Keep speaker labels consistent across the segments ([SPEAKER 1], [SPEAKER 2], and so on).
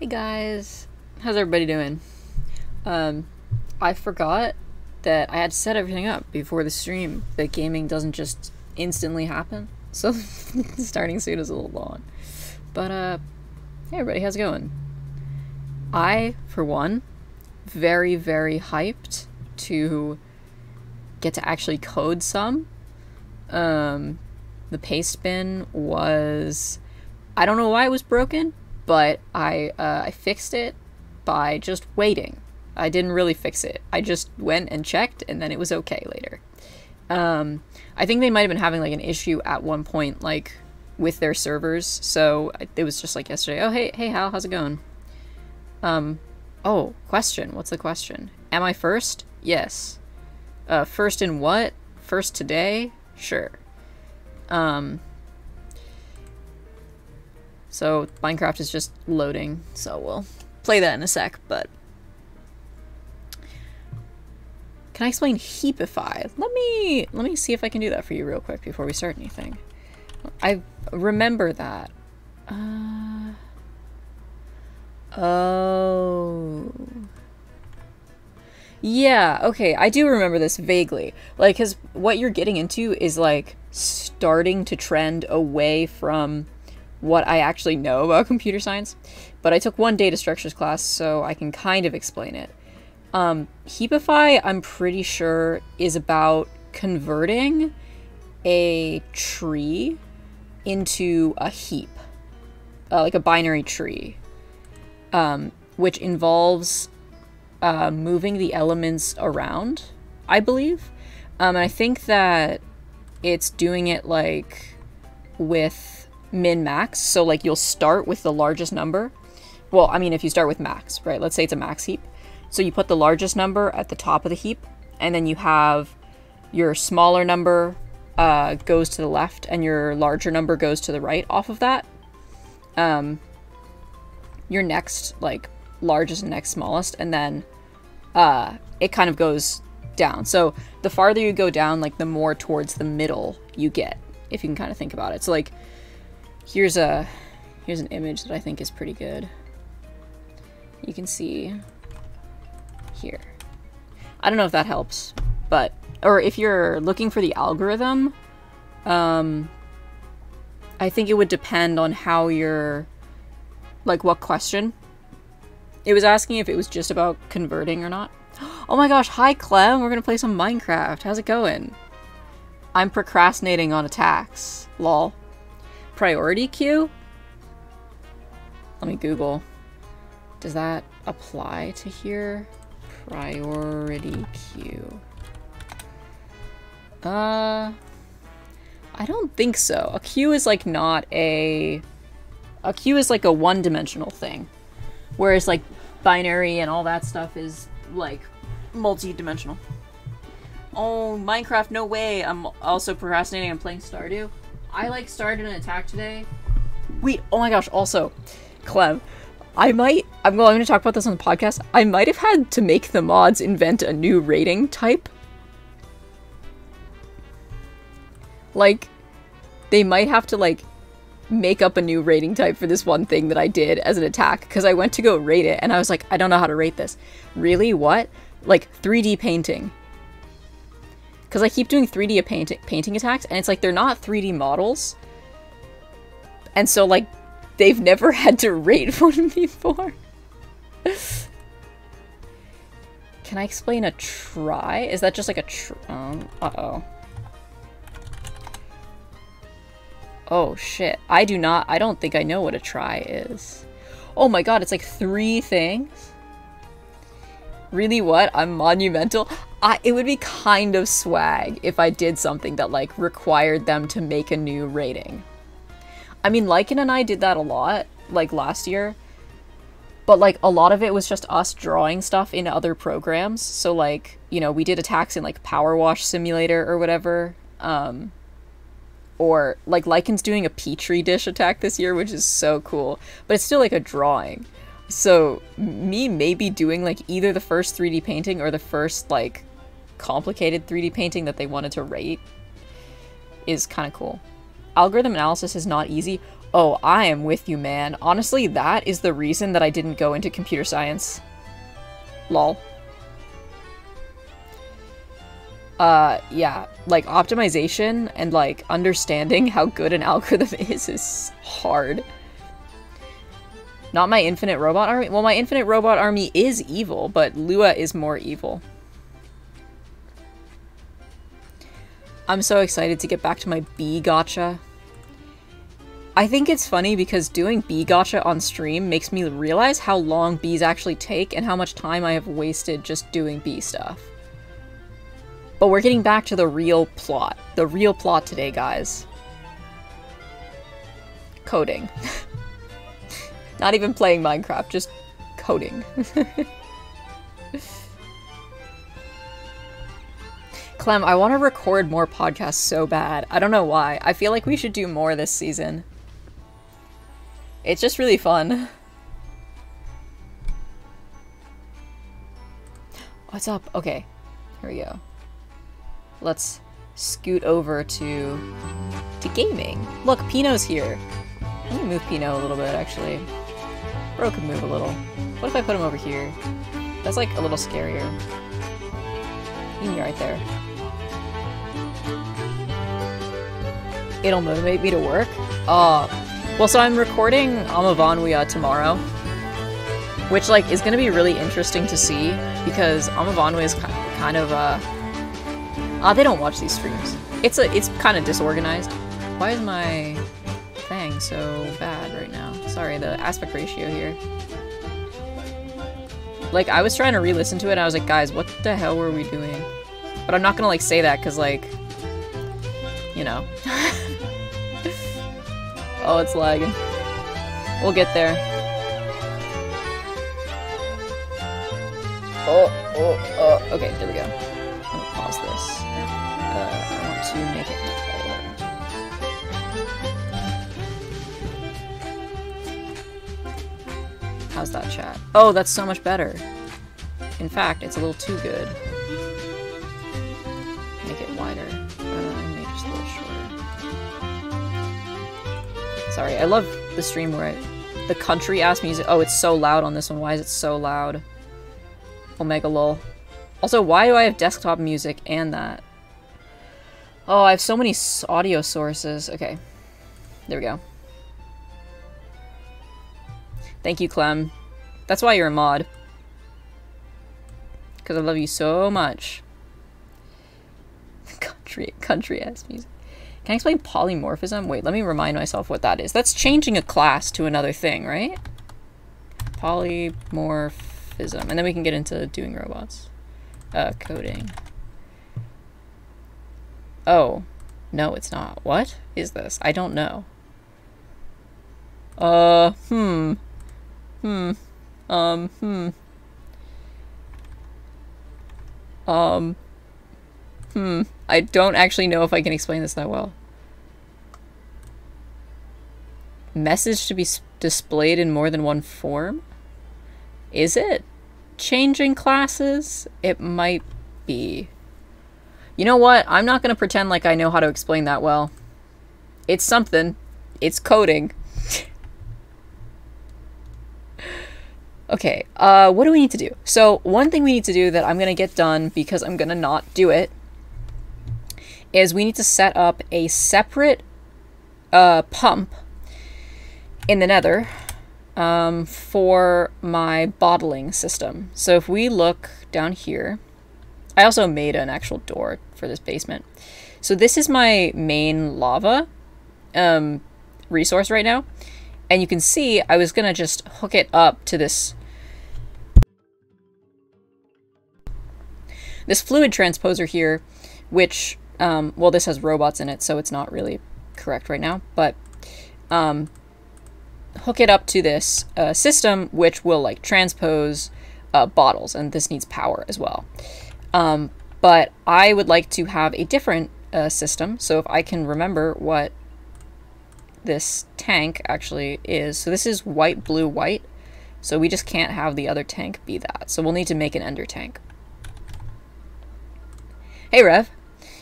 [SPEAKER 1] Hey guys, how's everybody doing? Um, I forgot that I had to set everything up before the stream. That gaming doesn't just instantly happen, so starting soon is a little long. But uh, hey everybody, how's it going? I, for one, very very hyped to get to actually code some. Um, the paste bin was, I don't know why it was broken but I uh, I fixed it by just waiting. I didn't really fix it. I just went and checked, and then it was okay later. Um, I think they might have been having like an issue at one point, like with their servers. So it was just like yesterday. Oh hey hey Hal, how's it going? Um, oh question. What's the question? Am I first? Yes. Uh, first in what? First today? Sure. Um, so Minecraft is just loading, so we'll play that in a sec, but... Can I explain heapify? Let me let me see if I can do that for you real quick before we start anything. I remember that. Uh, oh. Yeah, okay, I do remember this vaguely. Like, because what you're getting into is, like, starting to trend away from what I actually know about computer science, but I took one data structures class, so I can kind of explain it. Um, Heapify, I'm pretty sure, is about converting a tree into a heap, uh, like a binary tree, um, which involves uh, moving the elements around, I believe. Um, and I think that it's doing it like with min max. So like you'll start with the largest number. Well, I mean, if you start with max, right? Let's say it's a max heap. So you put the largest number at the top of the heap, and then you have your smaller number uh, goes to the left, and your larger number goes to the right off of that. Um, your next, like, largest and next smallest, and then uh, it kind of goes down. So the farther you go down, like, the more towards the middle you get, if you can kind of think about it. So, like, Here's a here's an image that I think is pretty good. You can see here. I don't know if that helps, but or if you're looking for the algorithm, um, I think it would depend on how you're like what question. It was asking if it was just about converting or not. Oh my gosh, hi Clem, we're gonna play some Minecraft. How's it going? I'm procrastinating on attacks. Lol priority queue? Let me Google. Does that apply to here? Priority queue. Uh, I don't think so. A queue is like not a... A queue is like a one-dimensional thing. Whereas like binary and all that stuff is like multi-dimensional. Oh, Minecraft, no way. I'm also procrastinating on playing Stardew. I like started an attack today. Wait, oh my gosh, also, Clem, I might, I'm, I'm going to talk about this on the podcast. I might have had to make the mods invent a new rating type. Like, they might have to, like, make up a new rating type for this one thing that I did as an attack, because I went to go rate it, and I was like, I don't know how to rate this. Really? What? Like, 3D painting because I keep doing 3D painting painting attacks, and it's like they're not 3D models, and so like they've never had to rate one before. Can I explain a trie? Is that just like a tr- um, uh-oh. Oh shit. I do not- I don't think I know what a trie is. Oh my god, it's like three things? Really what? I'm monumental? I, it would be kind of swag if I did something that like required them to make a new rating. I mean, Lycan and I did that a lot, like last year. But like a lot of it was just us drawing stuff in other programs. So like, you know, we did attacks in like Power Wash Simulator or whatever. Um, or like Lycan's doing a Petri dish attack this year, which is so cool. But it's still like a drawing. So me maybe doing like either the first 3D painting or the first like complicated 3D painting that they wanted to rate is kind of cool. algorithm analysis is not easy. Oh, I am with you, man. Honestly, that is the reason that I didn't go into computer science. Lol. Uh, yeah, like optimization and like understanding how good an algorithm is is hard. Not my infinite robot army? Well, my infinite robot army is evil, but Lua is more evil. I'm so excited to get back to my bee gotcha. I think it's funny because doing bee gotcha on stream makes me realize how long bees actually take and how much time I have wasted just doing bee stuff. But we're getting back to the real plot. The real plot today, guys. Coding. Not even playing Minecraft, just coding. Clem, I want to record more podcasts so bad. I don't know why. I feel like we should do more this season. It's just really fun. What's up? Okay, here we go. Let's scoot over to to gaming. Look, Pino's here. Let me move Pino a little bit, actually. Bro could move a little. What if I put him over here? That's like a little scarier. You can be right there. It'll motivate me to work? Oh, well, so I'm recording Amavanguya tomorrow, which like is gonna be really interesting to see because Amavanguya is kind of uh, ah, they don't watch these streams. It's a, it's kind of disorganized. Why is my thing so bad? Sorry, the aspect ratio here. Like, I was trying to re-listen to it, and I was like, guys, what the hell were we doing? But I'm not gonna, like, say that, because, like, you know. Oh, it's lagging. We'll get there. Oh, oh, oh. Okay, there we go. I'm gonna pause this. Uh, I want to make it How's that chat? Oh, that's so much better. In fact, it's a little too good. Make it wider. Uh, make just a little shorter. Sorry, I love the stream where I, the country ass music. Oh, it's so loud on this one. Why is it so loud? Omega lol. Also, why do I have desktop music and that? Oh, I have so many audio sources. Okay. There we go. Thank you, Clem. That's why you're a mod. Because I love you so much. country, country ass music. Can I explain polymorphism? Wait, let me remind myself what that is. That's changing a class to another thing, right? Polymorphism. And then we can get into doing robots. Uh, coding. Oh. No, it's not. What is this? I don't know. Uh, hmm. Hmm. Um, hmm. Um, Hmm. I don't actually know if I can explain this that well. Message to be displayed in more than one form? Is it? Changing classes? It might be. You know what? I'm not going to pretend like I know how to explain that well. It's something. It's coding. Okay, uh, what do we need to do? So, one thing we need to do that I'm going to get done because I'm going to not do it is we need to set up a separate uh, pump in the nether um, for my bottling system. So if we look down here, I also made an actual door for this basement. So this is my main lava um, resource right now. And you can see I was going to just hook it up to this this fluid transposer here, which um, well, this has robots in it, so it's not really correct right now, but um, hook it up to this uh, system, which will like transpose uh, bottles, and this needs power as well. Um, but I would like to have a different uh, system, so if I can remember what this tank actually is. So this is white, blue, white. So we just can't have the other tank be that. So we'll need to make an ender tank. Hey, Rev.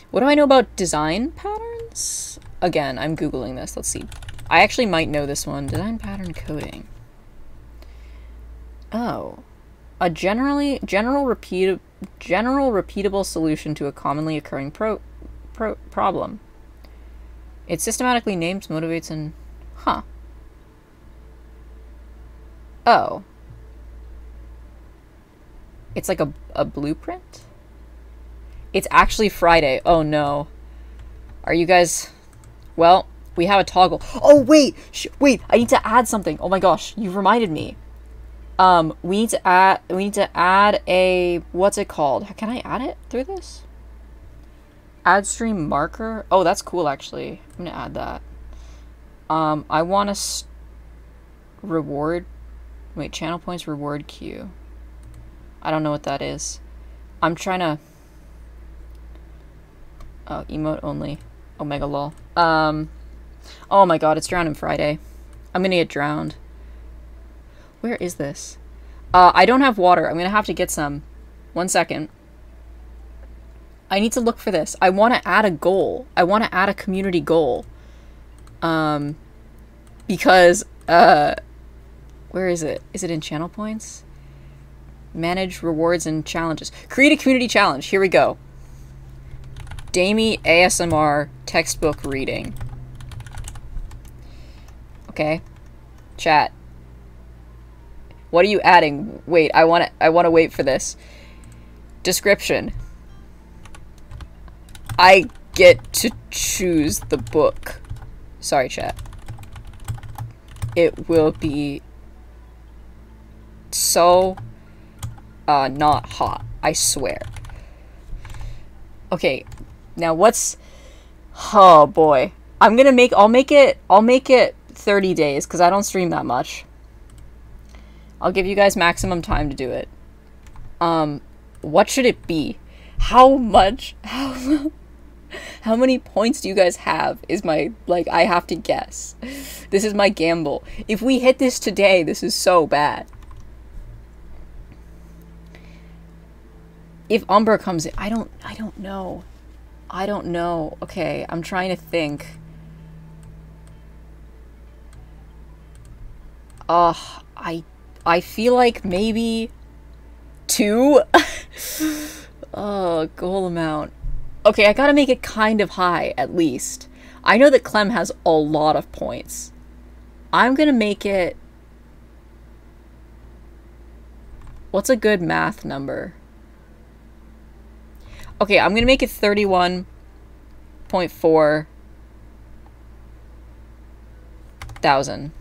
[SPEAKER 1] What do I know about design patterns? again, I'm Googling this. Let's see. I actually might know this one. Design pattern coding. Oh. A generally general repeat general repeatable solution to a commonly occurring pro, pro problem. It systematically names, motivates, and huh. Oh. It's like a, a blueprint? It's actually Friday. Oh no. Are you guys... Well, we have a toggle. Oh, wait! Sh wait, I need to add something. Oh my gosh, you reminded me. Um, we need to add, we need to add a, what's it called? Can I add it through this? Add stream marker? Oh, that's cool, actually. I'm gonna add that. Um, I want to reward, wait, channel points reward queue. I don't know what that is. I'm trying to, oh, emote only. Omega lol. Um, oh my god, it's Drowning Friday. I'm gonna get drowned. Where is this? Uh, I don't have water. I'm gonna have to get some. One second. I need to look for this. I want to add a goal. I want to add a community goal. Um, because, uh, where is it? Is it in channel points? Manage rewards and challenges. Create a community challenge. Here we go. Damie ASMR textbook reading. Okay. Chat. What are you adding? Wait, I want to I want to wait for this. Description. I get to choose the book. Sorry, chat. It will be so uh not hot, I swear. Okay, now what's Oh boy. I'm to make I'll make it I'll make it 30 days cuz I don't stream that much. I'll give you guys maximum time to do it. Um what should it be? How much how how many points do you guys have is my like I have to guess. This is my gamble. If we hit this today, this is so bad. If Umbra comes in, I don't I don't know. I don't know. Okay, I'm trying to think. Ugh, I I feel like maybe two. oh, goal amount. Okay, I gotta make it kind of high, at least. I know that Clem has a lot of points. I'm gonna make it... What's a good math number? Okay, I'm gonna make it 31.4 thousand.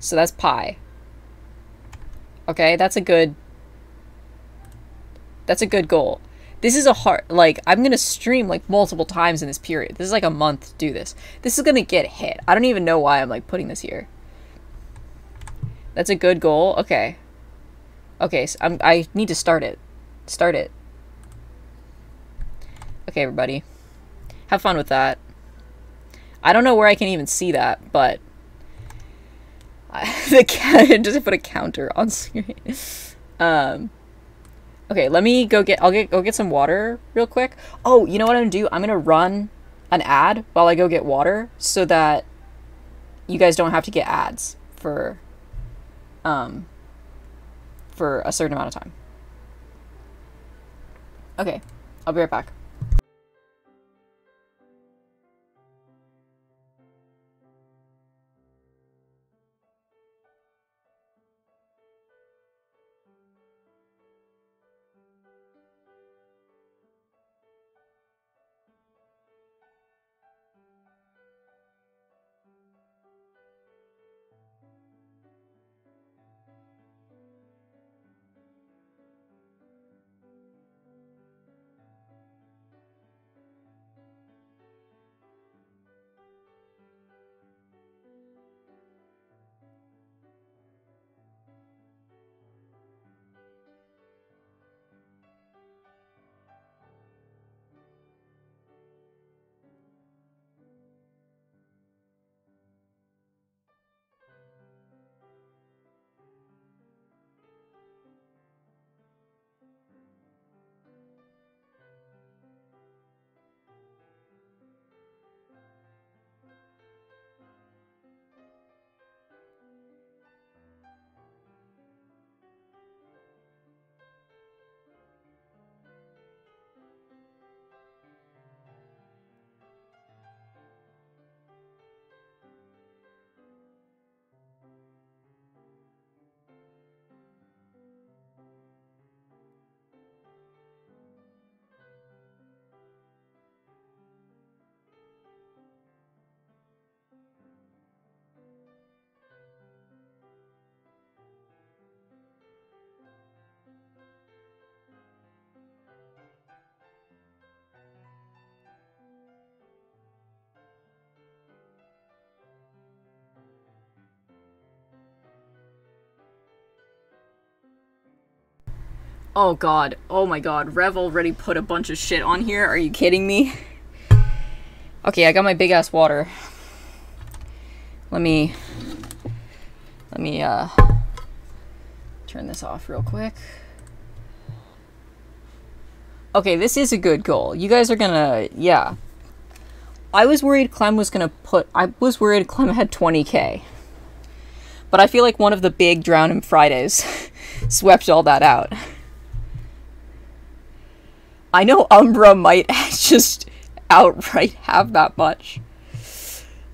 [SPEAKER 1] So that's pi. Okay, that's a good that's a good goal. This is a hard like I'm gonna stream like multiple times in this period. This is like a month to do this. This is gonna get hit. I don't even know why I'm like putting this here. That's a good goal. Okay. Okay, so I'm, I need to start it. Start it. Okay, everybody. Have fun with that. I don't know where I can even see that, but... The cat just put a counter on screen. um... Okay, let me go get, I'll get, go get some water real quick. Oh, you know what I'm gonna do? I'm gonna run an ad while I go get water so that you guys don't have to get ads for, um, for a certain amount of time. Okay, I'll be right back. Oh god. Oh my god. Rev already put a bunch of shit on here. Are you kidding me? Okay, I got my big ass water. Let me let me uh turn this off real quick. Okay, this is a good goal. You guys are gonna yeah. I was worried Clem was gonna put I was worried Clem had 20k. But I feel like one of the big Drown in Fridays swept all that out. I know Umbra might just outright have that much.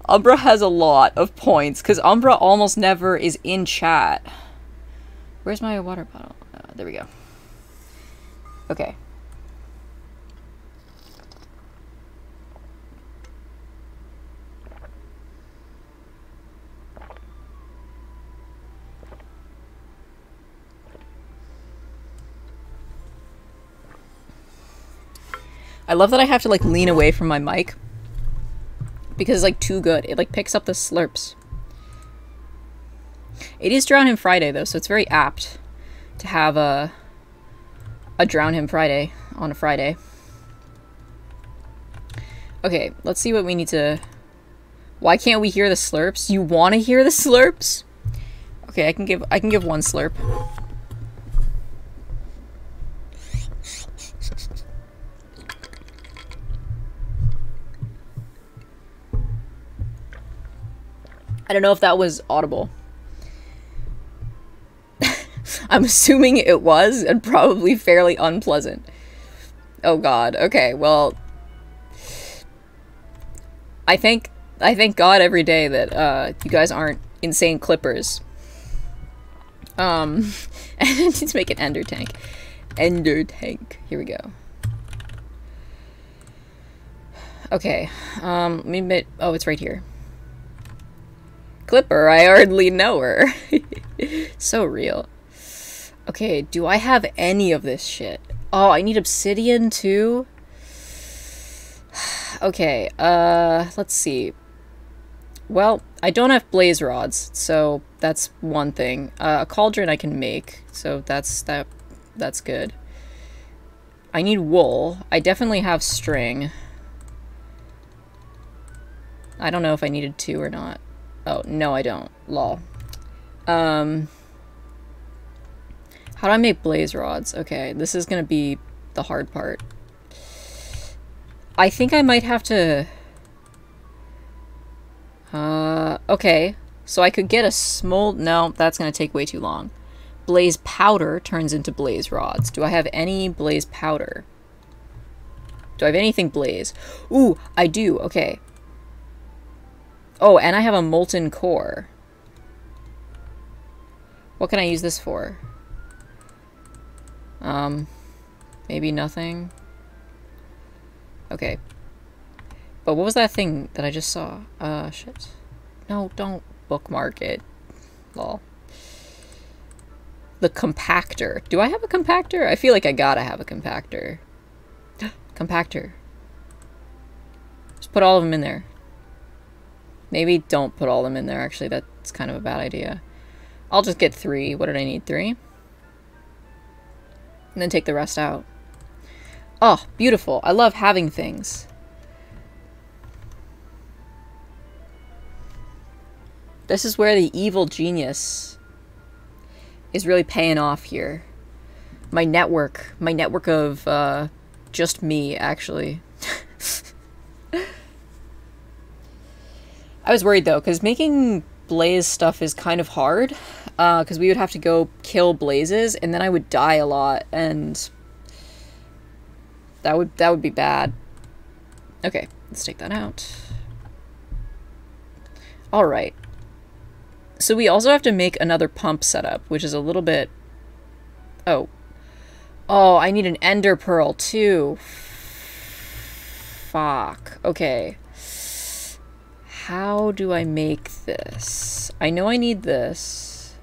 [SPEAKER 1] Umbra has a lot of points because Umbra almost never is in chat. Where's my water bottle? Uh, there we go. Okay. I love that I have to like lean away from my mic because it's like too good. It like picks up the slurps. It is Drown Him Friday though, so it's very apt to have a a Drown Him Friday on a Friday. Okay, let's see what we need to Why can't we hear the slurps? You want to hear the slurps? Okay, I can give I can give one slurp. I don't know if that was audible. I'm assuming it was, and probably fairly unpleasant. Oh god, okay, well... I thank, I thank God every day that, uh, you guys aren't insane clippers. Um, and I need to make an ender tank. Ender tank. Here we go. Okay, um, maybe, oh, it's right here. Clipper, I hardly know her. so real. Okay, do I have any of this shit? Oh, I need obsidian too? okay, uh, let's see. Well, I don't have blaze rods, so that's one thing. Uh, a cauldron I can make, so that's that. That's good. I need wool. I definitely have string. I don't know if I needed two or not. Oh, no I don't. Lol. Um, how do I make blaze rods? Okay, this is gonna be the hard part. I think I might have to... Uh, okay. So I could get a small... No, that's gonna take way too long. Blaze powder turns into blaze rods. Do I have any blaze powder? Do I have anything blaze? Ooh, I do. Okay. Oh, and I have a molten core. What can I use this for? Um, maybe nothing. Okay. But what was that thing that I just saw? Uh, shit. No, don't bookmark it. Lol. The compactor. Do I have a compactor? I feel like I gotta have a compactor. compactor. Just put all of them in there. Maybe don't put all them in there, actually. That's kind of a bad idea. I'll just get three. What did I need? Three? And then take the rest out. Oh, beautiful. I love having things. This is where the evil genius is really paying off here. My network. My network of, uh, just me, actually. I was worried though, because making blaze stuff is kind of hard. Because uh, we would have to go kill blazes, and then I would die a lot, and that would that would be bad. Okay, let's take that out. All right. So we also have to make another pump setup, which is a little bit. Oh. Oh, I need an ender pearl too. Fuck. Okay. How do I make this? I know I need this.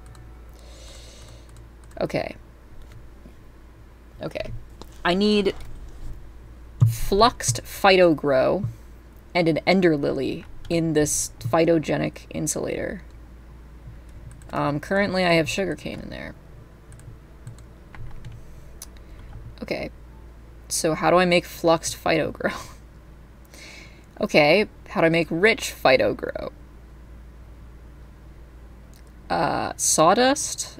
[SPEAKER 1] Okay. Okay. I need fluxed phytogrow and an ender lily in this phytogenic insolator. Um, currently I have sugarcane in there. Okay. So how do I make fluxed phytogrow? okay, how do I make rich phytogrow? Uh, sawdust?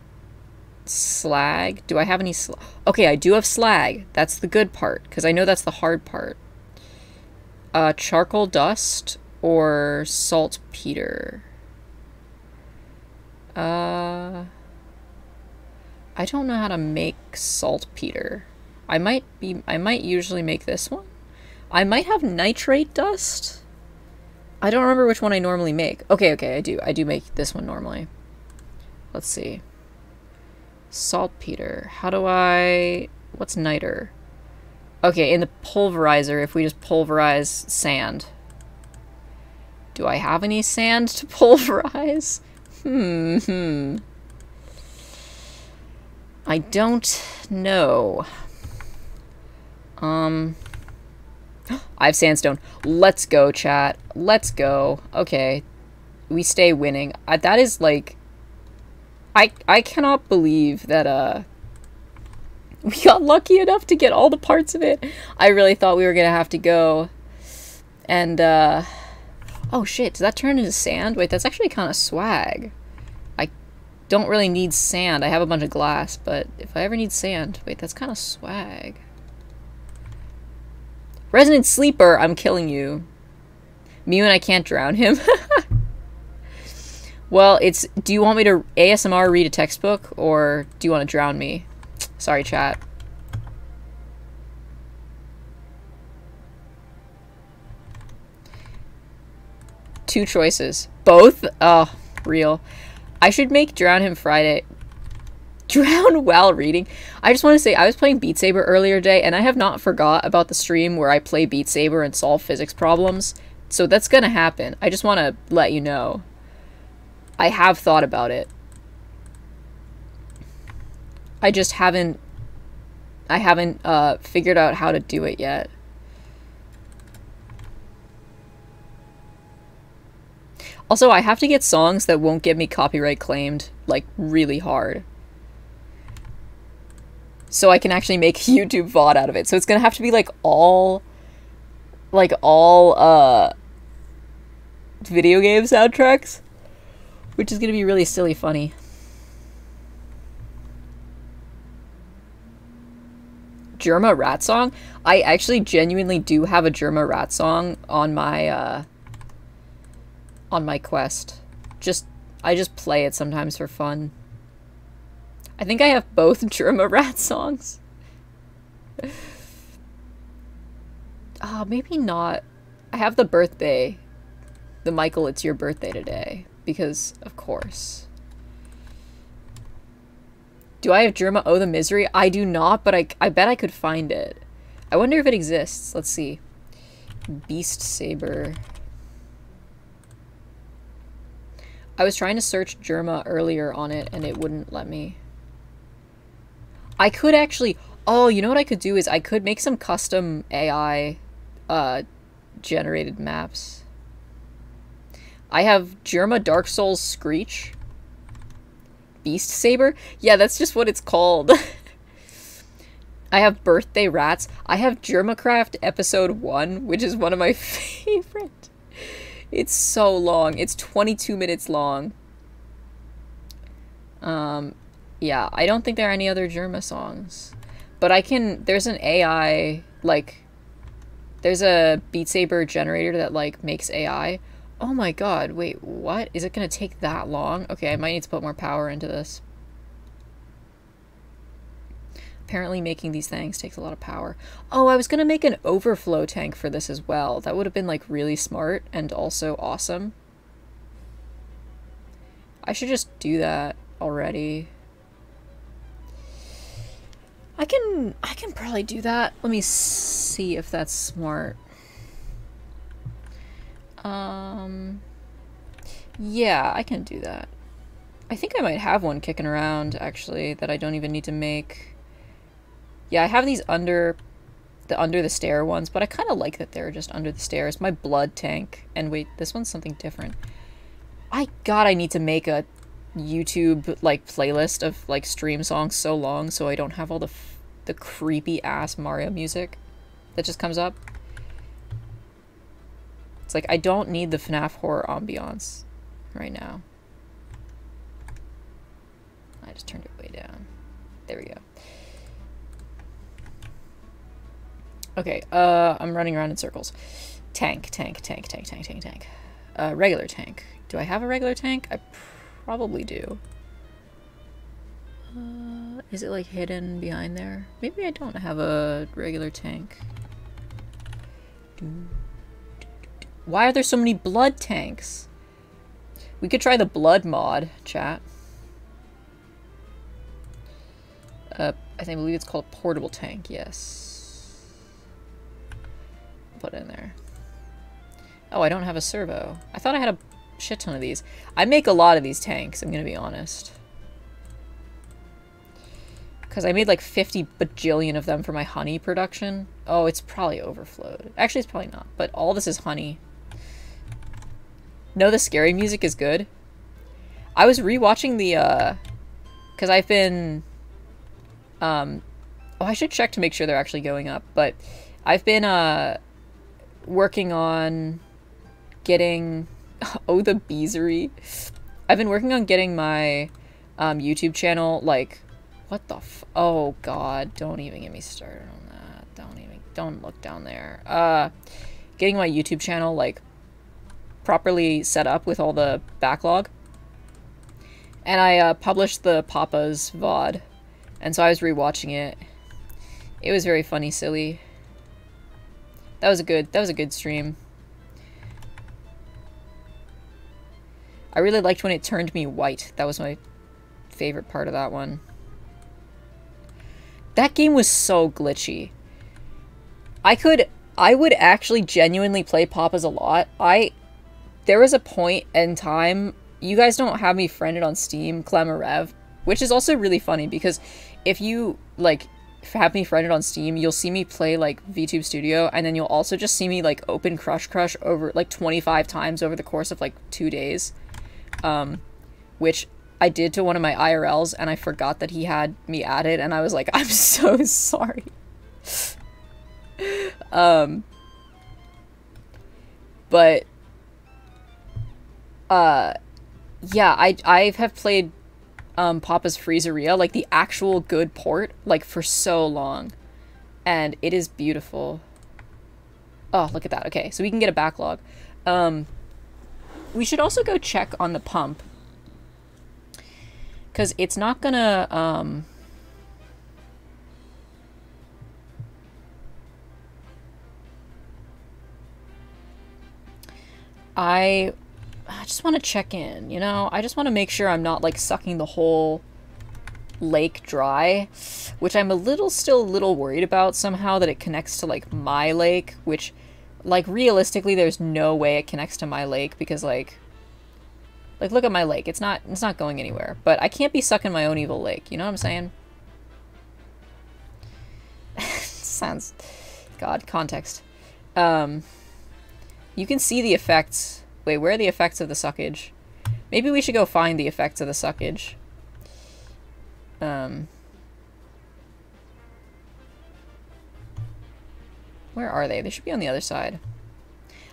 [SPEAKER 1] Slag? Do I have any slag? Okay, I do have slag. That's the good part, because I know that's the hard part. Uh, charcoal dust or saltpeter? Uh... I don't know how to make saltpeter. I might be I might usually make this one. I might have nitrate dust. I don't remember which one I normally make. Okay, okay, I do. I do make this one normally. Let's see. Saltpeter. How do I what's niter? Okay, in the pulverizer, if we just pulverize sand. Do I have any sand to pulverize? Hmm, hmm. I don't know. Um, I have sandstone. Let's go, chat. Let's go. Okay. We stay winning. Uh, that is, like... I, I cannot believe that, uh... We got lucky enough to get all the parts of it. I really thought we were gonna have to go. And, uh... Oh, shit. Does that turn into sand? Wait, that's actually kind of swag I don't really need sand. I have a bunch of glass, but if I ever need sand... Wait, that's kind of swag. Resident Sleeper, I'm killing you. Mew and I can't drown him. well, it's... Do you want me to ASMR read a textbook, or do you want to drown me? Sorry, chat. Two choices. Both? Oh, real. I should make Drown Him Friday. Drown while reading. I just want to say, I was playing Beat Saber earlier today, and I have not forgot about the stream where I play Beat Saber and solve physics problems. So that's gonna happen. I just want to let you know. I have thought about it. I just haven't... I haven't uh, figured out how to do it yet. Also, I have to get songs that won't get me copyright claimed, like, really hard. So I can actually make YouTube VOD out of it. So it's gonna have to be, like, all... Like, all, uh... Video game soundtracks. Which is gonna be really silly funny. Jerma Rat song? I actually genuinely do have a Jerma Rat song on my, uh on my quest. Just, I just play it sometimes for fun. I think I have both Jerma Rat songs. Ah, uh, maybe not. I have the birthday. The Michael, it's your birthday today. Because, of course. Do I have Jerma Oh the Misery? I do not, but I, I bet I could find it. I wonder if it exists. Let's see. Beast Saber. I was trying to search Jerma earlier on it and it wouldn't let me. I could actually... Oh, you know what I could do is I could make some custom AI uh, generated maps. I have Jerma Dark Souls Screech. Beast Saber? Yeah, that's just what it's called. I have Birthday Rats. I have Jermacraft Episode 1, which is one of my favorite. It's so long. It's 22 minutes long. Um, yeah, I don't think there are any other Jerma songs. But I can, there's an AI, like, there's a Beat Saber generator that, like, makes AI. Oh my god, wait, what? Is it gonna take that long? Okay, I might need to put more power into this. Apparently making these things takes a lot of power. Oh, I was to make an overflow tank for this as well. That would have been like really smart and also awesome. I should just do that already. I can I can probably do that. Let me see if that's smart. Um yeah, I can do that. I think I might have one kicking around actually that I don't even need to make. Yeah, I have these under the under the stair ones, but I kind of like that they're just under the stairs. My blood tank. And wait, this one's something different. I god, I need to make a YouTube like playlist of like stream songs so long so I don't have all the the creepy ass Mario music that just comes up. It's like I don't need the FNAF horror ambiance right now. I just turned it way down. There we go. Okay, uh, I'm running around in circles. Tank, tank, tank, tank, tank, tank, tank. Uh, regular tank. Do I have a regular tank? I probably do. Uh, is it like hidden behind there? Maybe I don't have a regular tank. Why are there so many blood tanks? We could try the blood mod, chat. Uh, I think I believe it's called a portable tank, yes. Put in there. Oh, I don't have a servo. I thought I had a shit ton of these. I make a lot of these tanks, I'm gonna be honest. Because I made like 50 bajillion of them for my honey production. Oh, it's probably overflowed. Actually, it's probably not. But all this is honey. No, the scary music is good. I was rewatching the, uh... Because I've been... Um... Oh, I should check to make sure they're actually going up. But I've been, uh... Working on getting... Oh, the beesery. I've been working on getting my um, YouTube channel, like, what the f- Oh, God. Don't even get me started on that. Don't even- Don't look down there. Uh, getting my YouTube channel, like, properly set up with all the backlog. And I uh, published the Papa's VOD. And so I was rewatching it. It was very funny, silly. That was a good- that was a good stream. I really liked when it turned me white. That was my favorite part of that one. That game was so glitchy. I could I would actually genuinely play Papa's a lot. I there was a point in time you guys don't have me friended on Steam, Clemarev, which is also really funny because if you like have me friended on Steam, you'll see me play like VTube Studio and then you'll also just see me like open Crush Crush over like 25 times over the course of like 2 days. Um which I did to one of my IRLs and I forgot that he had me added and I was like, I'm so sorry. um but uh yeah, I I have played um Papa's Freezeria, like the actual good port, like for so long. And it is beautiful. Oh, look at that. Okay, so we can get a backlog. Um we should also go check on the pump because it's not gonna um I I just want to check in, you know? I just want to make sure I'm not like sucking the whole lake dry, which I'm a little still a little worried about somehow that it connects to like my lake, which like realistically there's no way it connects to my lake because like like, look at my lake. It's not it's not going anywhere. But I can't be sucking my own evil lake. You know what I'm saying? Sounds... God, context. Um, you can see the effects. Wait, where are the effects of the suckage? Maybe we should go find the effects of the suckage. Um... Where are they? They should be on the other side.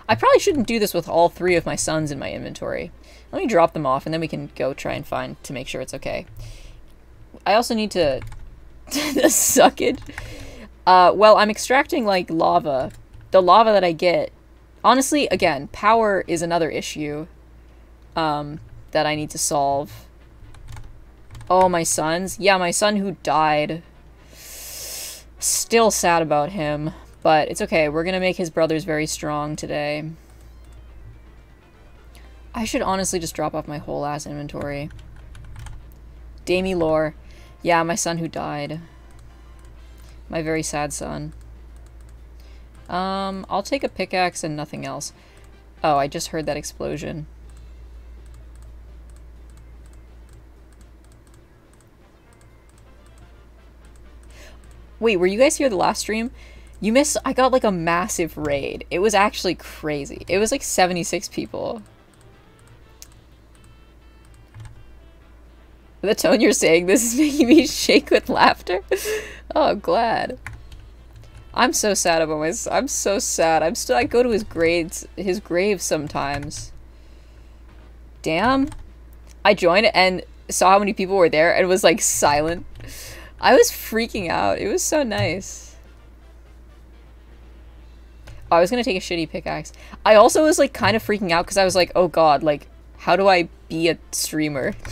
[SPEAKER 1] I probably shouldn't do this with all three of my sons in my inventory. Let me drop them off, and then we can go try and find to make sure it's okay. I also need to... the suckage? Uh, well, I'm extracting, like, lava. The lava that I get... Honestly, again, power is another issue um, that I need to solve. Oh, my sons? Yeah, my son who died. Still sad about him. But it's okay. We're going to make his brothers very strong today. I should honestly just drop off my whole ass inventory. Damie Lore. Yeah, my son who died. My very sad son. Um, I'll take a pickaxe and nothing else. Oh, I just heard that explosion. Wait, were you guys here the last stream? You missed- I got like a massive raid. It was actually crazy. It was like 76 people. The tone you're saying this is making me shake with laughter. oh, glad. I'm so sad about my. I'm so sad. I'm still. I go to his grades, his grave sometimes. Damn. I joined and saw how many people were there and was like silent. I was freaking out. It was so nice. I was gonna take a shitty pickaxe. I also was like kind of freaking out because I was like, oh god, like, how do I be a streamer?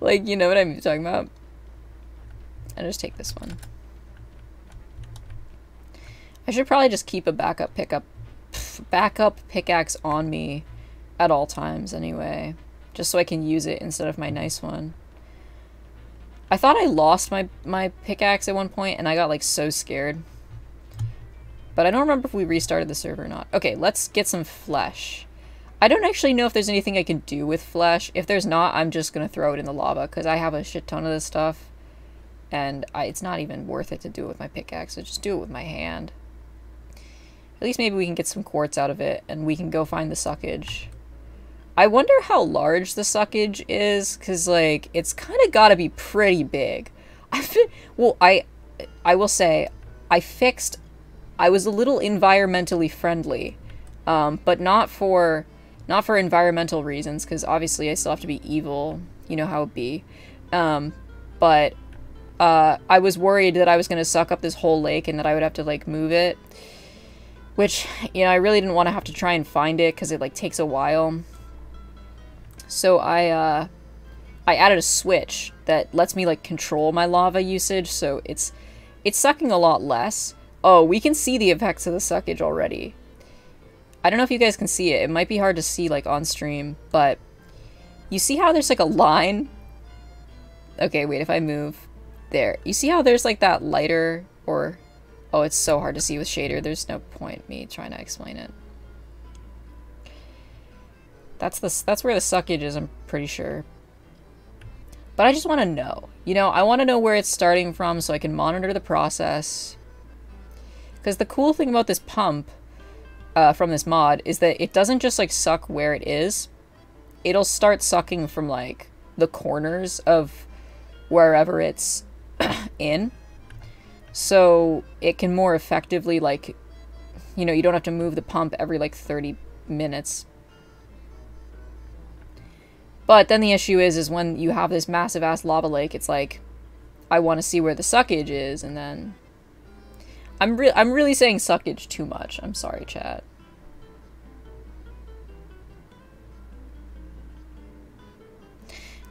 [SPEAKER 1] like, you know what I'm talking about? I just take this one. I should probably just keep a backup pickup backup pickaxe on me at all times anyway, just so I can use it instead of my nice one. I thought I lost my my pickaxe at one point and I got like so scared. But I don't remember if we restarted the server or not. Okay, let's get some flesh. I don't actually know if there's anything I can do with flesh. If there's not, I'm just going to throw it in the lava because I have a shit ton of this stuff. And I, it's not even worth it to do it with my pickaxe, so just do it with my hand. At least maybe we can get some quartz out of it and we can go find the suckage. I wonder how large the suckage is because like it's kind of got to be pretty big. I've been, well I I will say I fixed I was a little environmentally friendly. Um, but not for not for environmental reasons because obviously I still have to be evil. You know how it be. Um, but uh, I was worried that I was going to suck up this whole lake and that I would have to like move it which, you know, I really didn't want to have to try and find it because it, like, takes a while. So I, uh, I added a switch that lets me, like, control my lava usage, so it's, it's sucking a lot less. Oh, we can see the effects of the suckage already. I don't know if you guys can see it. It might be hard to see, like, on stream, but you see how there's, like, a line? Okay, wait, if I move... There. You see how there's, like, that lighter, or Oh, it's so hard to see with shader. There's no point me trying to explain it. That's the that's where the suckage is, I'm pretty sure. But I just want to know. You know, I want to know where it's starting from so I can monitor the process. Because the cool thing about this pump uh, from this mod is that it doesn't just like suck where it is. It'll start sucking from like the corners of wherever it's in. So it can more effectively, like, you know, you don't have to move the pump every like 30 minutes. But then the issue is, is when you have this massive ass lava lake, it's like, I want to see where the suckage is, and then I'm re I'm really saying suckage too much. I'm sorry, chat.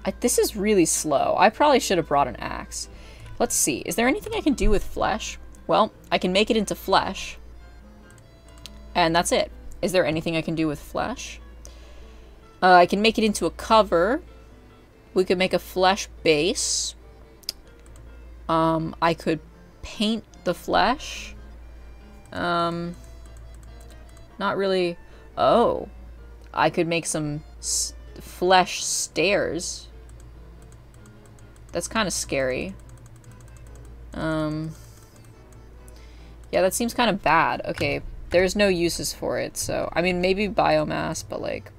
[SPEAKER 1] I, this is really slow. I probably should have brought an axe. Let's see. Is there anything I can do with flesh? Well, I can make it into flesh. And that's it. Is there anything I can do with flesh? Uh, I can make it into a cover. We could make a flesh base. Um, I could paint the flesh. Um, not really. Oh, I could make some flesh stairs. That's kind of scary. Um, yeah, that seems kind of bad. Okay, there's no uses for it, so I mean maybe biomass, but like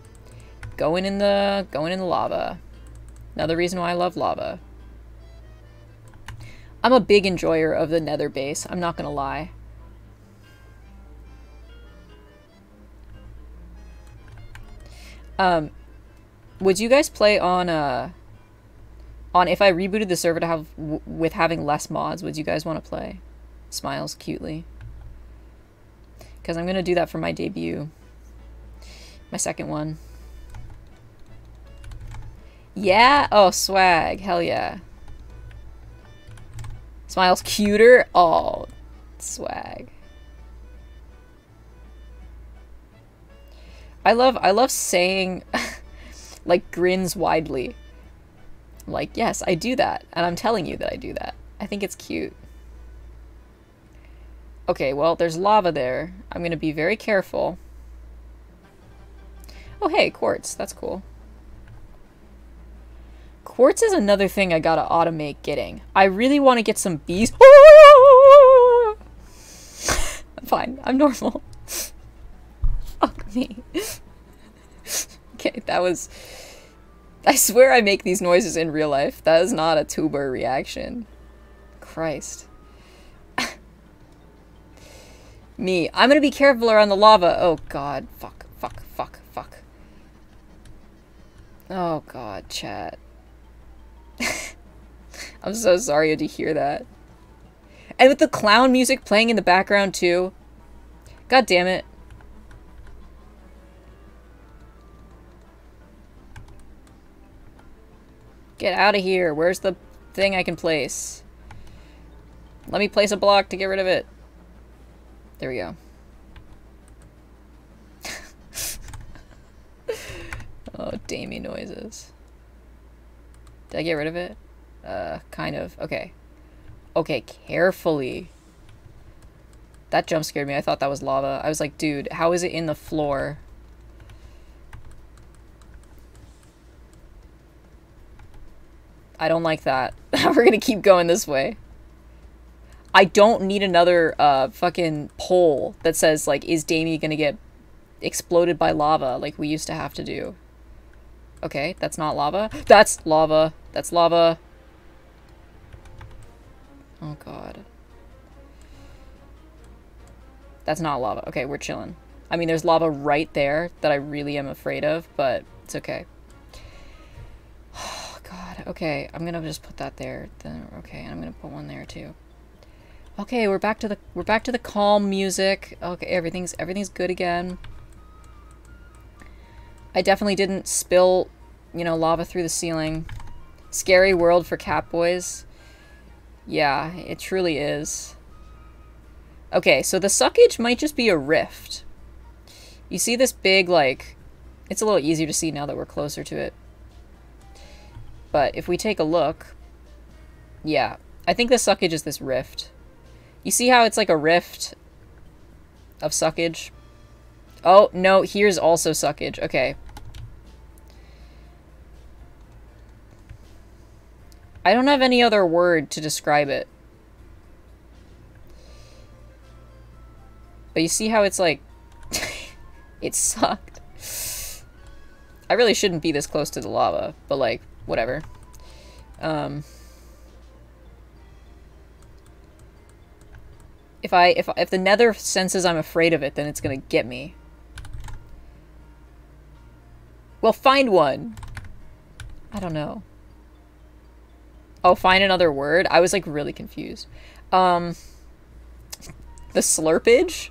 [SPEAKER 1] going in the going in the lava. Another reason why I love lava. I'm a big enjoyer of the nether base, I'm not gonna lie. Um, would you guys play on, uh, on if I rebooted the server to have with having less mods, would you guys want to play? Smiles cutely. Because I'm going to do that for my debut. My second one. Yeah? Oh, swag. Hell yeah. Smiles cuter? Oh, swag. I love I love saying like grins widely like, yes, I do that. And I'm telling you that I do that. I think it's cute. Okay, well, there's lava there. I'm to be very careful. Oh, hey, quartz. That's cool. Quartz is another thing I gotta automate getting. I really want to get some bees. I'm fine. I'm normal. Fuck me. okay, that was I swear I make these noises in real life. That is not a tuber reaction. Christ. Me. I'm gonna be careful around the lava. Oh god. Fuck. Fuck. Fuck. Fuck. Oh god, chat. I'm so sorry to hear that. And with the clown music playing in the background too. God damn it. Get out of here. Where's the thing I can place? Let me place a block to get rid of it. There we go. oh, Damie noises. Did I get rid of it? Uh, kind of. Okay. Okay, carefully. That jump scared me. I thought that was lava. I was like, dude, how is it in the floor? I don't like that. We're gonna keep going this way. I don't need another uh, fucking poll that says like, is Damie gonna get exploded by lava like we used to have to do? Okay, that's not lava. That's lava. That's lava. Oh god. That's not lava. Okay, we're chilling. I mean, there's lava right there that I really am afraid of, but it's okay. Oh god. Okay, I'm gonna just put that there. Then okay, I'm gonna put one there too. Okay, we're back to the we're back to the calm music. Okay, everything's everything's good again. I definitely didn't spill, you know, lava through the ceiling. Scary world for Catboys. Yeah, it truly is. Okay, so the suckage might just be a rift. You see this big, like... It's a little easier to see now that we're closer to it. But if we take a look... Yeah, I think the suckage is this rift. You see how it's like a rift of suckage? Oh, no, here's also suckage. Okay. I don't have any other word to describe it. But you see how it's like... it sucked. I really shouldn't be this close to the lava, but like, whatever. Um... If I if if the nether senses I'm afraid of it, then it's gonna get me. Well, find one. I don't know. Oh, find another word? I was like really confused. Um the slurpage?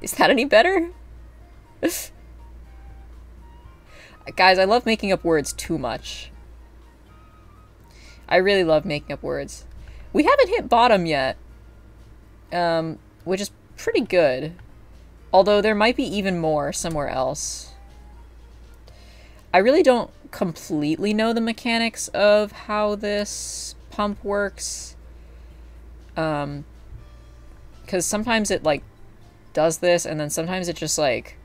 [SPEAKER 1] Is that any better? Guys, I love making up words too much. I really love making up words. We haven't hit bottom yet um, which is pretty good. Although there might be even more somewhere else. I really don't completely know the mechanics of how this pump works. Um, because sometimes it, like, does this, and then sometimes it just, like,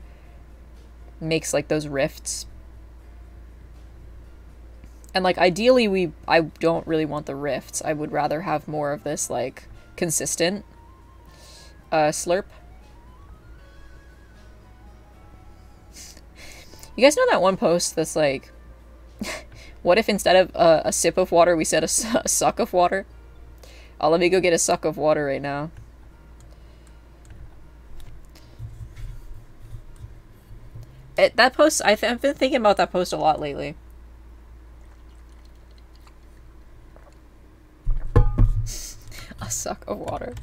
[SPEAKER 1] makes, like, those rifts. And, like, ideally we, I don't really want the rifts. I would rather have more of this, like, consistent uh, slurp. You guys know that one post that's like, what if instead of a sip of water, we said a, a suck of water? Oh, let me go get a suck of water right now. It, that post, I've, I've been thinking about that post a lot lately. a suck of water.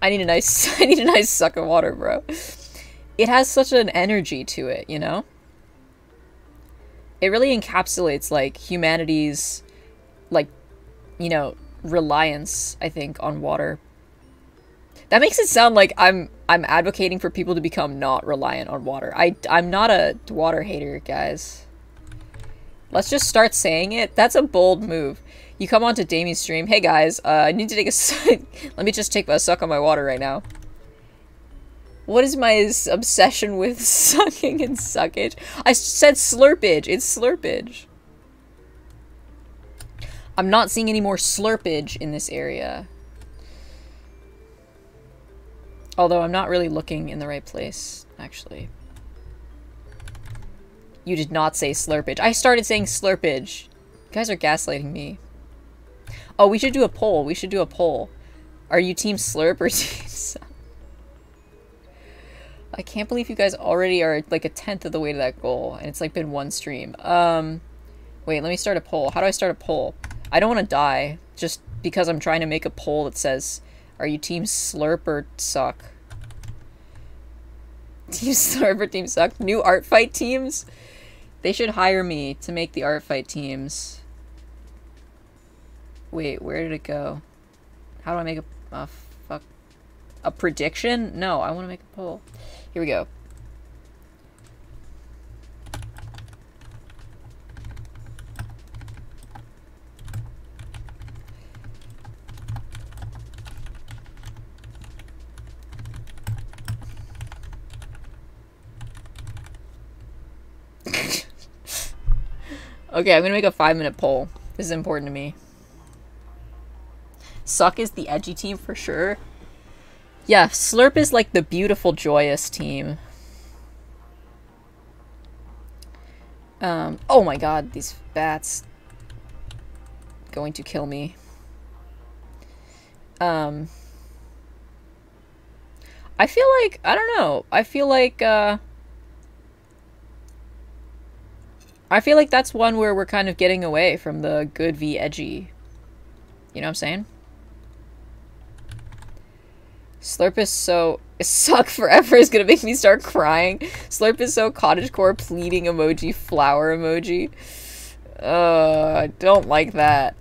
[SPEAKER 1] I need a nice I need a nice suck of water, bro. It has such an energy to it, you know? It really encapsulates like humanity's like you know, reliance, I think, on water. That makes it sound like I'm I'm advocating for people to become not reliant on water. I I'm not a water hater, guys. Let's just start saying it. That's a bold move. You come onto Damie's stream. Hey guys, uh, I need to take a Let me just take a suck on my water right now. What is my obsession with sucking and suckage? I said slurpage. It's slurpage. I'm not seeing any more slurpage in this area. Although I'm not really looking in the right place, actually. You did not say slurpage. I started saying slurpage. You guys are gaslighting me. Oh, we should do a poll. We should do a poll. Are you team slurp or team suck? I can't believe you guys already are like a tenth of the way to that goal, and it's like been one stream. Um, wait, let me start a poll. How do I start a poll? I don't want to die just because I'm trying to make a poll that says, "Are you team slurp or suck?" Team slurp or team suck? New art fight teams? They should hire me to make the art fight teams. Wait, where did it go? How do I make a, a fuck a prediction? No, I want to make a poll. Here we go. okay, I'm gonna make a five minute poll. This is important to me. Suck is the edgy team for sure. Yeah, Slurp is like the beautiful, joyous team. Um, oh my god, these bats. Going to kill me. Um, I feel like, I don't know, I feel like, uh, I feel like that's one where we're kind of getting away from the good v edgy. You know what I'm saying? Slurp is so suck forever is gonna make me start crying. Slurp is so cottagecore pleading emoji flower emoji. Uh, I don't like that.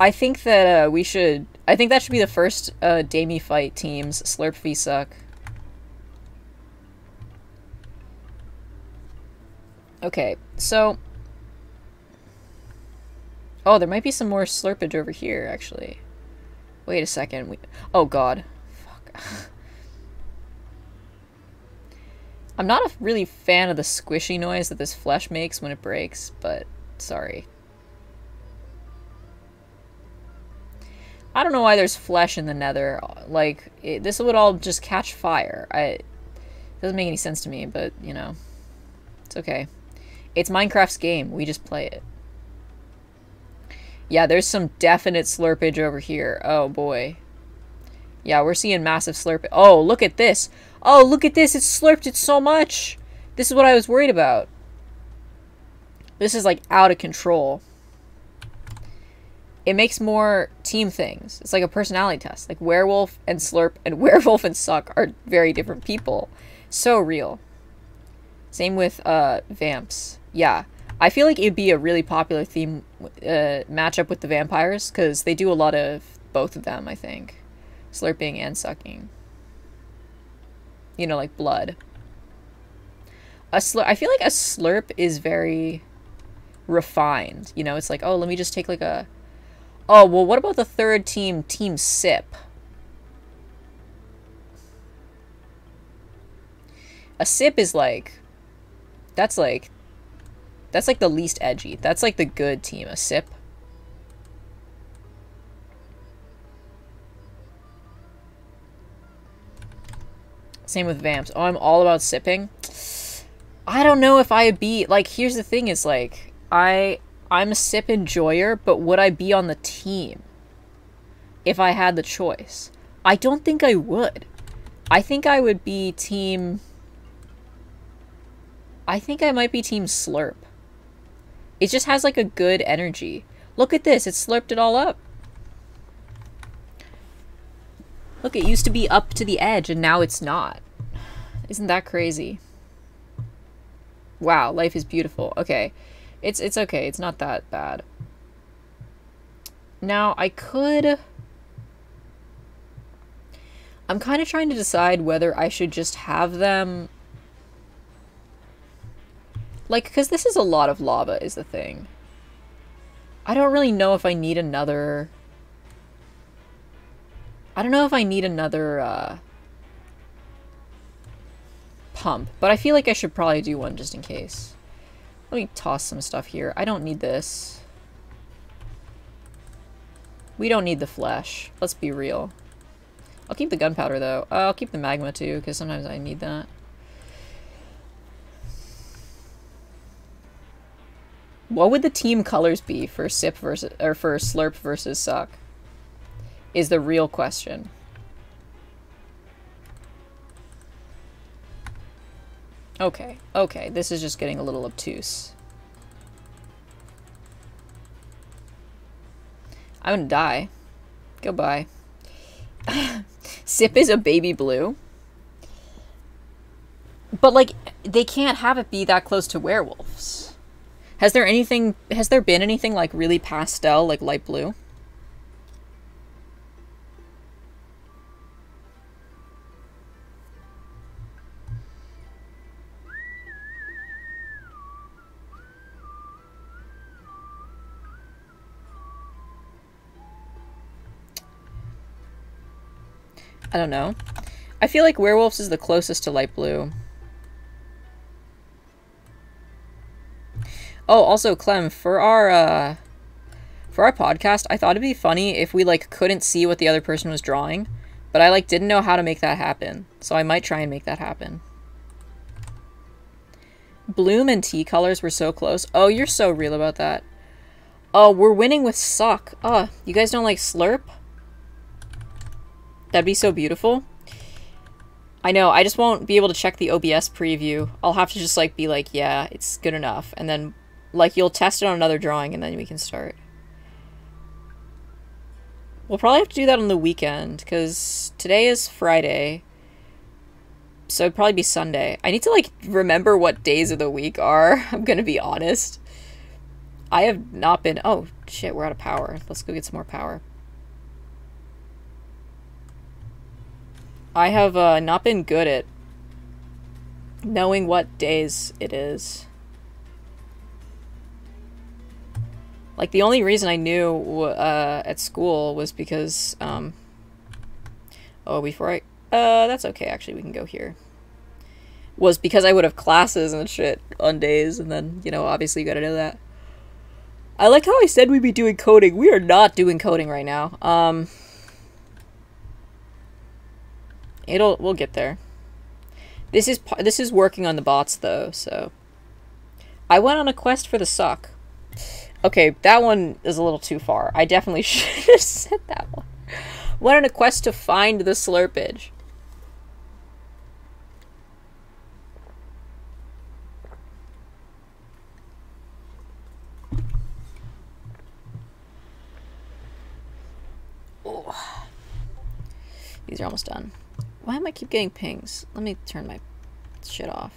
[SPEAKER 1] I think that uh, we should. I think that should be the first uh, Damie fight teams. Slurp v suck. Okay, so Oh, there might be some more slurpage over here, actually. Wait a second. We oh, God. Fuck. I'm not a really fan of the squishy noise that this flesh makes when it breaks, but sorry. I don't know why there's flesh in the nether. Like, it, this would all just catch fire. I, it doesn't make any sense to me, but, you know. It's okay. It's Minecraft's game. We just play it. Yeah, there's some definite slurpage over here. Oh, boy. Yeah, we're seeing massive slurp. Oh, look at this. Oh, look at this. It's slurped it so much. This is what I was worried about. This is, like, out of control. It makes more team things. It's like a personality test. Like, werewolf and slurp and werewolf and suck are very different people. So real. Same with, uh, vamps. Yeah. I feel like it'd be a really popular theme uh, matchup with the vampires because they do a lot of both of them. I think, slurping and sucking. You know, like blood. A slurp. I feel like a slurp is very refined. You know, it's like, oh, let me just take like a. Oh well, what about the third team, Team Sip? A sip is like. That's like that's like the least edgy. That's like the good team. A sip. Same with vamps. Oh, I'm all about sipping. I don't know if I'd be like. Here's the thing: is like I I'm a sip enjoyer, but would I be on the team if I had the choice? I don't think I would. I think I would be team. I think I might be team slurp. It just has like a good energy. Look at this, it slurped it all up. Look, it used to be up to the edge and now it's not. Isn't that crazy? Wow, life is beautiful. Okay. It's it's okay. It's not that bad. Now, I could I'm kind of trying to decide whether I should just have them like, because this is a lot of lava is the thing. I don't really know if I need another... I don't know if I need another, uh... Pump, but I feel like I should probably do one just in case. Let me toss some stuff here. I don't need this. We don't need the flesh. Let's be real. I'll keep the gunpowder though. Uh, I'll keep the magma too, because sometimes I need that. What would the team colors be for sip versus or for slurp versus suck? Is the real question. Okay, okay, this is just getting a little obtuse. I'm gonna die. Goodbye. Sip is a baby blue. But, like, they can't have it be that close to werewolves. Has there anything, has there been anything, like, really pastel, like light blue? I don't know. I feel like werewolves is the closest to light blue. Oh, also, Clem, for our, uh, for our podcast, I thought it'd be funny if we, like, couldn't see what the other person was drawing. But I, like, didn't know how to make that happen. So I might try and make that happen. Bloom and tea colors were so close. Oh, you're so real about that. Oh, we're winning with suck. Oh, you guys don't like slurp? That'd be so beautiful. I know, I just won't be able to check the OBS preview. I'll have to just, like, be like, yeah, it's good enough. And then, like, you'll test it on another drawing and then we can start. We'll probably have to do that on the weekend, because today is Friday. So it'd probably be Sunday. I need to, like, remember what days of the week are. I'm gonna be honest. I have not been... Oh, shit, we're out of power. Let's go get some more power. I have uh, not been good at knowing what days it is. Like, the only reason I knew uh, at school was because, um, oh, before I, uh, that's okay, actually, we can go here. Was because I would have classes and shit on days, and then, you know, obviously you gotta know that. I like how I said we'd be doing coding. We are not doing coding right now. Um, It'll we'll get there. This is this is working on the bots though, so I went on a quest for the suck. Okay, that one is a little too far. I definitely should have said that one. Went on a quest to find the slurpage. Oh. These are almost done. Why am I keep getting pings? Let me turn my shit off.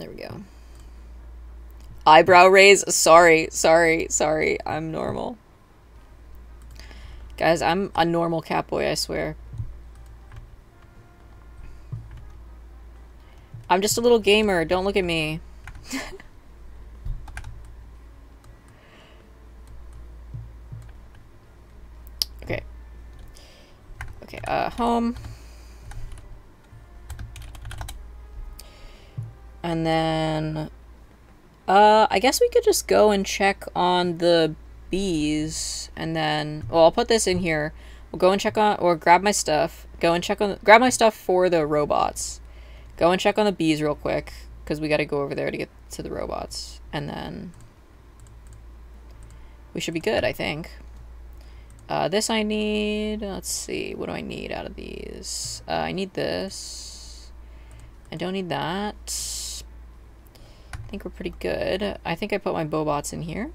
[SPEAKER 1] There we go. Eyebrow raise? Sorry, sorry, sorry. I'm normal. Guys, I'm a normal cat boy, I swear. I'm just a little gamer. Don't look at me. Okay. Okay, uh, home. And then, uh, I guess we could just go and check on the bees. And then, well, I'll put this in here. We'll go and check on, or grab my stuff. Go and check on, grab my stuff for the robots. Go and check on the bees real quick. Because we got to go over there to get to the robots. And then, we should be good, I think. Uh, this I need, let's see, what do I need out of these? Uh, I need this. I don't need that. I think we're pretty good. I think I put my bobots in here.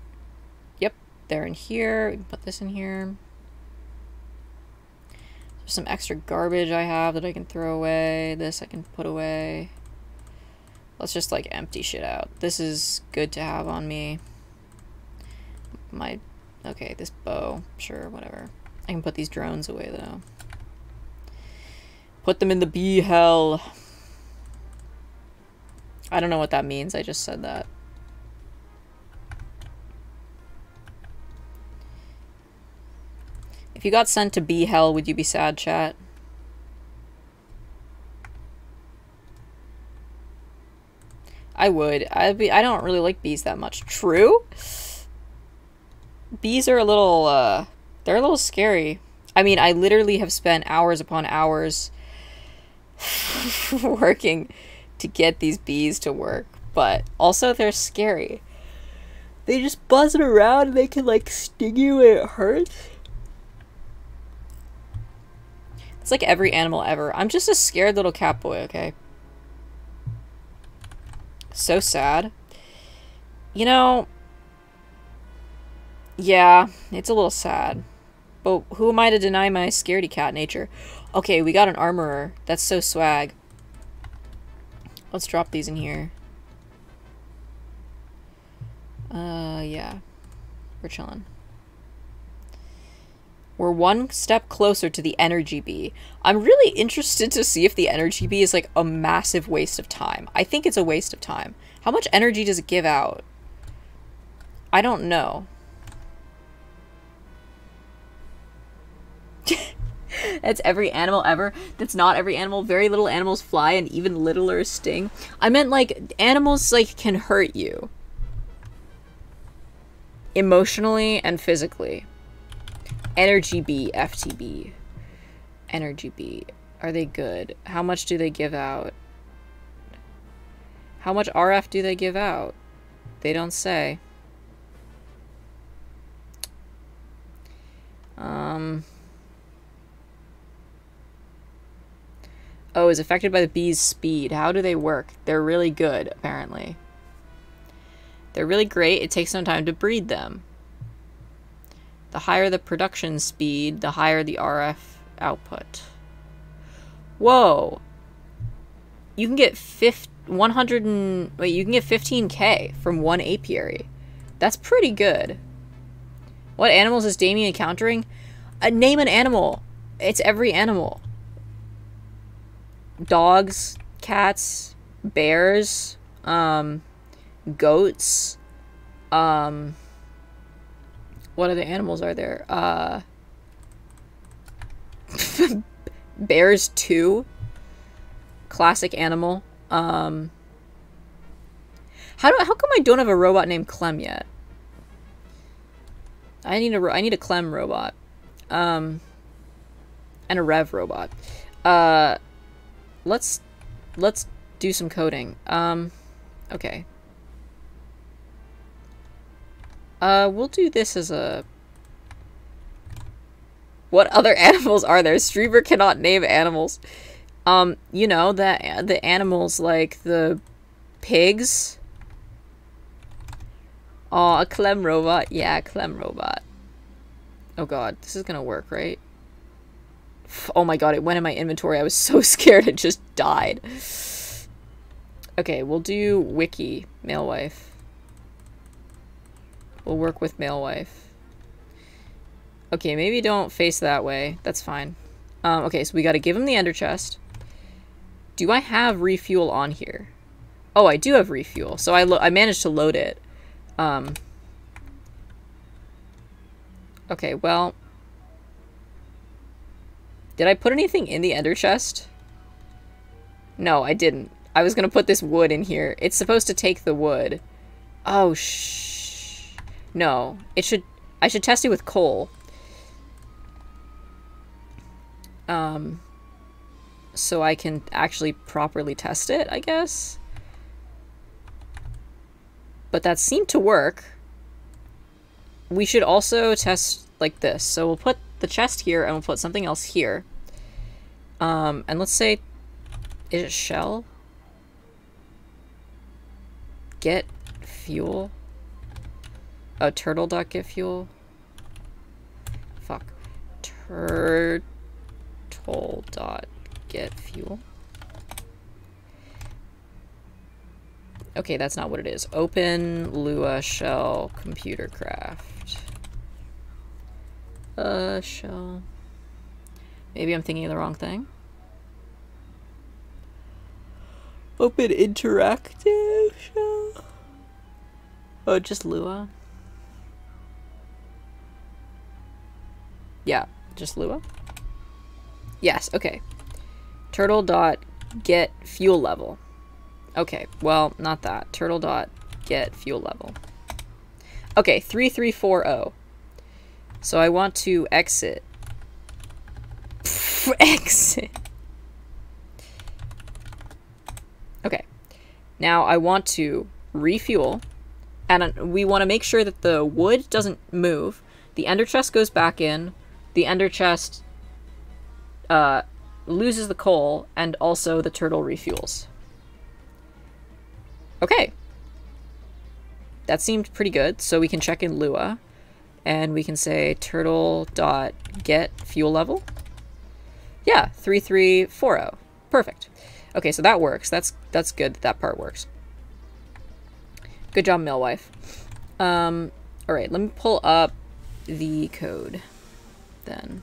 [SPEAKER 1] Yep, they're in here. Put this in here. There's some extra garbage I have that I can throw away. This I can put away. Let's just like empty shit out. This is good to have on me. My Okay, this bow. Sure, whatever. I can put these drones away, though. Put them in the bee hell. I don't know what that means. I just said that. If you got sent to bee hell, would you be sad, chat? I would. I'd be. I don't really like bees that much. True. bees are a little, uh, they're a little scary. I mean, I literally have spent hours upon hours working to get these bees to work, but also they're scary. They just buzz it around and they can like sting you and it hurts. It's like every animal ever. I'm just a scared little cat boy, okay? So sad. You know, yeah, it's a little sad. But who am I to deny my scaredy cat nature? Okay, we got an armorer. That's so swag. Let's drop these in here. Uh, yeah. We're chilling. We're one step closer to the energy bee. I'm really interested to see if the energy bee is like a massive waste of time. I think it's a waste of time. How much energy does it give out? I don't know. That's every animal ever. That's not every animal. Very little animals fly and even littler sting. I meant like animals like can hurt you. Emotionally and physically. Energy bee, FTB. Energy B. Are they good? How much do they give out? How much RF do they give out? They don't say. Um... Oh, is affected by the bee's speed. How do they work? They're really good, apparently. They're really great. It takes some time to breed them. The higher the production speed, the higher the RF output. Whoa. You can get 50, 100 and... Wait, you can get 15k from one apiary. That's pretty good. What animals is Damien encountering? Uh, name an animal. It's every animal dogs, cats, bears, um, goats, um, what other animals are there? Uh, bears too. Classic animal. Um, how do how come I don't have a robot named Clem yet? I need a I need a Clem robot, um, and a Rev robot. Uh, let's let's do some coding. Um, okay. Uh, we'll do this as a... What other animals are there? Streamer cannot name animals. Um, you know, the, the animals like the pigs. Oh, a Clem robot. Yeah, Clem robot. Oh god, this is gonna work, right? Oh my god, it went in my inventory. I was so scared it just died. Okay, we'll do wiki, male wife. We'll work with male wife. Okay, maybe don't face that way. That's fine. Um, okay, so we gotta give him the ender chest. Do I have refuel on here? Oh, I do have refuel. So I, I managed to load it. Um, okay, well, did I put anything in the ender chest? No, I didn't. I was going to put this wood in here. It's supposed to take the wood. Oh, shh. No. It should... I should test it with coal. Um... So I can actually properly test it, I guess? But that seemed to work. We should also test like this. So we'll put the chest here and we'll put something else here. Um, and let's say, is it shell? Get fuel? Oh, turtle dot get fuel? Fuck. Turtle dot get fuel. Okay, that's not what it is. Open Lua shell computer craft. Uh, shell. Maybe I'm thinking of the wrong thing. Open interactive shell. Oh, just Lua. Yeah, just Lua. Yes, okay. Turtle dot get fuel level. Okay, well, not that. Turtle dot get fuel level. Okay, 3340. So I want to exit. exit. Okay. Now I want to refuel, and we want to make sure that the wood doesn't move. The ender chest goes back in. The ender chest uh, loses the coal, and also the turtle refuels. Okay. That seemed pretty good, so we can check in Lua, and we can say turtle dot get fuel level. Yeah, 3340. Perfect. Okay, so that works. That's that's good that, that part works. Good job, Millwife. Um, all right, let me pull up the code then.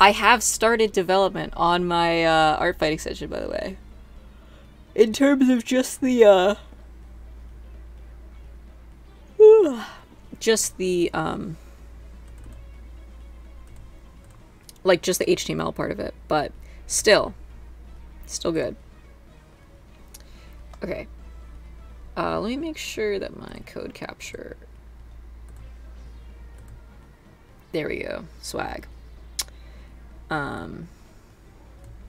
[SPEAKER 1] I have started development on my uh, art fight extension, by the way. In terms of just the, uh, just the, um, like just the HTML part of it, but still, still good. Okay. Uh, let me make sure that my code capture. There we go. Swag. Um,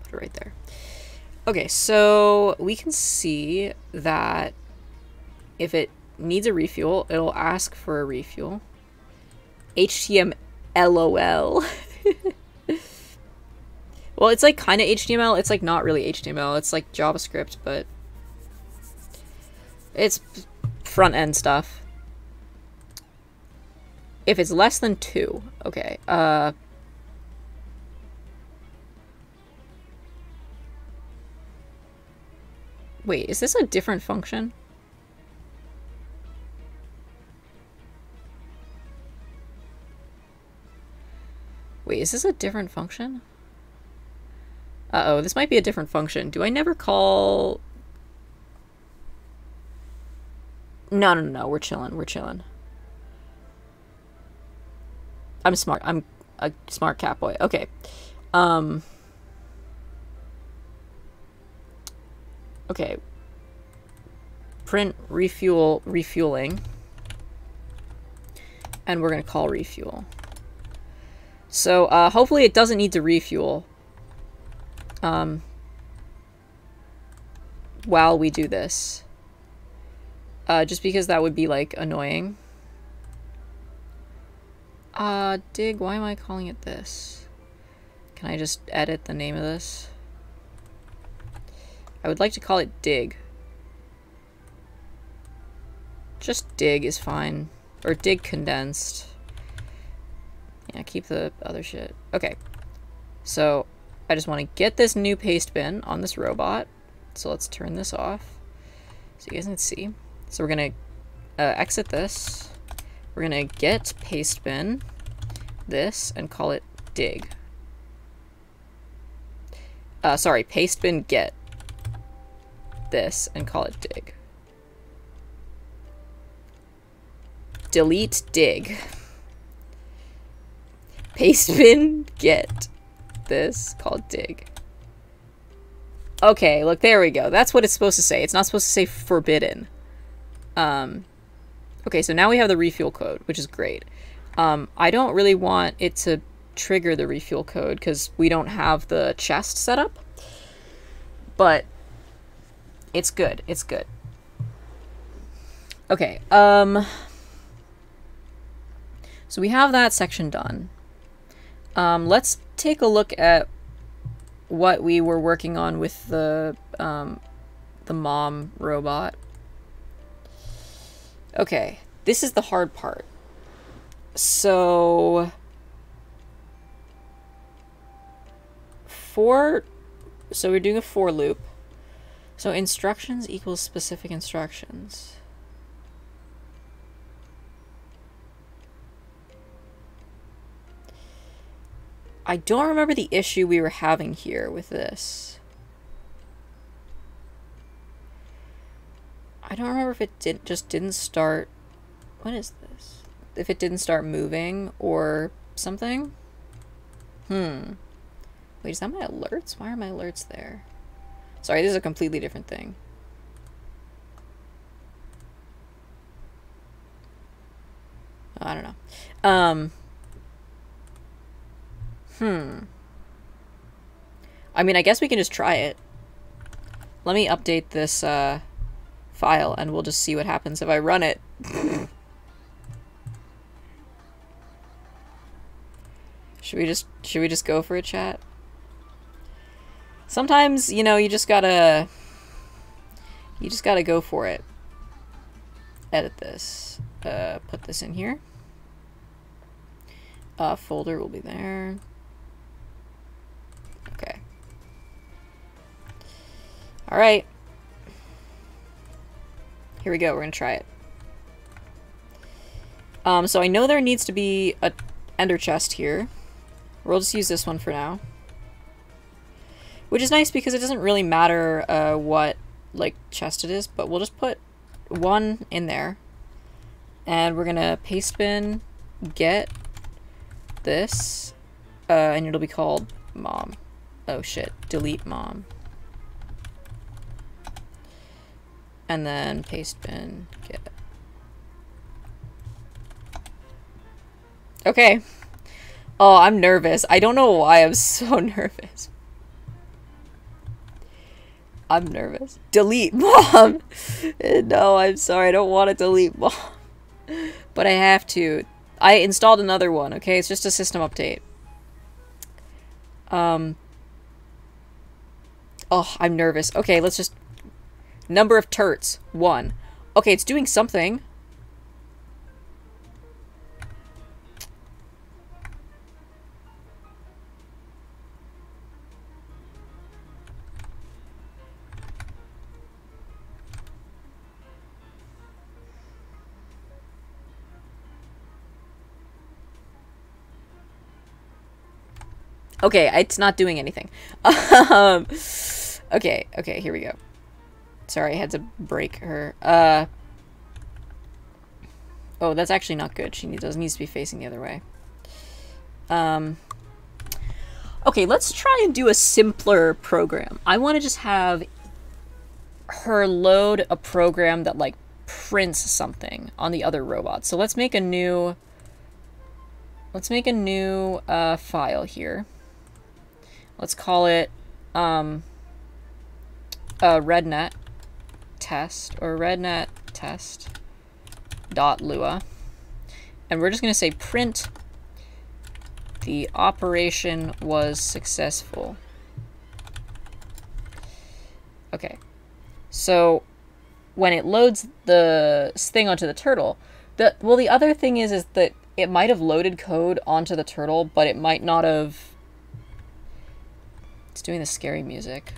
[SPEAKER 1] put it right there. Okay, so we can see that if it needs a refuel, it'll ask for a refuel. HTML LOL. well, it's like kind of HTML. It's like not really HTML. It's like JavaScript, but it's front end stuff. If it's less than two, okay. Uh, Wait, is this a different function? Wait, is this a different function? Uh-oh, this might be a different function. Do I never call... No, no, no, we're chilling, we're chilling. I'm smart. I'm a smart cat boy. Okay. Um... Okay. Print refuel refueling. And we're to call refuel. So uh, hopefully it doesn't need to refuel um, while we do this. Uh, just because that would be like annoying. Uh, dig, why am I calling it this? Can I just edit the name of this? I would like to call it dig. Just dig is fine. Or dig condensed. Yeah, keep the other shit. Okay. So, I just want to get this new paste bin on this robot. So let's turn this off. So you guys can see. So we're going to uh, exit this. We're going to get paste bin this and call it dig. Uh, sorry, paste bin get this and call it dig. Delete dig. Pastebin get this called dig. Okay, look, there we go. That's what it's supposed to say. It's not supposed to say forbidden. Um, okay, so now we have the refuel code, which is great. Um, I don't really want it to trigger the refuel code because we don't have the chest set up. But it's good. It's good. Okay. Um So we have that section done. Um let's take a look at what we were working on with the um the mom robot. Okay. This is the hard part. So for so we're doing a for loop. So instructions equals specific instructions. I don't remember the issue we were having here with this. I don't remember if it did just didn't start what is this? If it didn't start moving or something? Hmm. Wait, is that my alerts? Why are my alerts there? Sorry, this is a completely different thing. I don't know. Um, hmm. I mean, I guess we can just try it. Let me update this uh, file and we'll just see what happens if I run it. should we just should we just go for a chat? Sometimes, you know, you just gotta you just gotta go for it. Edit this. Uh, put this in here. Uh, folder will be there. All right. Here we go. We're to try it. Um, so I know there needs to be a ender chest here. We'll just use this one for now. Which is nice because it doesn't really matter uh, what like chest it is, but we'll just put one in there. And we're gonna paste bin get this, uh, and it'll be called mom. Oh shit, delete mom. And then paste bin get. Okay. Oh, I'm nervous. I don't know why I'm so nervous. I'm nervous. Delete mom. no, I'm sorry. I don't want to delete mom. But I have to. I installed another one, okay? It's just a system update. Um. Oh, I'm nervous. Okay, let's just... Number of turts. One. Okay, it's doing something. Okay, it's not doing anything. um, okay, okay, here we go. Sorry, I had to break her. Uh, oh, that's actually not good. She does needs to be facing the other way. Um, okay, let's try and do a simpler program. I want to just have her load a program that like prints something on the other robot. So let's make a new let's make a new uh, file here let's call it um, a rednet test or rednet test dot lua. And we're just going to say print the operation was successful. Okay. So when it loads the thing onto the turtle the well the other thing is is that it might have loaded code onto the turtle but it might not have it's doing the scary music.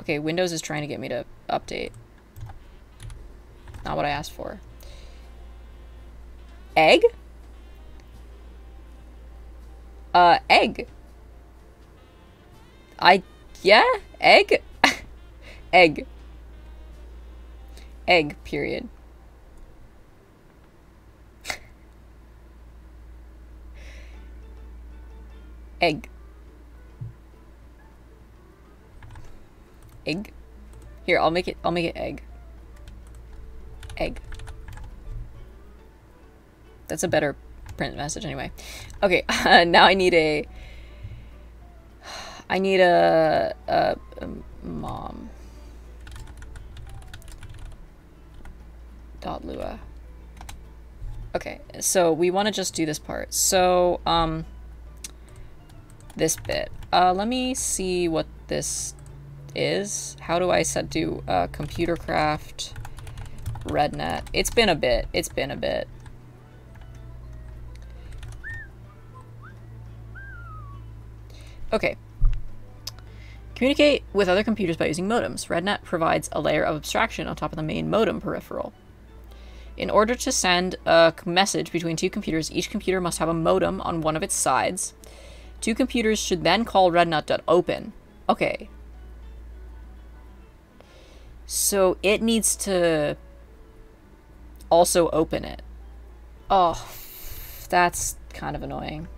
[SPEAKER 1] Okay, Windows is trying to get me to update. Not what I asked for. Egg? Uh, egg. I, yeah, egg? egg. Egg, period. egg. Egg? Here, I'll make it, I'll make it egg. Egg. That's a better print message anyway. Okay, uh, now I need a... I need a, a, a mom. Dot Lua. Okay, so we want to just do this part. So, um, this bit. Uh, let me see what this is. How do I set do uh, computer craft rednet? It's been a bit. It's been a bit. Okay. Communicate with other computers by using modems. RedNet provides a layer of abstraction on top of the main modem peripheral. In order to send a message between two computers, each computer must have a modem on one of its sides. Two computers should then call rednet.open. Okay, so it needs to also open it. Oh, that's kind of annoying.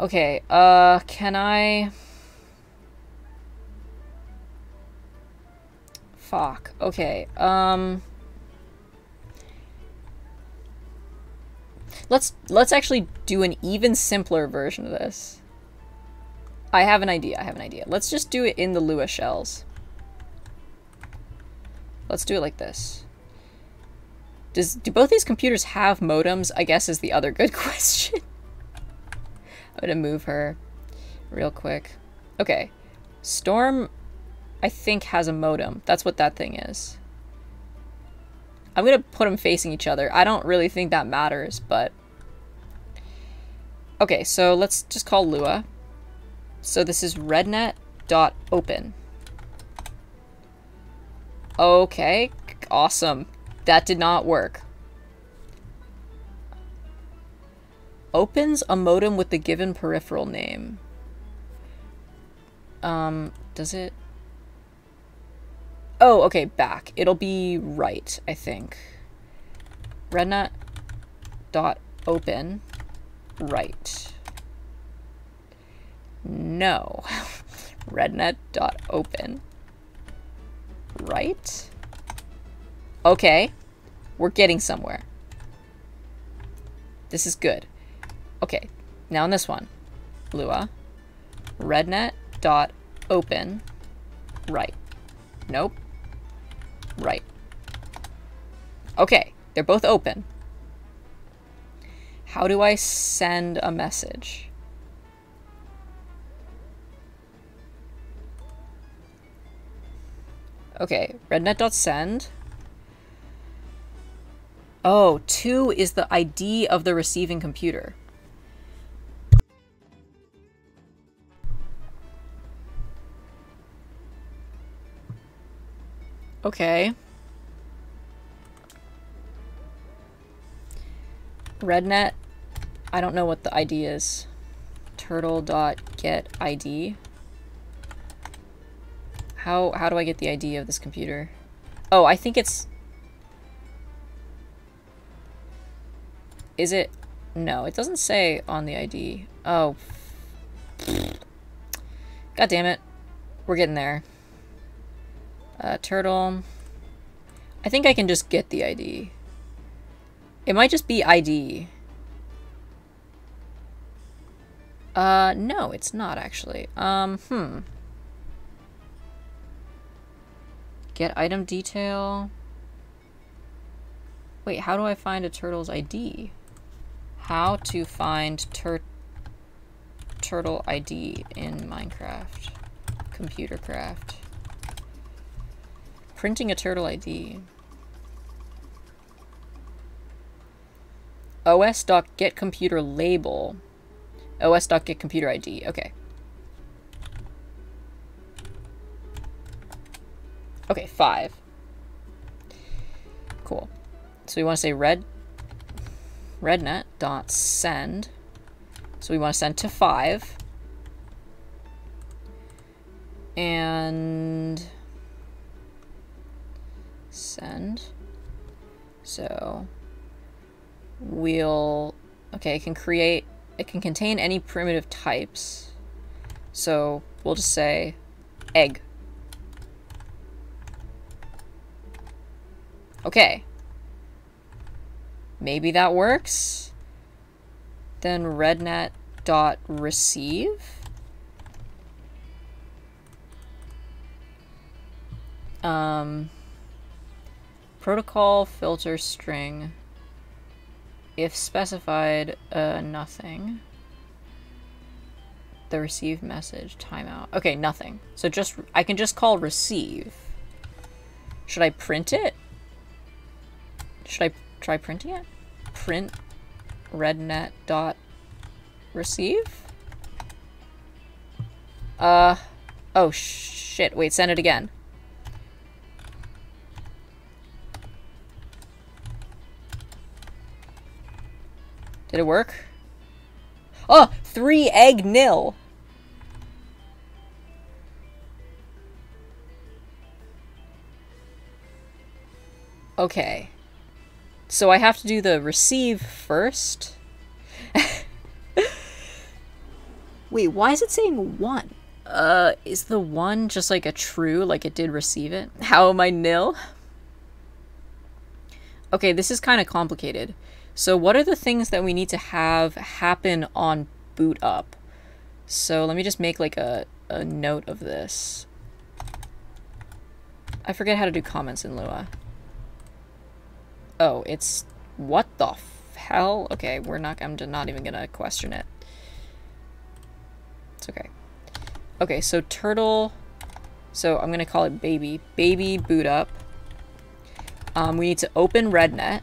[SPEAKER 1] Okay, uh, can I... Fuck. Okay, um... Let's let's actually do an even simpler version of this. I have an idea. I have an idea. Let's just do it in the Lua shells. Let's do it like this. Does do both these computers have modems? I guess is the other good question. I'm gonna move her real quick. Okay. Storm, I think, has a modem. That's what that thing is. I'm gonna put them facing each other. I don't really think that matters, but... Okay, so let's just call Lua. So this is rednet.open. Okay, awesome. That did not work. Opens a modem with the given peripheral name. Um, does it? Oh, okay, back. It'll be right, I think. Rednet dot open right. No. Rednet dot open right. Okay, we're getting somewhere. This is good. Okay, now on this one, Lua, rednet dot open right. Nope. Right. Okay, they're both open. How do I send a message? Okay, rednet.send. Oh, 2 is the ID of the receiving computer. Okay. Rednet. I don't know what the ID is. Turtle dot get ID. How how do I get the ID of this computer? Oh, I think it's Is it No, it doesn't say on the ID. Oh. God damn it. We're getting there. Uh, turtle. I think I can just get the ID. It might just be ID. Uh, no, it's not actually. Um, hmm. Get item detail. Wait, how do I find a turtle's ID? How to find tur turtle ID in Minecraft. Computer craft. Printing a turtle ID. os.get computer label. os.get computer ID. Okay. Okay, five. Cool. So we want to say red rednet dot send. So we want to send to five. And send. So we'll, okay, it can create, it can contain any primitive types. So we'll just say egg. Okay. Maybe that works. Then rednet dot receive. Um, Protocol filter string. If specified, uh, nothing. The receive message, timeout. Okay, nothing. So just, I can just call receive. Should I print it? Should I try printing it? Print rednet dot receive? Uh, oh shit, wait, send it again. Did it work? Oh, three egg nil. Okay. So I have to do the receive first. Wait, why is it saying one? Uh, is the one just like a true, like it did receive it? How am I nil? Okay, this is kind of complicated. So what are the things that we need to have happen on boot up? So let me just make like a, a note of this. I forget how to do comments in Lua. Oh, it's... What the hell? Okay, we're not... I'm not even gonna question it. It's okay. Okay, so turtle... So I'm gonna call it baby. Baby boot up. Um, we need to open RedNet.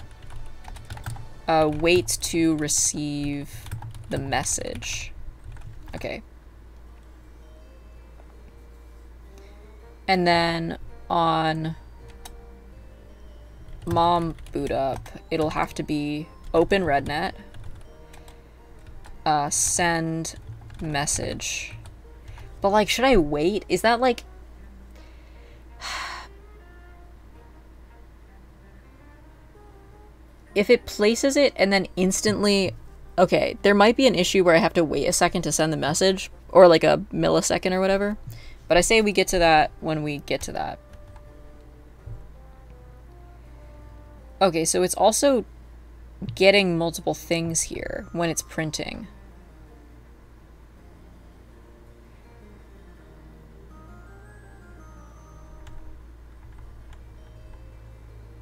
[SPEAKER 1] Uh, wait to receive the message. Okay. And then on mom boot up, it'll have to be open RedNet, uh, send message. But like, should I wait? Is that like... if it places it and then instantly... Okay, there might be an issue where I have to wait a second to send the message, or like a millisecond or whatever. But I say we get to that when we get to that. Okay, so it's also getting multiple things here when it's printing.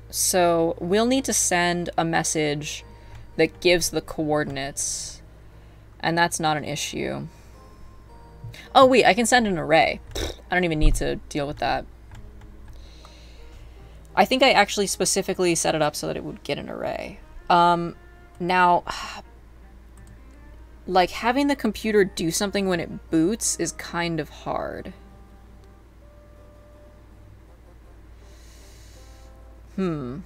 [SPEAKER 1] So we'll need to send a message that gives the coordinates, and that's not an issue. Oh wait, I can send an array. I don't even need to deal with that. I think I actually specifically set it up so that it would get an array. Um, now, like having the computer do something when it boots is kind of hard. Hmm.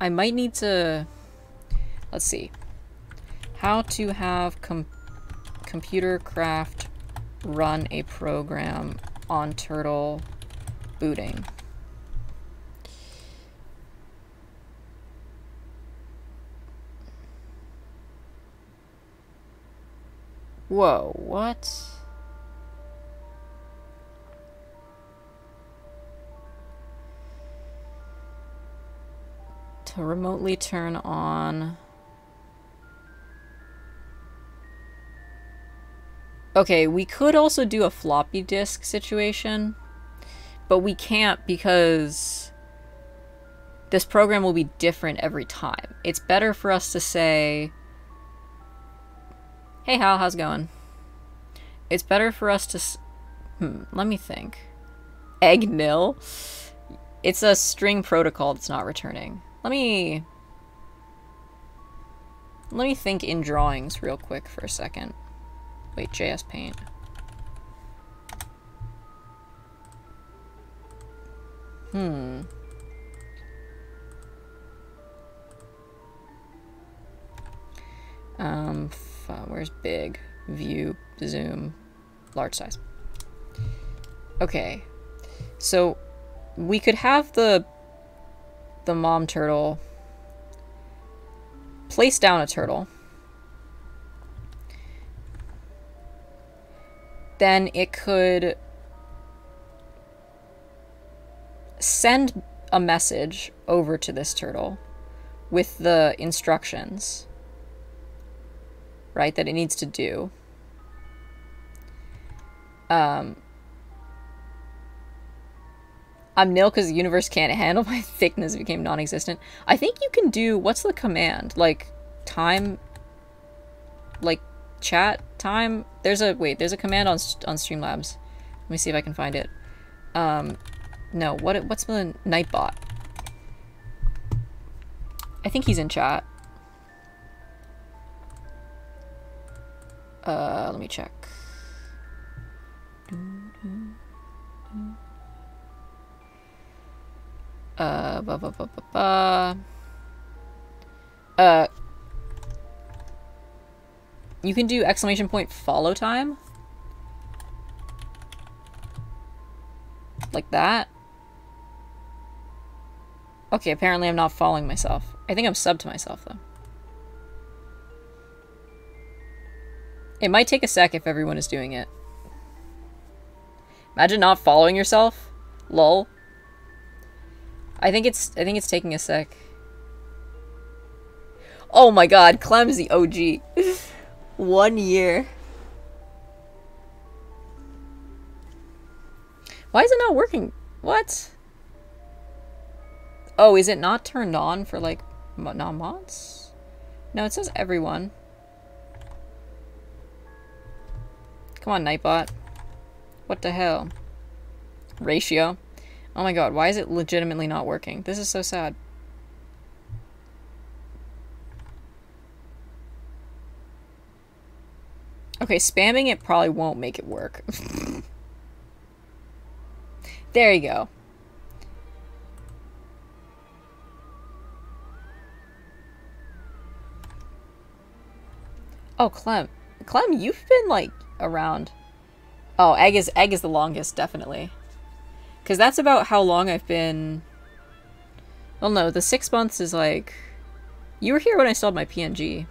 [SPEAKER 1] I might need to... Let's see. How to have com computer craft run a program on turtle booting. Whoa, what? To remotely turn on Okay, we could also do a floppy disk situation, but we can't because this program will be different every time. It's better for us to say, hey Hal, how's it going? It's better for us to, hmm, let me think. Egg nil? It's a string protocol that's not returning. Let me, let me think in drawings real quick for a second. Wait, JS Paint. Hmm. Um, where's big? View, zoom, large size. Okay. So, we could have the the mom turtle place down a turtle then it could send a message over to this turtle with the instructions, right, that it needs to do. Um, I'm nil because the universe can't handle my thickness became non-existent. I think you can do, what's the command? Like, time, like, chat time. There's a wait. There's a command on on Streamlabs. Let me see if I can find it. Um, no. What what's the Nightbot? I think he's in chat. Uh, let me check. Uh, ba ba ba ba ba. Uh, you can do exclamation point follow time. Like that. Okay, apparently I'm not following myself. I think I'm sub to myself, though. It might take a sec if everyone is doing it. Imagine not following yourself. Lol. I think it's I think it's taking a sec. Oh my god, Clem's the OG. One year. Why is it not working? What? Oh, is it not turned on for like non-mods? No, it says everyone. Come on, Nightbot. What the hell? Ratio. Oh my god, why is it legitimately not working? This is so sad. Okay, spamming it probably won't make it work. there you go. Oh, Clem. Clem, you've been, like, around. Oh, egg is egg is the longest, definitely. Because that's about how long I've been... Well, no, the six months is, like... You were here when I had my PNG.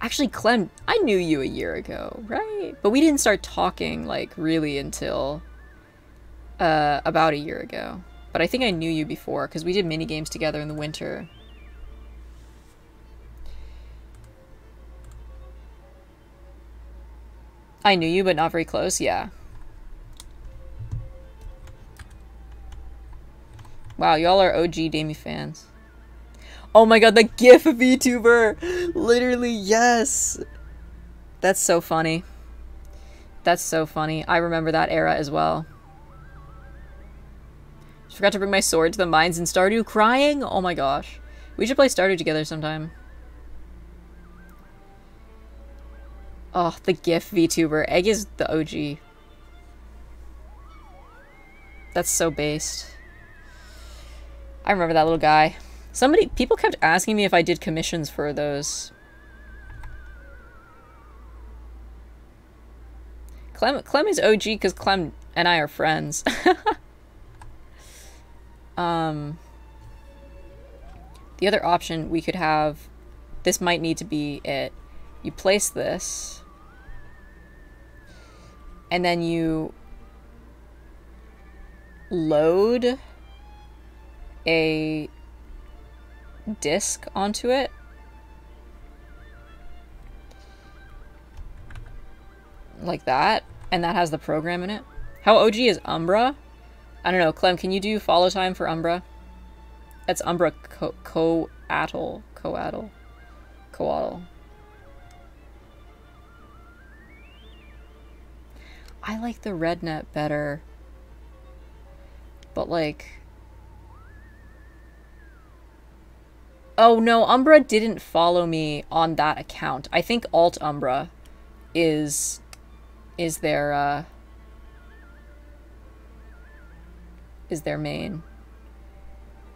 [SPEAKER 1] Actually, Clem, I knew you a year ago, right? But we didn't start talking, like, really until uh, about a year ago. But I think I knew you before, because we did mini games together in the winter. I knew you, but not very close, yeah. Wow, y'all are OG Damie fans. Oh my god, the GIF VTuber! Literally, yes! That's so funny. That's so funny. I remember that era as well. Just forgot to bring my sword to the mines in Stardew crying? Oh my gosh. We should play Stardew together sometime. Oh, the GIF VTuber. Egg is the OG. That's so based. I remember that little guy. Somebody, people kept asking me if I did commissions for those. Clem, Clem is OG because Clem and I are friends. um, the other option we could have, this might need to be it. You place this, and then you load a disk onto it. Like that. And that has the program in it. How OG is Umbra? I don't know. Clem, can you do follow time for Umbra? That's Umbra co coatl. Coatl. Coatl. I like the RedNet better. But like Oh no, Umbra didn't follow me on that account. I think Alt Umbra is is their uh is their main.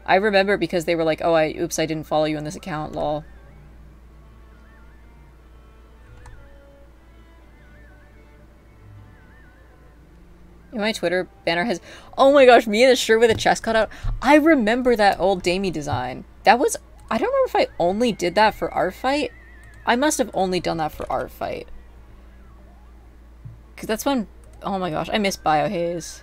[SPEAKER 1] I remember because they were like, "Oh, I oops, I didn't follow you on this account, lol." my Twitter banner has Oh my gosh, me in a shirt with a chest cut out. I remember that old Damie design. That was I don't remember if I only did that for Art Fight. I must have only done that for Art Fight. Because that's when... Oh my gosh, I miss Biohaze.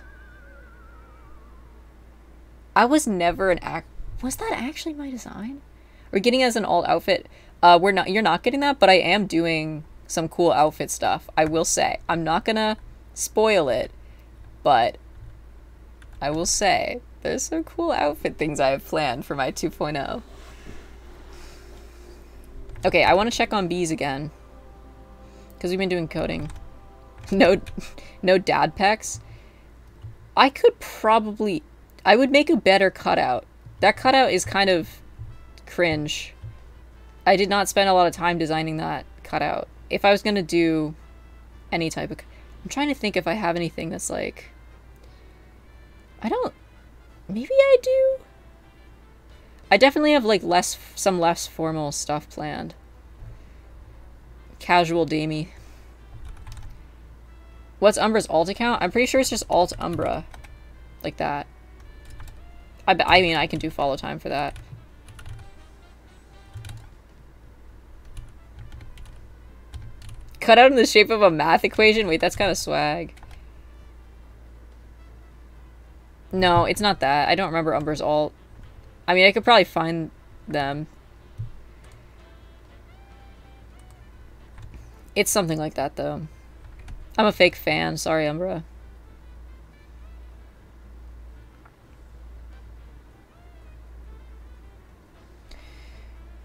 [SPEAKER 1] I was never an act... Was that actually my design? We're getting as an alt outfit. Uh, we're not. You're not getting that, but I am doing some cool outfit stuff. I will say. I'm not gonna spoil it, but I will say there's some cool outfit things I have planned for my 2.0. Okay, I want to check on bees again. Because we've been doing coding. no, no dad pecs. I could probably... I would make a better cutout. That cutout is kind of cringe. I did not spend a lot of time designing that cutout. If I was going to do any type of... I'm trying to think if I have anything that's like... I don't... Maybe I do? I definitely have like less, some less formal stuff planned. Casual Damie. What's Umbra's alt account? I'm pretty sure it's just alt Umbra. Like that. I, I mean, I can do follow time for that. Cut out in the shape of a math equation? Wait, that's kind of swag. No, it's not that. I don't remember Umbra's alt. I mean, I could probably find them. It's something like that, though. I'm a fake fan. Sorry, Umbra.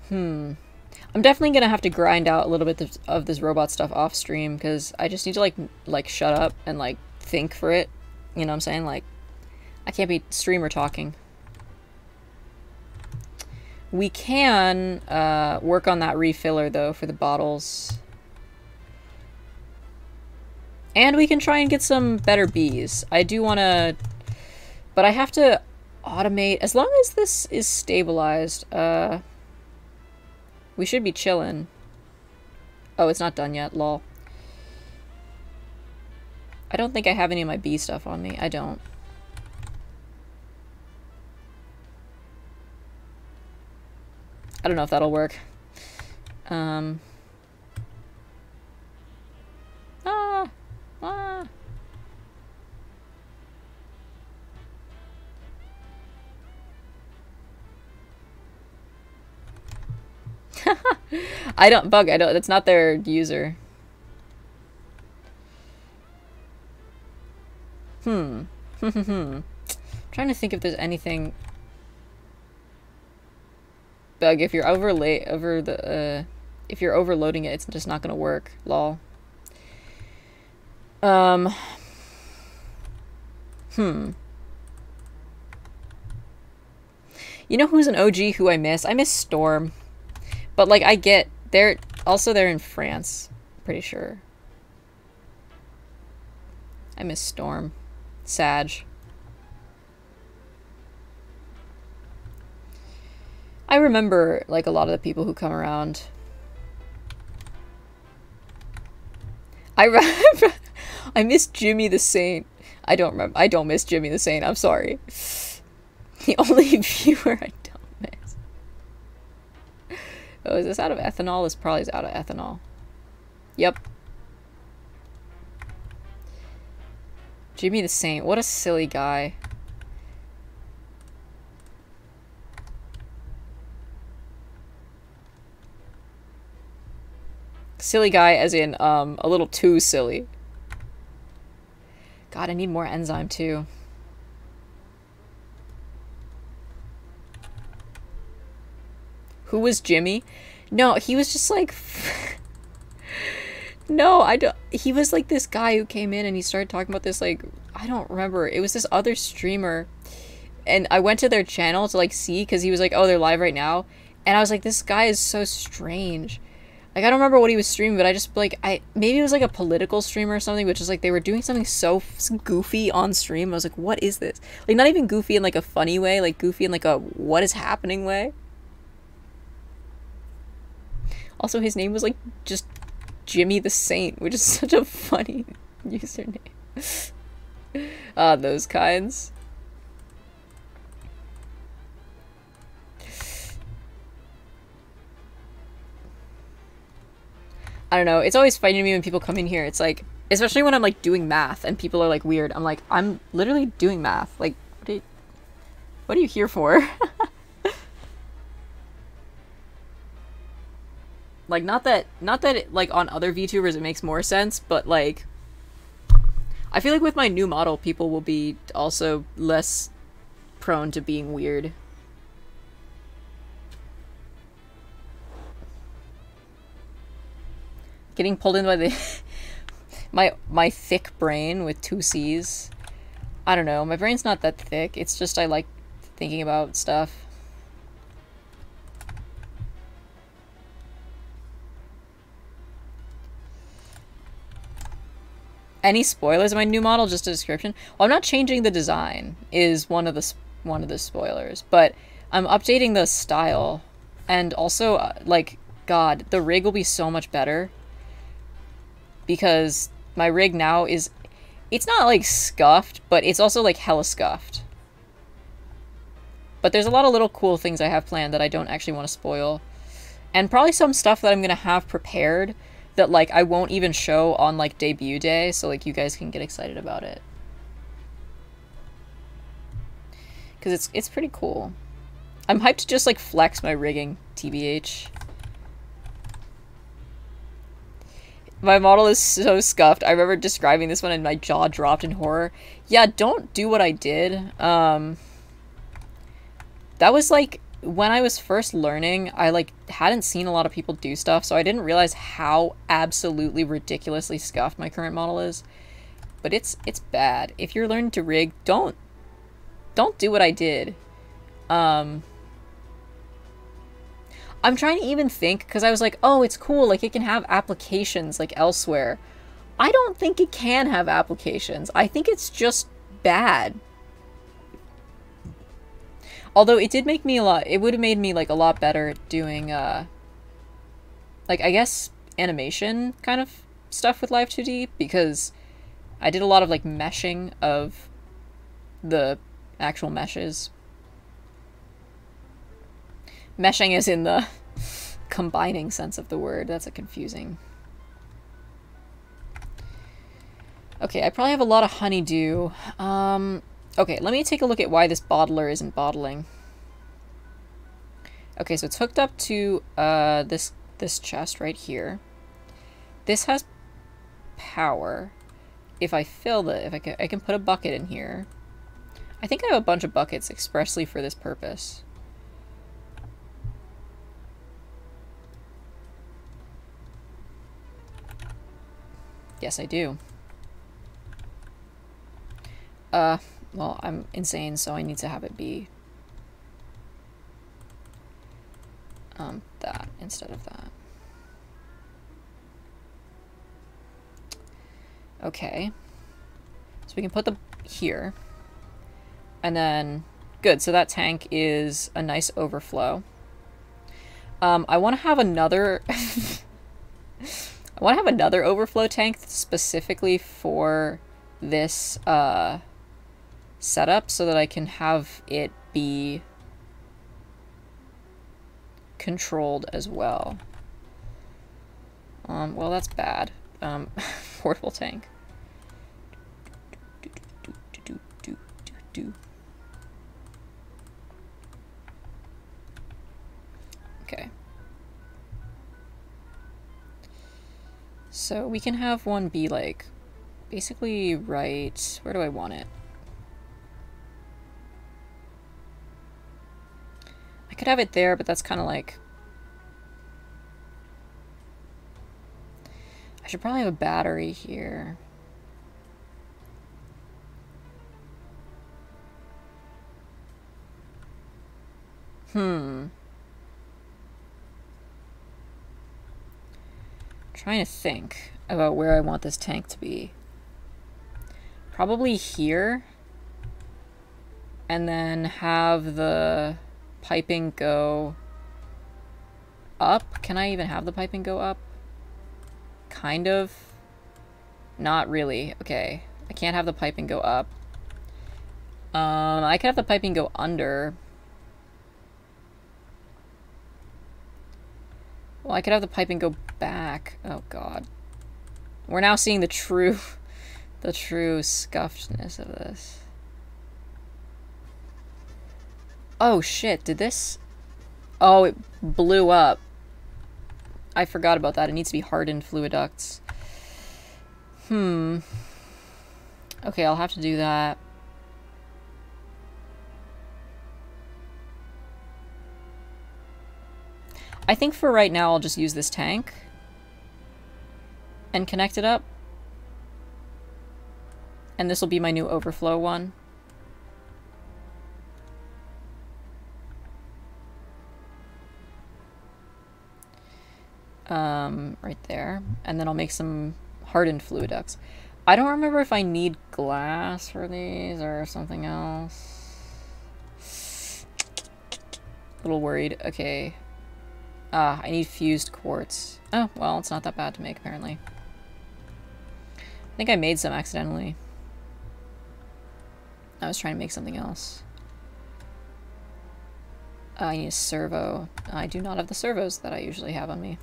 [SPEAKER 1] Hmm. I'm definitely gonna have to grind out a little bit of this robot stuff off stream because I just need to like like shut up and like think for it. You know what I'm saying? Like, I can't be streamer talking. We can uh, work on that refiller though for the bottles. And we can try and get some better bees. I do want to... But I have to automate... As long as this is stabilized, uh... We should be chilling. Oh, it's not done yet, lol. I don't think I have any of my bee stuff on me. I don't. I don't know if that'll work. Um... Ah! Ah! I don't bug. I don't. That's not their user. Hmm. Hmm. Trying to think if there's anything. Bug. If you're overlay over the, uh, if you're overloading it, it's just not gonna work. Lol. Um. Hmm. You know who's an OG who I miss? I miss Storm. But like I get they're also they're in France, pretty sure. I miss Storm. Sag. I remember like a lot of the people who come around. I I miss Jimmy the Saint. I don't remember. I don't miss Jimmy the Saint. I'm sorry. The only viewer I don't miss. Oh, is this out of ethanol? This probably is out of ethanol. Yep. Jimmy the Saint. What a silly guy. Silly guy as in, um, a little too silly. God, I need more enzyme too. Who was Jimmy? No, he was just like. no, I don't. He was like this guy who came in and he started talking about this, like, I don't remember. It was this other streamer. And I went to their channel to like see because he was like, oh, they're live right now. And I was like, this guy is so strange. Like I don't remember what he was streaming, but I just like I maybe it was like a political stream or something, which is like they were doing something so goofy on stream. I was like, what is this? Like not even goofy in like a funny way, like goofy in like a what is happening way. Also, his name was like just Jimmy the Saint, which is such a funny username. Ah, uh, those kinds. I don't know. It's always funny to me when people come in here. It's like, especially when I'm like doing math and people are like weird. I'm like, I'm literally doing math. Like, what are you, what are you here for? Like not that not that it, like on other VTubers it makes more sense, but like I feel like with my new model people will be also less prone to being weird. Getting pulled in by the my my thick brain with two C's. I don't know. My brain's not that thick. It's just I like thinking about stuff. any spoilers of my new model? Just a description. Well, I'm not changing the design. Is one of the one of the spoilers, but I'm updating the style, and also uh, like God, the rig will be so much better because my rig now is it's not like scuffed, but it's also like hella scuffed. But there's a lot of little cool things I have planned that I don't actually want to spoil. And probably some stuff that I'm going to have prepared that like I won't even show on like debut day, so like you guys can get excited about it. Because it's, it's pretty cool. I'm hyped to just, like, flex my rigging, TBH. My model is so scuffed. I remember describing this one and my jaw dropped in horror. Yeah, don't do what I did. Um, that was, like, when I was first learning, I like hadn't seen a lot of people do stuff, so I didn't realize how absolutely ridiculously scuffed my current model is. But it's it's bad. If you're learning to rig, don't don't do what I did. Um I'm trying to even think because I was like, "Oh, it's cool. Like it can have applications like elsewhere." I don't think it can have applications. I think it's just bad Although it did make me a lot, it would have made me like a lot better doing, uh, like I guess animation kind of stuff with Live 2D because I did a lot of like meshing of the actual meshes. Meshing is in the combining sense of the word. That's a confusing. Okay, I probably have a lot of honeydew. Um, Okay, let me take a look at why this bottler isn't bottling. Okay, so it's hooked up to uh, this this chest right here. This has power. If I fill it, if I can, I can put a bucket in here. I think I have a bunch of buckets expressly for this purpose. Yes, I do. Uh, well, I'm insane, so I need to have it be um, that instead of that. Okay. So we can put the here. And then, good, so that tank is a nice overflow. Um, I want to have another... I want to have another overflow tank specifically for this, uh, setup so that I can have it be controlled as well. Um, well, that's bad. Um, portable tank. Okay. So we can have one be like, basically right, where do I want it? I could have it there, but that's kind of like... I should probably have a battery here. Hmm. Trying to think about where I want this tank to be. Probably here. And then have the piping go up? Can I even have the piping go up? Kind of. Not really. Okay. I can't have the piping go up. Um, I could have the piping go under. Well, I could have the piping go back. Oh, God. We're now seeing the true, the true scuffedness of this. Oh shit, did this... Oh, it blew up. I forgot about that. It needs to be hardened fluid ducts. Hmm. Okay, I'll have to do that. I think for right now I'll just use this tank and connect it up. And this will be my new overflow one. um, right there. And then I'll make some hardened fluid ducts. I don't remember if I need glass for these or something else. A little worried. Okay. Ah, I need fused quartz. Oh, well, it's not that bad to make, apparently. I think I made some accidentally. I was trying to make something else. I need a servo. I do not have the servos that I usually have on me.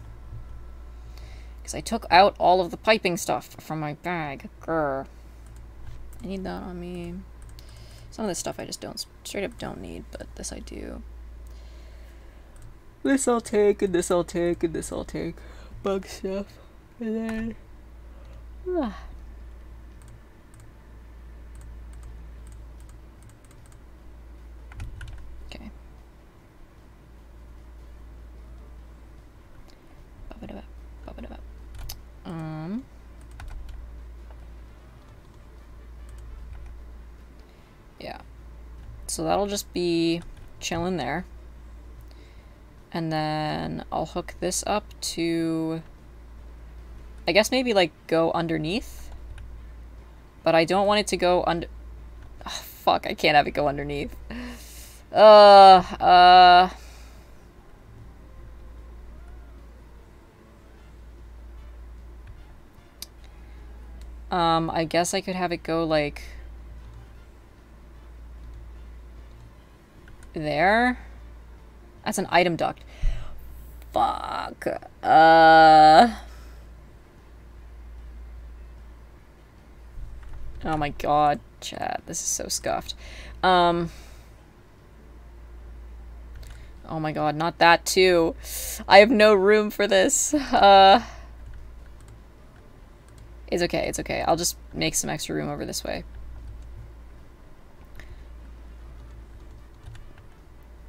[SPEAKER 1] Because I took out all of the piping stuff from my bag. Grr. I need that on me. Some of this stuff I just don't straight up don't need, but this I do. This I'll take, and this I'll take, and this I'll take. Bug stuff. And then. Ah. Okay. Um. Yeah. So that'll just be chilling there. And then I'll hook this up to, I guess maybe like go underneath. But I don't want it to go under, oh, fuck, I can't have it go underneath. Uh, uh... Um, I guess I could have it go like there. That's an item duct. Fuck. Uh. Oh my god, chat. This is so scuffed. Um. Oh my god, not that too. I have no room for this. Uh. It's okay, it's okay. I'll just make some extra room over this way.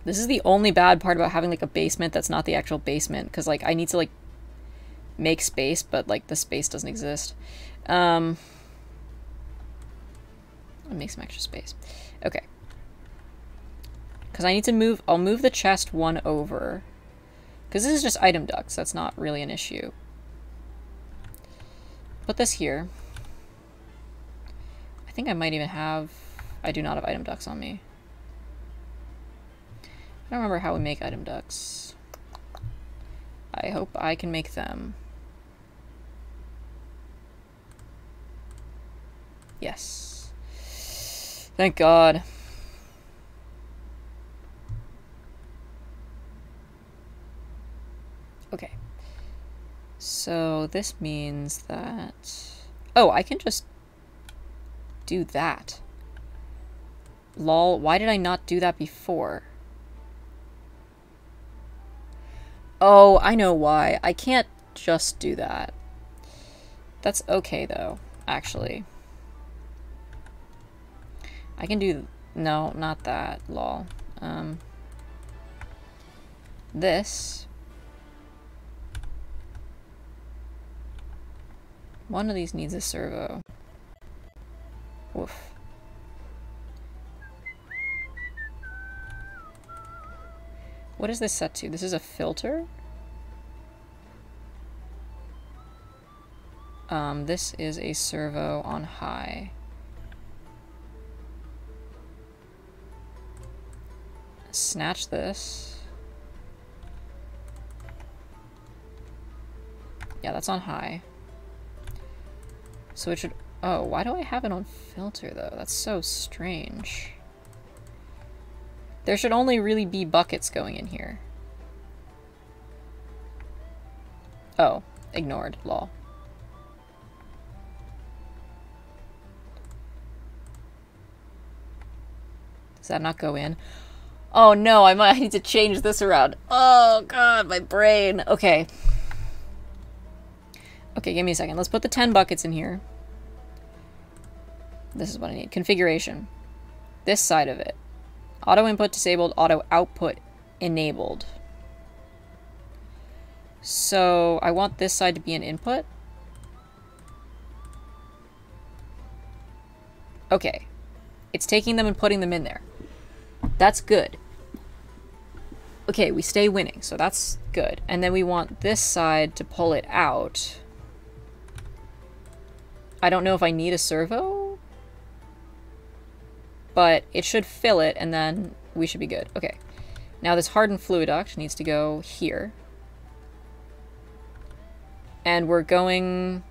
[SPEAKER 1] This is the only bad part about having like a basement that's not the actual basement because like I need to like make space but like the space doesn't exist. Um I'll make some extra space. Okay. Because I need to move, I'll move the chest one over. Because this is just item ducts, that's not really an issue. Put this here. I think I might even have, I do not have item ducts on me. I don't remember how we make item ducts. I hope I can make them. Yes. Thank God. Okay. So this means that... Oh, I can just do that. Lol, why did I not do that before? Oh, I know why. I can't just do that. That's okay, though, actually. I can do... No, not that. Lol. Um, this. One of these needs a servo. Woof. What is this set to? This is a filter? Um, this is a servo on high. Snatch this. Yeah, that's on high. So it should... Oh, why do I have it on filter, though? That's so strange. There should only really be buckets going in here. Oh, ignored. Law. Does that not go in? Oh no, I might need to change this around. Oh god, my brain. Okay. Okay, give me a second. Let's put the 10 buckets in here. This is what I need. Configuration. This side of it. Auto input disabled, auto output enabled. So I want this side to be an input. Okay. It's taking them and putting them in there. That's good. Okay, we stay winning, so that's good. And then we want this side to pull it out. I don't know if I need a servo but it should fill it and then we should be good. Okay. Now this hardened fluid duct needs to go here. And we're going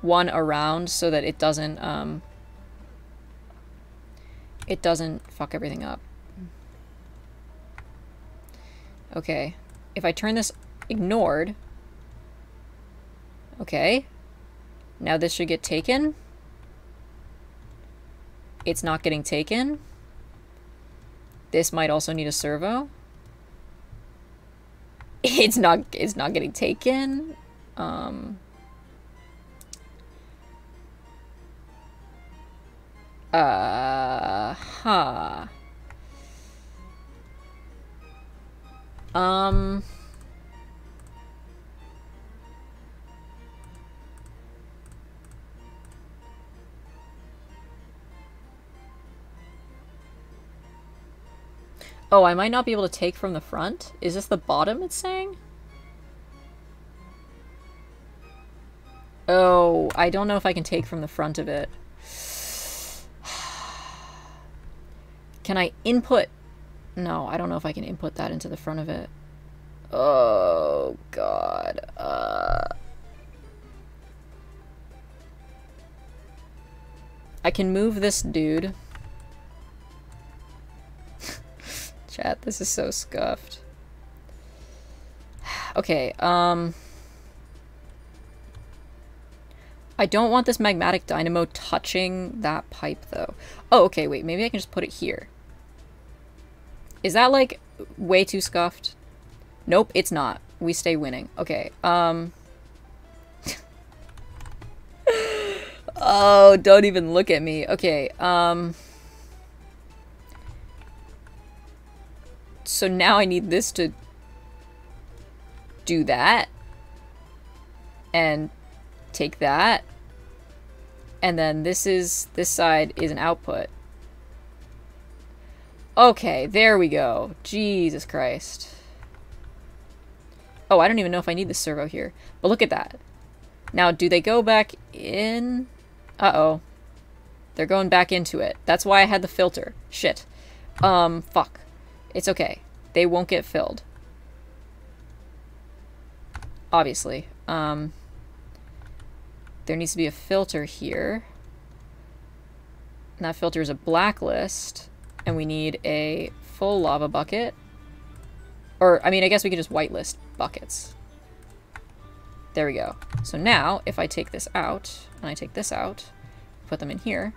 [SPEAKER 1] one around so that it doesn't, um, it doesn't fuck everything up. Okay. If I turn this ignored, okay. Now this should get taken. It's not getting taken. This might also need a servo. It's not it's not getting taken. Um Uh huh. Um Oh, I might not be able to take from the front? Is this the bottom it's saying? Oh, I don't know if I can take from the front of it. Can I input? No, I don't know if I can input that into the front of it. Oh, God. Uh... I can move this dude. Chat, this is so scuffed. Okay, um... I don't want this magmatic dynamo touching that pipe, though. Oh, okay, wait, maybe I can just put it here. Is that, like, way too scuffed? Nope, it's not. We stay winning. Okay, um... oh, don't even look at me. Okay, um... So now I need this to do that. And take that. And then this is, this side is an output. Okay, there we go. Jesus Christ. Oh, I don't even know if I need the servo here. But look at that. Now, do they go back in? Uh-oh. They're going back into it. That's why I had the filter. Shit. Um, fuck. It's okay. They won't get filled. Obviously. Um, there needs to be a filter here. And that filter is a blacklist. And we need a full lava bucket. Or, I mean, I guess we could just whitelist buckets. There we go. So now, if I take this out, and I take this out, put them in here.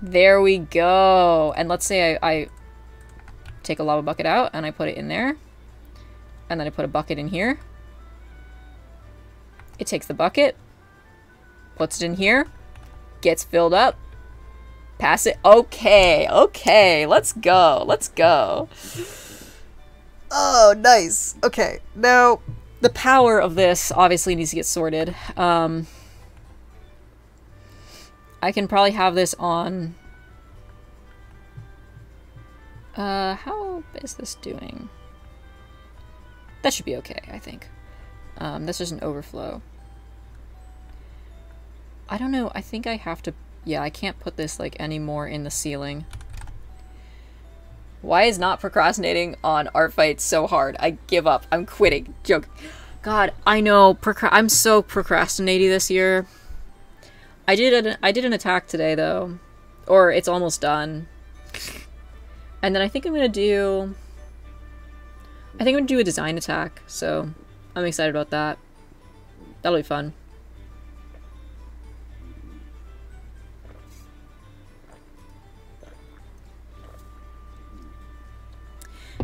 [SPEAKER 1] There we go. And let's say I, I take a lava bucket out and I put it in there. And then I put a bucket in here. It takes the bucket, puts it in here, gets filled up, pass it. Okay, okay, let's go, let's go. Oh, nice. Okay, now the power of this obviously needs to get sorted. Um, I can probably have this on uh, how is this doing? That should be okay, I think. Um, this is an overflow. I don't know, I think I have to... Yeah, I can't put this, like, any more in the ceiling. Why is not procrastinating on art fights so hard? I give up. I'm quitting. Joke. God, I know. I'm so procrastinating this year. I did an I did an attack today though, or it's almost done. And then I think I'm going to do... I think I'm going to do a design attack, so I'm excited about that. That'll be fun.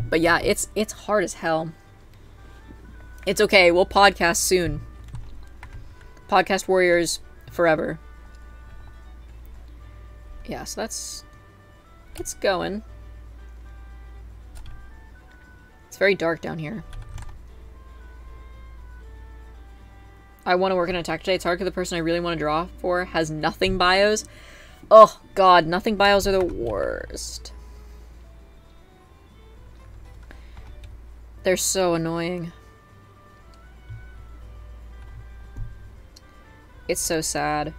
[SPEAKER 1] But yeah, it's it's hard as hell. It's okay. We'll podcast soon. Podcast warriors forever. Yeah, so that's it's going very dark down here. I want to work in attack today. It's hard because the person I really want to draw for has nothing bios. Oh, God. Nothing bios are the worst. They're so annoying. It's so sad.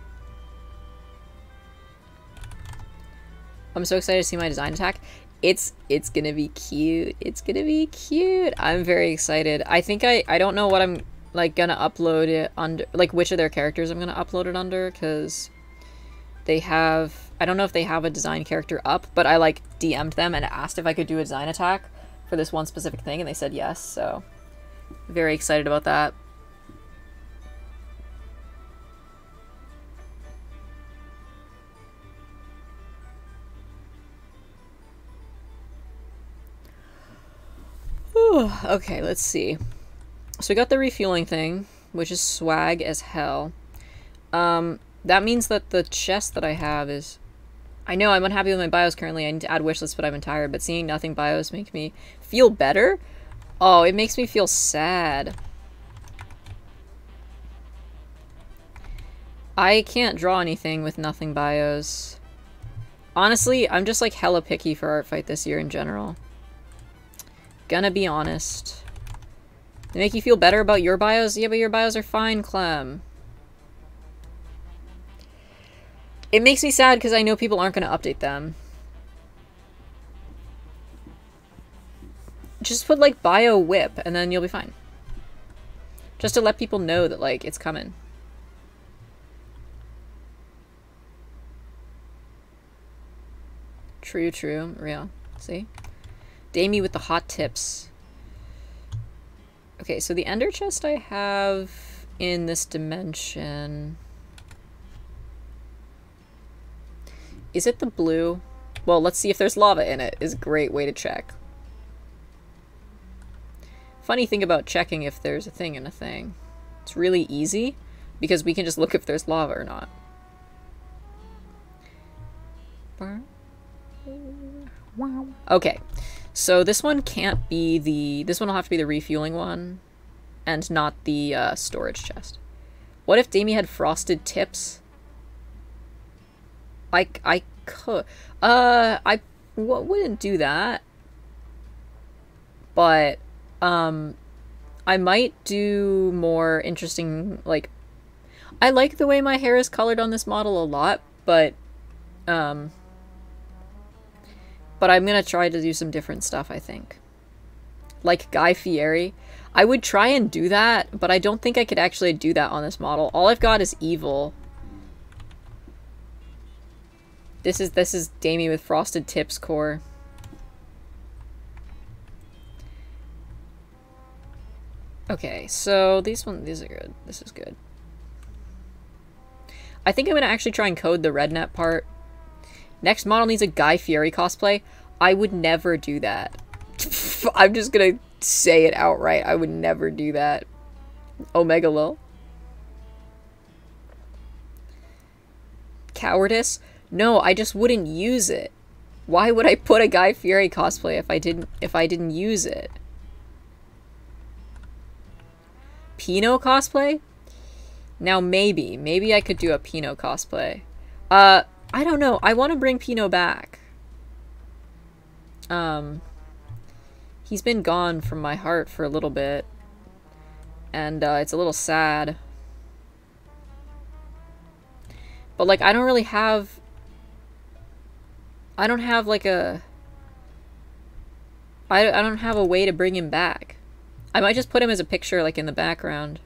[SPEAKER 1] I'm so excited to see my design attack it's it's gonna be cute. It's gonna be cute. I'm very excited. I think i i don't know what i'm like gonna upload it under like which of their characters i'm gonna upload it under because they have i don't know if they have a design character up but i like dm'd them and asked if i could do a design attack for this one specific thing and they said yes so very excited about that okay, let's see. So we got the refueling thing, which is swag as hell. Um, that means that the chest that I have is... I know I'm unhappy with my bios currently. I need to add wishlist, but I'm tired. But seeing nothing bios make me feel better? Oh, it makes me feel sad. I can't draw anything with nothing bios. Honestly, I'm just like hella picky for art fight this year in general. Gonna be honest. They make you feel better about your bios? Yeah, but your bios are fine, Clem. It makes me sad because I know people aren't going to update them. Just put, like, bio whip, and then you'll be fine. Just to let people know that, like, it's coming. True, true. Real. See? Damie with the hot tips. Okay, so the ender chest I have in this dimension... Is it the blue? Well, let's see if there's lava in it, is a great way to check. Funny thing about checking if there's a thing in a thing. It's really easy, because we can just look if there's lava or not. Okay, so this one can't be the... This one will have to be the refueling one, and not the uh, storage chest. What if Damie had frosted tips? I, I could... Uh, I wouldn't do that. But, um, I might do more interesting, like... I like the way my hair is colored on this model a lot, but, um but I'm to try to do some different stuff, I think. Like Guy Fieri. I would try and do that, but I don't think I could actually do that on this model. All I've got is evil. This is this is Damie with frosted tips core. Okay, so these one these are good. This is good. I think I'm gonna actually try and code the rednet part Next model needs a Guy Fieri cosplay. I would never do that. I'm just gonna say it outright. I would never do that. Omega Lil. Cowardice? No, I just wouldn't use it. Why would I put a Guy Fieri cosplay if I didn't if I didn't use it? Pino cosplay? Now maybe, maybe I could do a Pino cosplay. Uh, I don't know. I want to bring Pino back. Um, he's been gone from my heart for a little bit. And uh, it's a little sad. But, like, I don't really have... I don't have, like, a... I, I don't have a way to bring him back. I might just put him as a picture, like, in the background.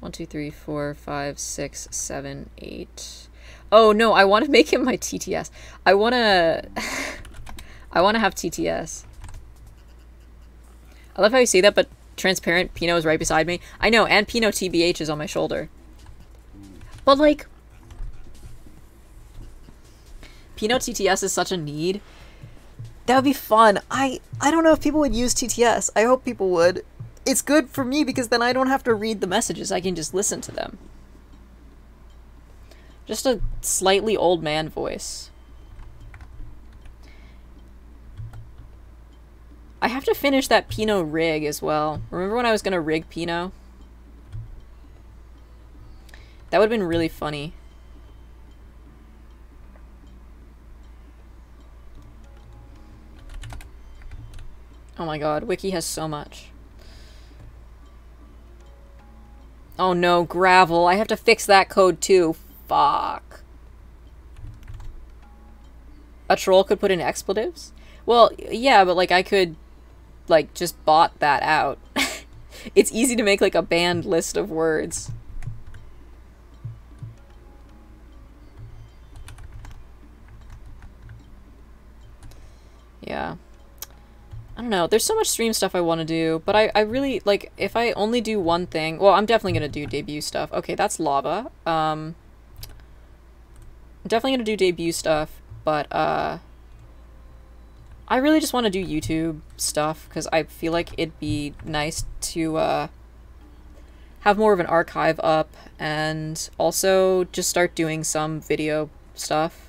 [SPEAKER 1] One, two, three, four, five, six, seven, eight. Oh no, I want to make him my TTS. I want to... I want to have TTS. I love how you say that, but transparent Pino is right beside me. I know, and Pino TBH is on my shoulder. But like... Pino TTS is such a need. That would be fun. I I don't know if people would use TTS. I hope people would it's good for me because then I don't have to read the messages. I can just listen to them. Just a slightly old man voice. I have to finish that Pino rig as well. Remember when I was to rig Pino? That would have been really funny. Oh my god, Wiki has so much. Oh no, gravel. I have to fix that code too. Fuck. A troll could put in expletives? Well, yeah, but like I could like just bot that out. it's easy to make like a banned list of words. Yeah. I don't know. There's so much stream stuff I want to do, but I, I really, like, if I only do one thing... Well, I'm definitely going to do debut stuff. Okay, that's lava. Um, I'm definitely going to do debut stuff, but, uh... I really just want to do YouTube stuff because I feel like it'd be nice to uh, have more of an archive up and also just start doing some video stuff.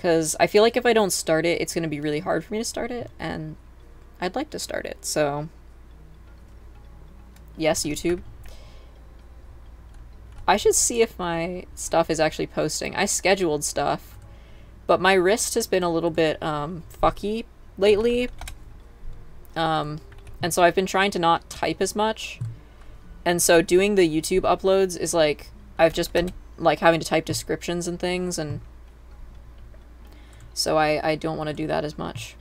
[SPEAKER 1] Because I feel like if I don't start it, it's going to be really hard for me to start it, and I'd like to start it. So, yes, YouTube. I should see if my stuff is actually posting. I scheduled stuff but my wrist has been a little bit um, fucky lately. Um, and so I've been trying to not type as much. And so doing the YouTube uploads is like, I've just been like having to type descriptions and things and so I, I don't want to do that as much.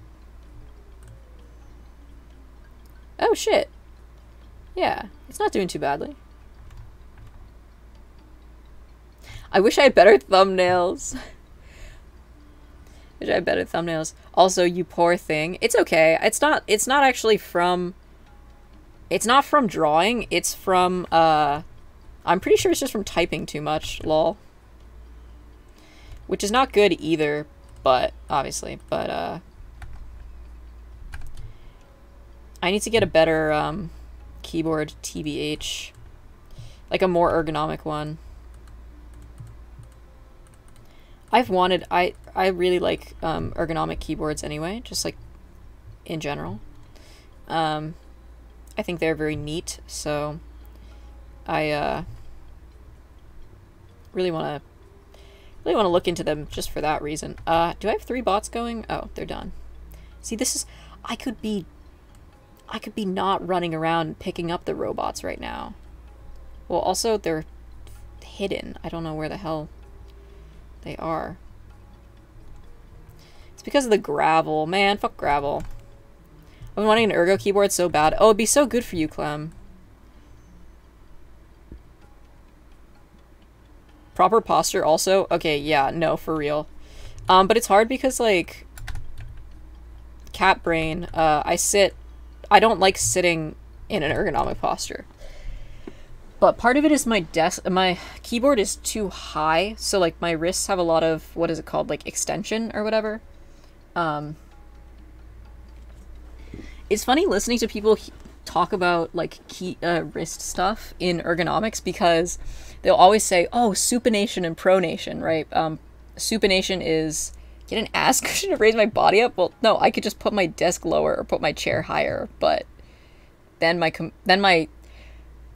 [SPEAKER 1] Oh shit. Yeah, it's not doing too badly. I wish I had better thumbnails. Wish I had better thumbnails. Also, you poor thing. It's okay. It's not it's not actually from It's not from drawing, it's from uh I'm pretty sure it's just from typing too much, lol. Which is not good either, but obviously, but uh I need to get a better um keyboard TBH. Like a more ergonomic one. I've wanted I I really like um, ergonomic keyboards anyway, just like in general. Um, I think they're very neat, so I uh, really want to really want to look into them just for that reason. Uh, do I have three bots going? Oh, they're done. See, this is I could be I could be not running around picking up the robots right now. Well, also they're hidden. I don't know where the hell they are. It's because of the gravel. Man, fuck gravel. I've been wanting an ergo keyboard so bad. Oh, it'd be so good for you, Clem. Proper posture also? Okay, yeah, no, for real. Um, but it's hard because, like, cat brain, uh, I sit, I don't like sitting in an ergonomic posture. But part of it is my desk, my keyboard is too high, so like my wrists have a lot of what is it called, like extension or whatever. Um, it's funny listening to people talk about like key uh, wrist stuff in ergonomics because they'll always say, "Oh, supination and pronation," right? Um, supination is get an ass cushion to raise my body up. Well, no, I could just put my desk lower or put my chair higher, but then my then my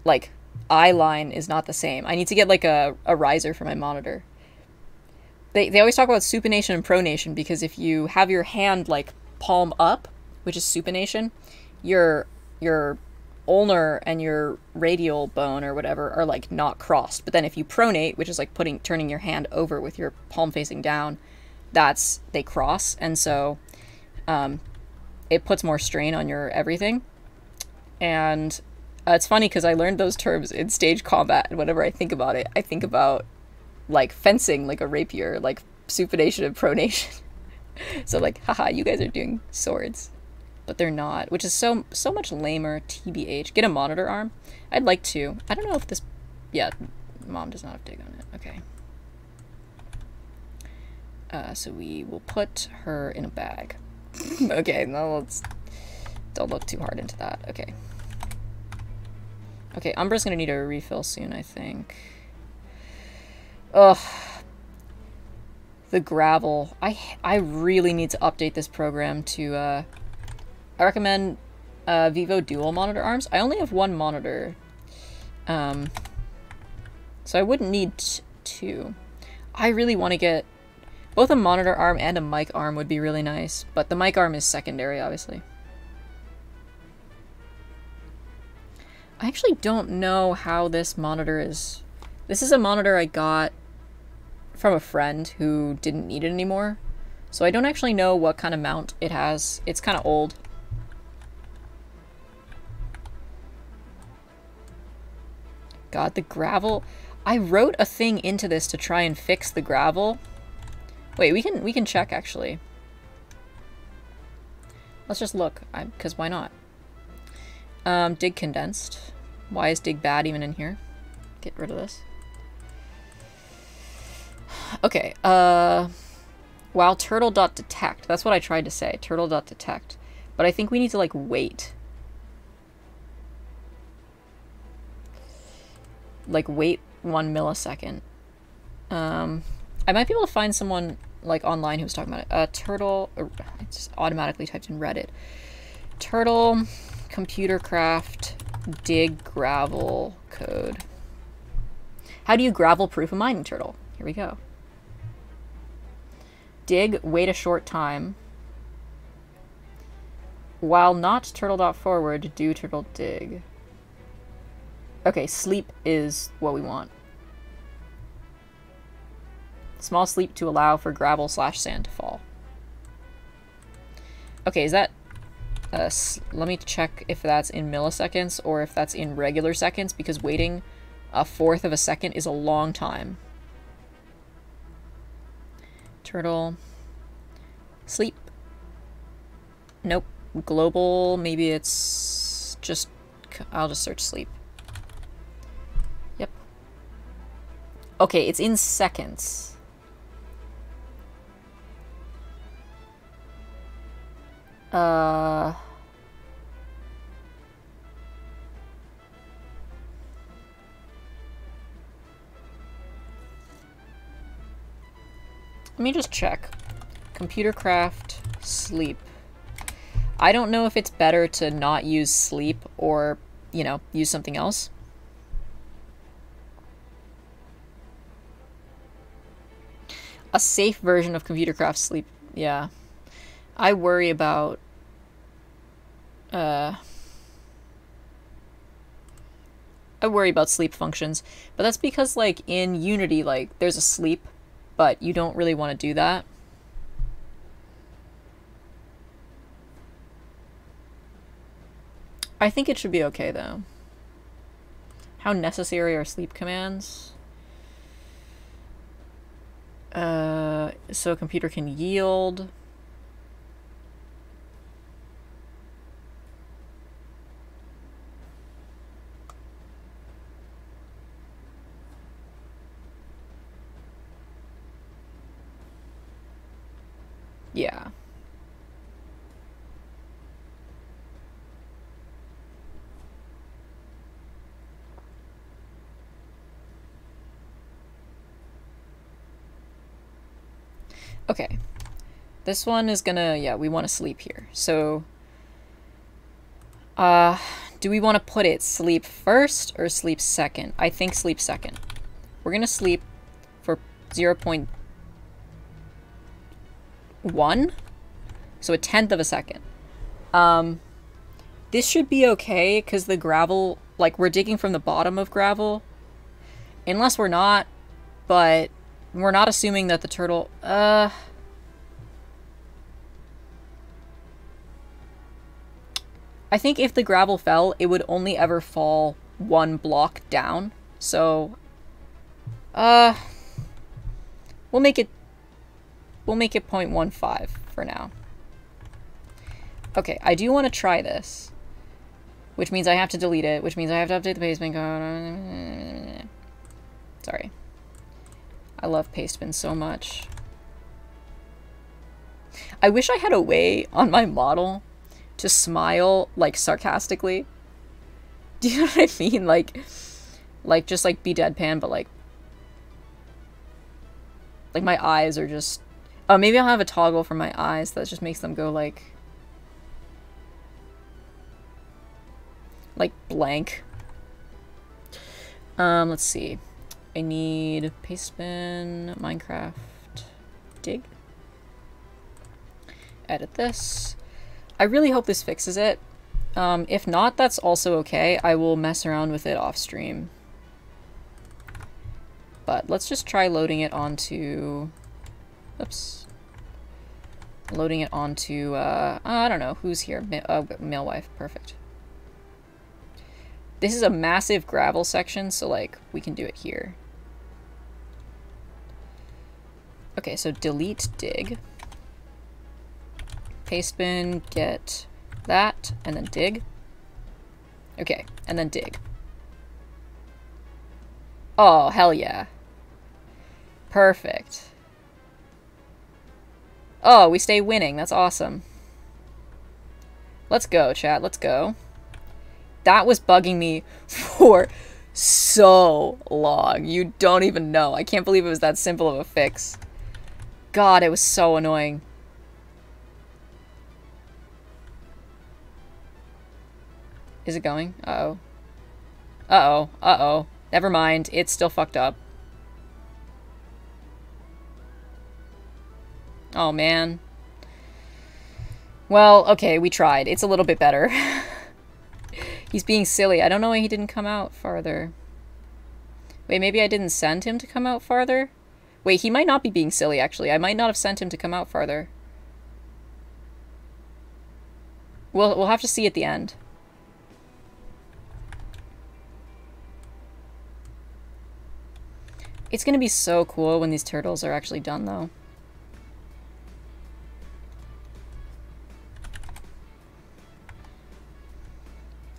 [SPEAKER 1] like eye line is not the same. I need to get like a, a riser for my monitor. They, they always talk about supination and pronation because if you have your hand like palm up, which is supination, your your ulnar and your radial bone or whatever are like not crossed. But then if you pronate, which is like putting turning your hand over with your palm facing down, that's they cross, and so um, it puts more strain on your everything. And uh, it's funny because I learned those terms in stage combat, and whenever I think about it, I think about like fencing, like a rapier, like supination and pronation. so like, haha, you guys are doing swords, but they're not, which is so so much lamer. Tbh, get a monitor arm. I'd like to. I don't know if this. Yeah, mom does not have dig on it. Okay. Uh, so we will put her in a bag. okay, now let's don't look too hard into that. Okay. Okay, Umbra's gonna need a refill soon, I think. Ugh. The gravel. I I really need to update this program to, uh... I recommend uh, Vivo dual monitor arms. I only have one monitor. Um, so I wouldn't need two. I really want to get... Both a monitor arm and a mic arm would be really nice, but the mic arm is secondary, obviously. I actually don't know how this monitor is. This is a monitor I got from a friend who didn't need it anymore. So I don't actually know what kind of mount it has. It's kind of old. God, the gravel. I wrote a thing into this to try and fix the gravel. Wait, we can we can check actually. Let's just look, because why not? Um, dig condensed. Why is dig bad even in here? Get rid of this. Okay, uh... While turtle.detect. That's what I tried to say. Turtle.detect. But I think we need to, like, wait. Like, wait one millisecond. Um, I might be able to find someone, like, online who was talking about it. Uh, turtle... Uh, automatically typed in Reddit. Turtle, computer craft, dig gravel code. How do you gravel proof a mining turtle? Here we go. Dig, wait a short time. While not turtle dot forward, do turtle dig. Okay, sleep is what we want. Small sleep to allow for gravel slash sand to fall. Okay, is that... Uh, let me check if that's in milliseconds or if that's in regular seconds, because waiting a fourth of a second is a long time. Turtle. Sleep. Nope. Global, maybe it's just... I'll just search sleep. Okay, it's in seconds. Uh... Let me just check. Computer craft, sleep. I don't know if it's better to not use sleep or, you know, use something else. A safe version of computer craft sleep, yeah. I worry about, uh, I worry about sleep functions, but that's because, like, in Unity, like, there's a sleep, but you don't really want to do that. I think it should be okay, though. How necessary are sleep commands? Uh, so a computer can yield. Yeah. Okay. This one is gonna, yeah, we want to sleep here. So, uh, do we want to put it sleep first or sleep second? I think sleep second. We're gonna sleep for 0 0.1, so a tenth of a second. Um, this should be okay because the gravel, like we're digging from the bottom of gravel, unless we're not, but we're not assuming that the turtle... Uh... I think if the gravel fell, it would only ever fall one block down. So... Uh... We'll make it... We'll make it 0.15 for now. Okay, I do want to try this. Which means I have to delete it, which means I have to update the pastebin code. Sorry. I love Pastebin so much. I wish I had a way on my model to smile, like, sarcastically. Do you know what I mean? Like, like, just, like, be deadpan, but, like, like, my eyes are just... Oh, maybe I'll have a toggle for my eyes that just makes them go, like... Like, blank. Um, let's see. I need pastebin, Minecraft, dig. Edit this. I really hope this fixes it. Um, if not, that's also okay. I will mess around with it off stream. But let's just try loading it onto... Oops. Loading it onto, uh, I don't know, who's here? Ma uh, male wife, perfect. This is a massive gravel section, so, like, we can do it here. Okay, so delete dig. Pastebin, get that, and then dig. Okay, and then dig. Oh, hell yeah. Perfect. Oh, we stay winning. That's awesome. Let's go, chat. Let's go. That was bugging me for so long. You don't even know. I can't believe it was that simple of a fix. God, it was so annoying. Is it going? Uh-oh. Uh-oh. Uh-oh. Never mind. It's still fucked up. Oh, man. Well, okay, we tried. It's a little bit better. He's being silly. I don't know why he didn't come out farther. Wait, maybe I didn't send him to come out farther? Wait, he might not be being silly, actually. I might not have sent him to come out farther. We'll, we'll have to see at the end. It's going to be so cool when these turtles are actually done, though.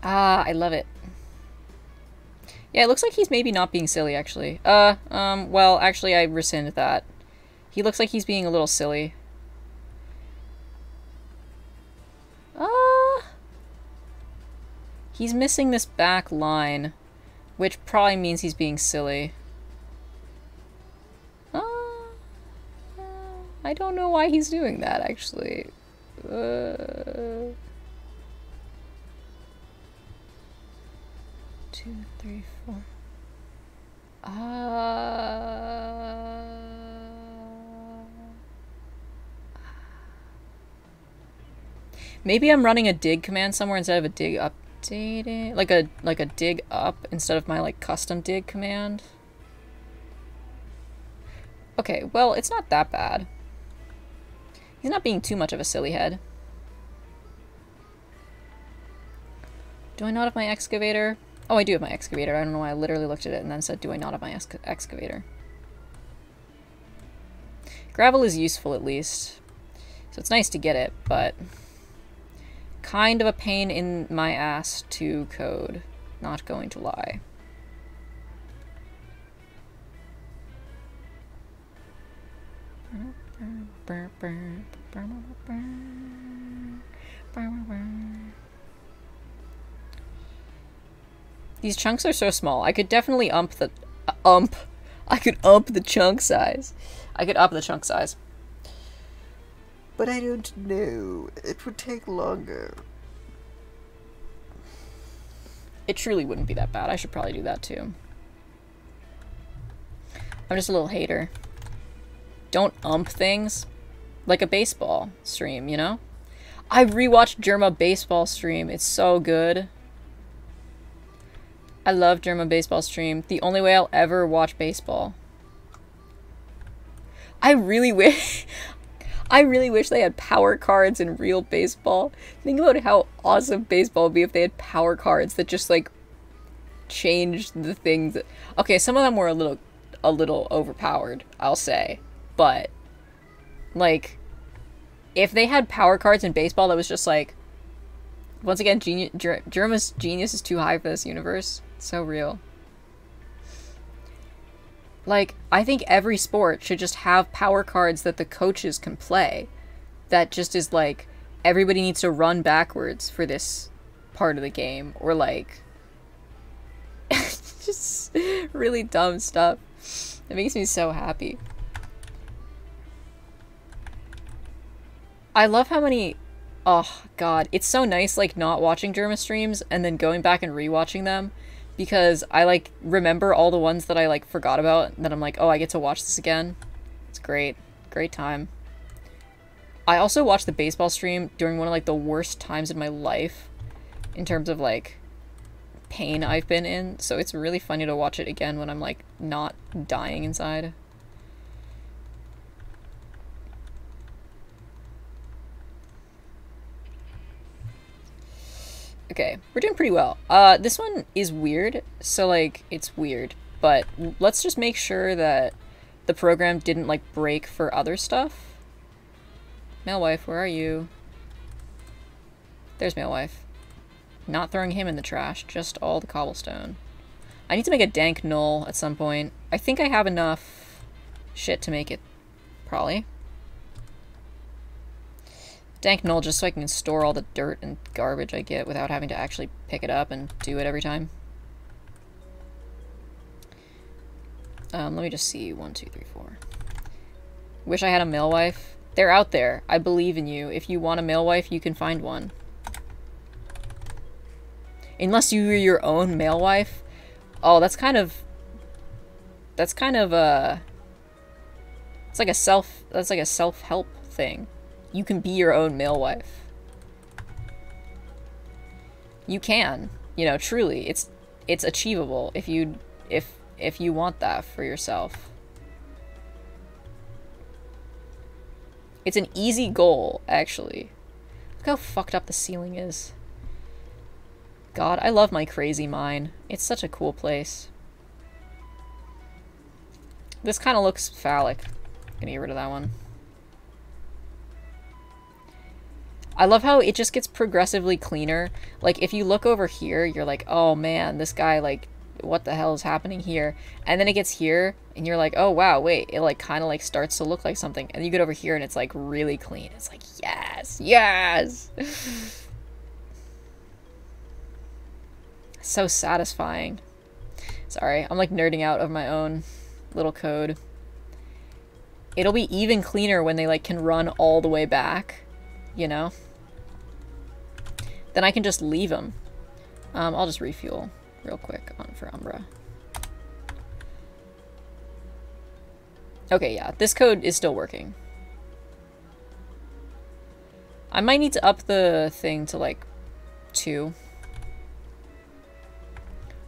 [SPEAKER 1] Ah, I love it. Yeah, it looks like he's maybe not being silly, actually. Uh, um, well, actually, I rescind that. He looks like he's being a little silly. Uh, he's missing this back line, which probably means he's being silly. Uh, I don't know why he's doing that, actually. Uh... two, three, four. Uh, maybe I'm running a dig command somewhere instead of a dig updating, like a like a dig up instead of my like custom dig command. Okay, well, it's not that bad. He's not being too much of a silly head. Do I not have my excavator? Oh, I do have my excavator. I don't know why I literally looked at it and then said, do I not have my ex excavator? Gravel is useful, at least. So it's nice to get it, but kind of a pain in my ass to code. Not going to lie. These chunks are so small. I could definitely ump the... Uh, ump. I could ump the chunk size. I could up the chunk size. But I don't know. It would take longer. It truly wouldn't be that bad. I should probably do that too. I'm just a little hater. Don't ump things. Like a baseball stream, you know? I rewatched Jerma baseball stream. It's so good. I love Jerma baseball stream. The only way I'll ever watch baseball. I really wish I really wish they had power cards in real baseball. Think about how awesome baseball would be if they had power cards that just like changed the things. That, okay, some of them were a little a little overpowered, I'll say. But like if they had power cards in baseball that was just like once again genius Jerma's genius is too high for this universe. So real. Like, I think every sport should just have power cards that the coaches can play. That just is like, everybody needs to run backwards for this part of the game. Or like, just really dumb stuff. It makes me so happy. I love how many oh god it's so nice like not watching Jerma streams and then going back and rewatching them because I like remember all the ones that I like forgot about and then I'm like, oh, I get to watch this again. It's great. Great time. I also watched the baseball stream during one of like the worst times in my life in terms of like pain I've been in. So it's really funny to watch it again when I'm like not dying inside. Okay, we're doing pretty well. Uh, this one is weird, so, like, it's weird. But let's just make sure that the program didn't, like, break for other stuff. Male wife, where are you? There's male wife. Not throwing him in the trash, just all the cobblestone. I need to make a dank null at some point. I think I have enough shit to make it, probably. Dank null just so I can store all the dirt and garbage I get without having to actually pick it up and do it every time. Um, let me just see. One, two, three, four. Wish I had a male wife. They're out there. I believe in you. If you want a male wife, you can find one. Unless you're your own male wife. Oh, that's kind of... That's kind of, uh... It's like a self... That's like a self-help thing. You can be your own male wife. You can. You know, truly. It's it's achievable if you if if you want that for yourself. It's an easy goal, actually. Look how fucked up the ceiling is. God, I love my crazy mine. It's such a cool place. This kind of looks phallic. Gonna get rid of that one. I love how it just gets progressively cleaner. Like, if you look over here, you're like, oh man, this guy, like, what the hell is happening here? And then it gets here, and you're like, oh wow, wait, it like kind of like starts to look like something. And you get over here, and it's like really clean. It's like, yes, yes. so satisfying. Sorry, I'm like nerding out of my own little code. It'll be even cleaner when they like can run all the way back, you know? Then I can just leave them. Um, I'll just refuel real quick on for Umbra. Okay, yeah, this code is still working. I might need to up the thing to like two.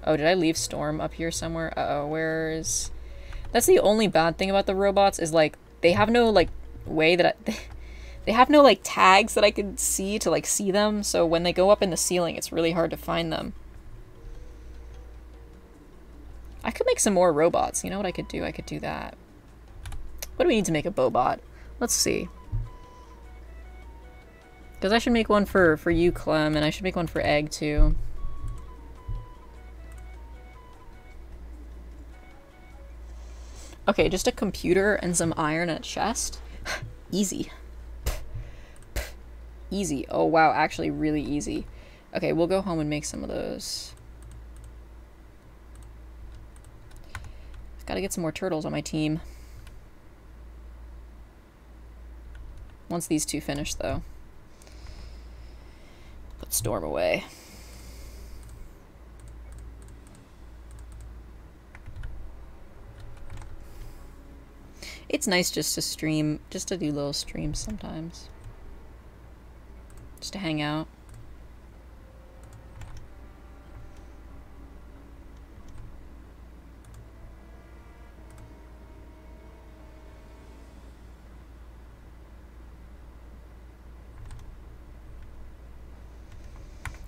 [SPEAKER 1] Oh, did I leave Storm up here somewhere? Uh oh where is... That's the only bad thing about the robots is like, they have no like way that I... They have no like tags that I could see to like see them, so when they go up in the ceiling, it's really hard to find them. I could make some more robots. You know what I could do? I could do that. What do we need to make a Bobot? Let's see. Because I should make one for, for you, Clem, and I should make one for Egg, too. Okay, just a computer and some iron and a chest. easy. Easy. Oh, wow, actually really easy. Okay, we'll go home and make some of those. Gotta get some more turtles on my team. Once these two finish, though. Put Storm away. It's nice just to stream, just to do little streams sometimes. Just to hang out.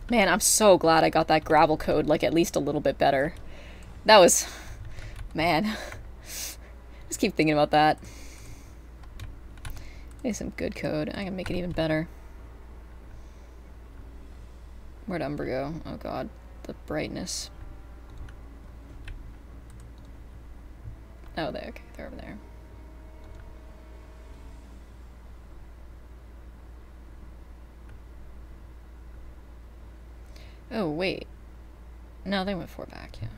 [SPEAKER 1] Man, I'm so glad I got that gravel code, like, at least a little bit better. That was... Man. Just keep thinking about that. Need some good code. I can make it even better. Where'd Umbra go? Oh god. The brightness. Oh, there. Okay, they're over there. Oh, wait. No, they went four back, yeah.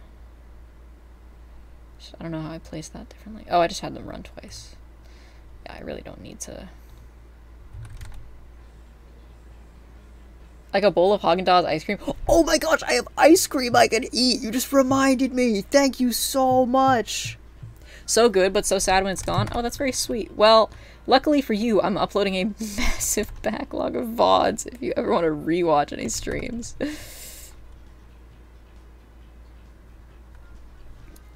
[SPEAKER 1] I don't know how I placed that differently. Oh, I just had them run twice. Yeah, I really don't need to... Like a bowl of Haagen-Dazs ice cream. Oh my gosh, I have ice cream I can eat! You just reminded me! Thank you so much! So good, but so sad when it's gone. Oh, that's very sweet. Well, luckily for you, I'm uploading a massive backlog of VODs if you ever want to rewatch any streams.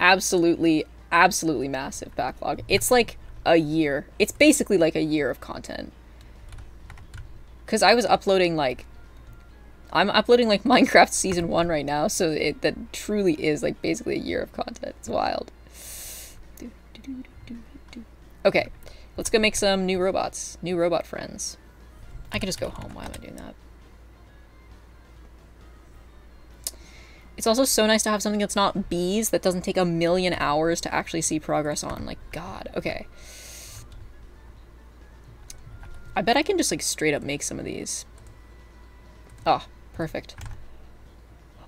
[SPEAKER 1] absolutely, absolutely massive backlog. It's like a year. It's basically like a year of content. Because I was uploading like... I'm uploading like Minecraft Season 1 right now, so it that truly is like basically a year of content. It's wild. Okay, let's go make some new robots. New robot friends. I can just go home. Why am I doing that? It's also so nice to have something that's not bees, that doesn't take a million hours to actually see progress on. Like, God. Okay. I bet I can just like straight up make some of these. Oh, perfect.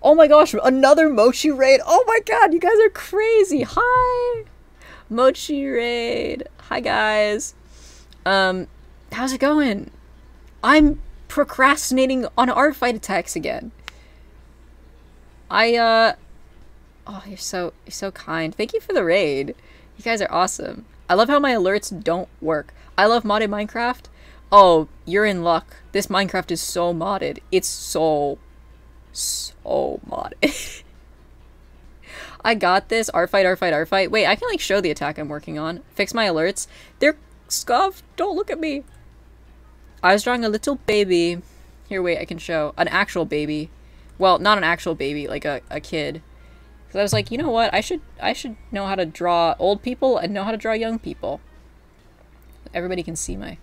[SPEAKER 1] Oh my gosh, another Mochi raid. Oh my god, you guys are crazy. Hi. Mochi raid. Hi guys. Um how's it going? I'm procrastinating on art fight attacks again. I uh Oh, you're so you're so kind. Thank you for the raid. You guys are awesome. I love how my alerts don't work. I love modded Minecraft. Oh, you're in luck. This Minecraft is so modded. It's so so modded. I got this. Art Fight, Art Fight, Art Fight. Wait, I can like show the attack I'm working on. Fix my alerts. They're scuffed. Don't look at me. I was drawing a little baby. Here, wait, I can show. An actual baby. Well, not an actual baby, like a, a kid. Because I was like, you know what? I should I should know how to draw old people and know how to draw young people. Everybody can see my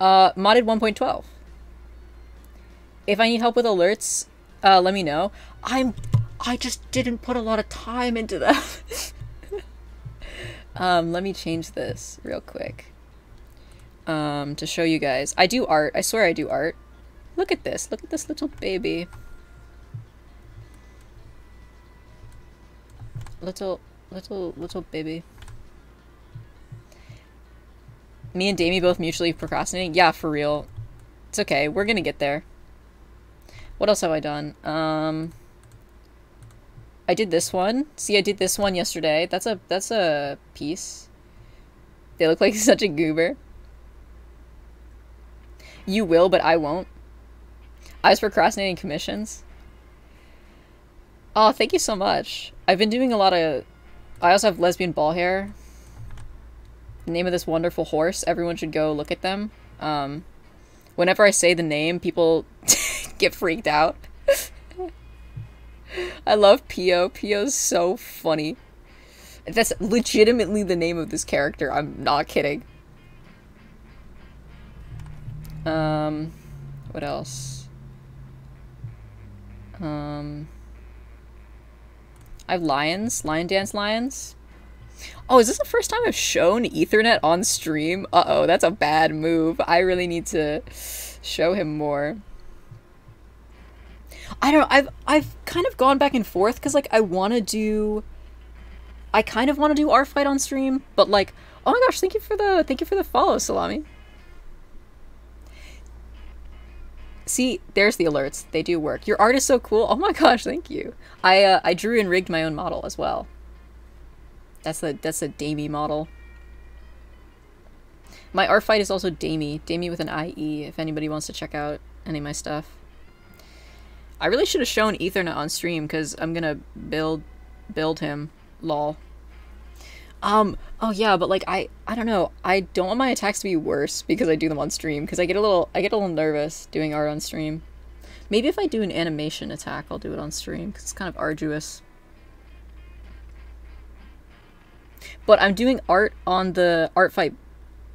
[SPEAKER 1] uh, modded 1.12. If I need help with alerts, uh, let me know. I'm I just didn't put a lot of time into that. um, let me change this real quick. Um, to show you guys. I do art. I swear I do art. Look at this. Look at this little baby. Little, little, little baby. Me and Damie both mutually procrastinating? Yeah, for real. It's okay. We're gonna get there. What else have I done? Um... I did this one. See, I did this one yesterday. That's a that's a piece. They look like such a goober. You will, but I won't. I was procrastinating commissions. Oh, thank you so much. I've been doing a lot of... I also have lesbian ball hair. The name of this wonderful horse. Everyone should go look at them. Um, whenever I say the name, people get freaked out. I love Pio. Pio's so funny. That's legitimately the name of this character. I'm not kidding. Um, what else? Um... I have lions. Lion dance lions. Oh, is this the first time I've shown Ethernet on stream? Uh-oh, that's a bad move. I really need to show him more. I don't know. I've I've kind of gone back and forth because like I want to do. I kind of want to do Art Fight on stream, but like, oh my gosh, thank you for the thank you for the follow, Salami. See, there's the alerts. They do work. Your art is so cool. Oh my gosh, thank you. I uh, I drew and rigged my own model as well. That's the that's a Damie model. My art fight is also Damie. Damie with an IE, if anybody wants to check out any of my stuff. I really should have shown Ethernet on stream, because I'm gonna build build him. Lol. Um, oh yeah, but like I I don't know. I don't want my attacks to be worse because I do them on stream because I get a little I get a little nervous doing art on stream. Maybe if I do an animation attack, I'll do it on stream because it's kind of arduous. But I'm doing art on the Art Fight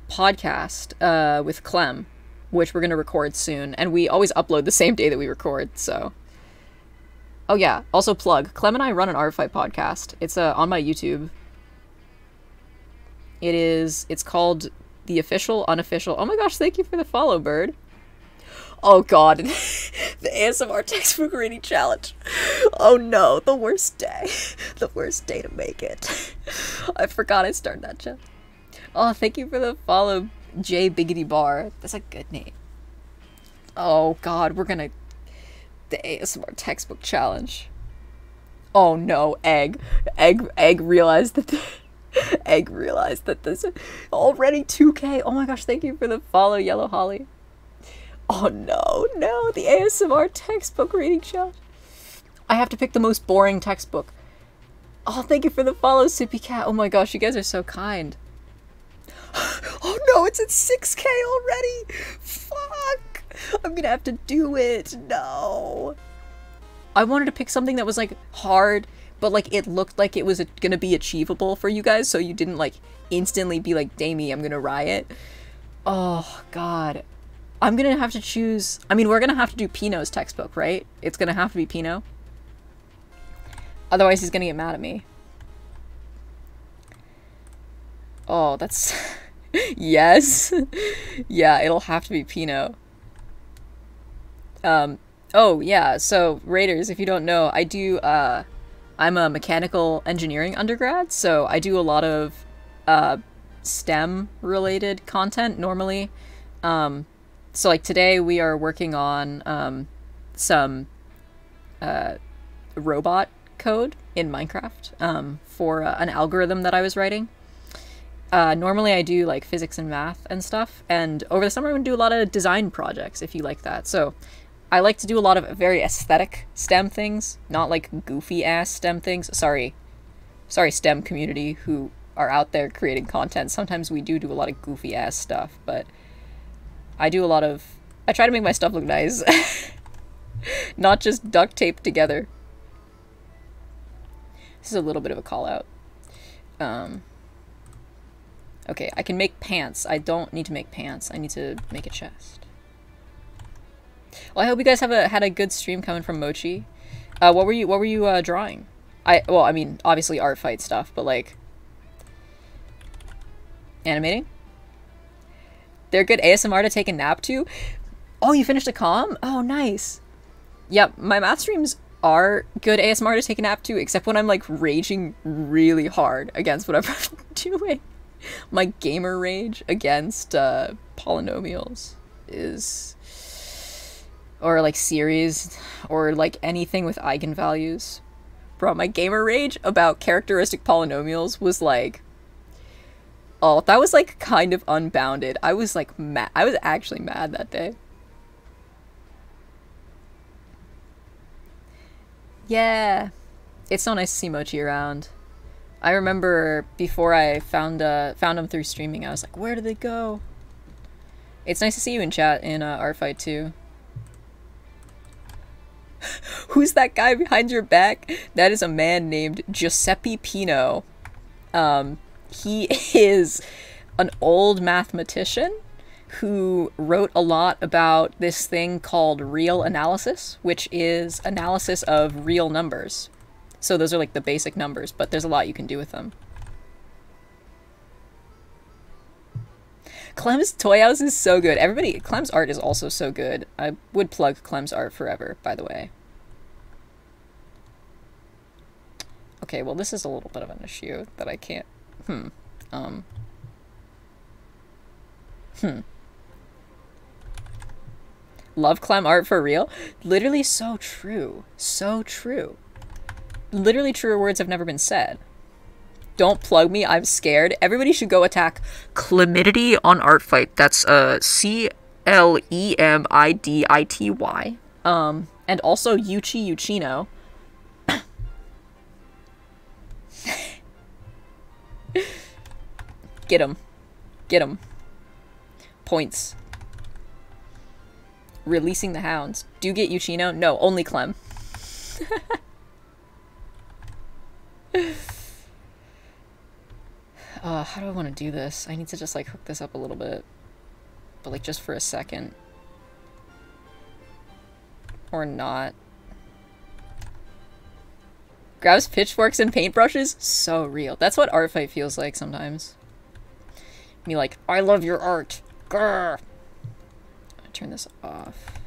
[SPEAKER 1] podcast uh, with Clem, which we're going to record soon. And we always upload the same day that we record, so. Oh, yeah. Also, plug. Clem and I run an Art Fight podcast. It's uh, on my YouTube. It is. It's called The Official Unofficial. Oh my gosh, thank you for the follow, bird. Oh god, the ASMR textbook reading challenge. Oh no, the worst day. The worst day to make it. I forgot I started that challenge. Oh, thank you for the follow, J Biggity Bar. That's a good name. Oh god, we're gonna... The ASMR textbook challenge. Oh no, Egg. Egg, Egg realized that... The Egg realized that this already 2k. Oh my gosh, thank you for the follow, Yellow Holly. Oh no, no, the ASMR textbook reading challenge. I have to pick the most boring textbook. Oh, thank you for the follow, Sippy Cat. Oh my gosh, you guys are so kind. Oh no, it's at 6k already! Fuck! I'm gonna have to do it. No. I wanted to pick something that was like hard, but like it looked like it was gonna be achievable for you guys, so you didn't like instantly be like, Damie, I'm gonna riot. Oh god. I'm gonna have to choose. I mean, we're gonna have to do Peano's textbook, right? It's gonna have to be Peano. Otherwise, he's gonna get mad at me. Oh, that's yes. yeah, it'll have to be Peano. Um, oh, yeah, so Raiders, if you don't know, I do, uh, I'm a mechanical engineering undergrad, so I do a lot of, uh, STEM related content normally. Um, so like today we are working on, um, some, uh, robot code in Minecraft, um, for uh, an algorithm that I was writing uh, normally I do like physics and math and stuff, and over the summer I'm gonna do a lot of design projects if you like that. So I like to do a lot of very aesthetic STEM things, not like goofy ass STEM things. Sorry, sorry STEM community who are out there creating content. Sometimes we do do a lot of goofy ass stuff, but I do a lot of. I try to make my stuff look nice, not just duct taped together. This is a little bit of a call out. Um, Okay, I can make pants. I don't need to make pants. I need to make a chest. Well, I hope you guys have a had a good stream coming from Mochi. Uh, what were you What were you uh, drawing? I well, I mean, obviously art fight stuff, but like animating. They're good ASMR to take a nap to. Oh, you finished a calm? Oh, nice. Yep, my math streams are good ASMR to take a nap to, except when I'm like raging really hard against whatever I'm doing. my gamer rage against uh, polynomials is or like series or like anything with eigenvalues. Bro, my gamer rage about characteristic polynomials was like Oh, that was like kind of unbounded. I was like mad. I was actually mad that day. Yeah. It's so nice to see Mochi around. I remember before I found uh found him through streaming, I was like, where did they go? It's nice to see you in chat in uh, Art Fight too. Who's that guy behind your back? That is a man named Giuseppe Peano. Um, he is an old mathematician who wrote a lot about this thing called real analysis, which is analysis of real numbers. So those are like the basic numbers, but there's a lot you can do with them. Clem's Toy House is so good. Everybody, Clem's art is also so good. I would plug Clem's art forever, by the way. Okay, well this is a little bit of an issue that I can't... Hmm. Um. Hmm. Love Clem art for real? Literally so true. So true literally truer words have never been said. Don't plug me, I'm scared. Everybody should go attack Clemidity on Art Fight. That's uh C L E M I D I T Y. Um and also Yuchi Yuchino. Get him. Get him. Points. Releasing the hounds. Do you get Yuchino? No, only Clem. Uh, how do I want to do this? I need to just like hook this up a little bit. But like just for a second. Or not. Grabs pitchforks and paintbrushes? So real. That's what art fight feels like sometimes. Me like, I love your art. Grr. turn this off.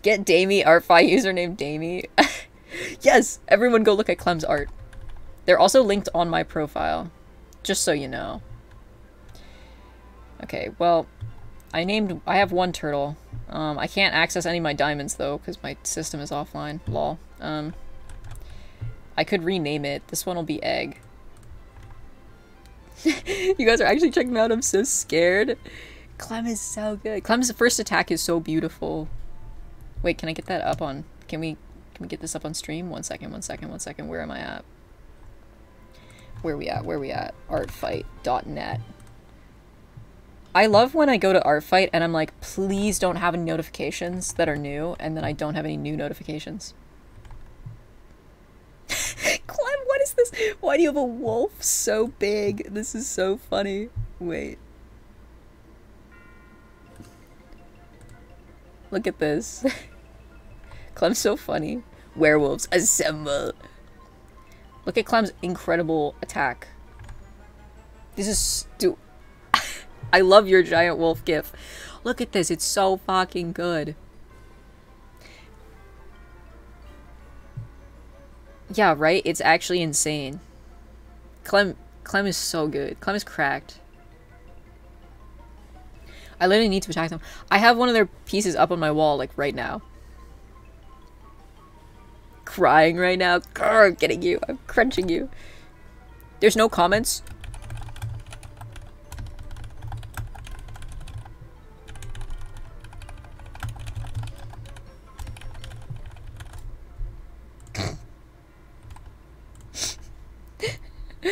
[SPEAKER 1] Get Damie art fight username Damie. yes, everyone go look at Clem's art. They're also linked on my profile, just so you know. Okay, well, I named, I have one turtle. Um, I can't access any of my diamonds though, because my system is offline. Lol. Um, I could rename it. This one will be egg. you guys are actually checking out. I'm so scared. Clem is so good. Clem's first attack is so beautiful. Wait, can I get that up on... Can we can we get this up on stream? One second, one second, one second. Where am I at? Where we at? Where we at? Artfight.net. I love when I go to Art Fight and I'm like, please don't have any notifications that are new, and then I don't have any new notifications. Clem, what is this? Why do you have a wolf so big? This is so funny. Wait. Look at this. Clem's so funny. Werewolves, assemble! Look at Clem's incredible attack. This is dude. I love your giant wolf gif. Look at this. It's so fucking good. Yeah, right? It's actually insane. Clem Clem is so good. Clem is cracked. I literally need to attack them. I have one of their pieces up on my wall, like, right now. Crying right now. Grr, I'm getting you. I'm crunching you. There's no comments.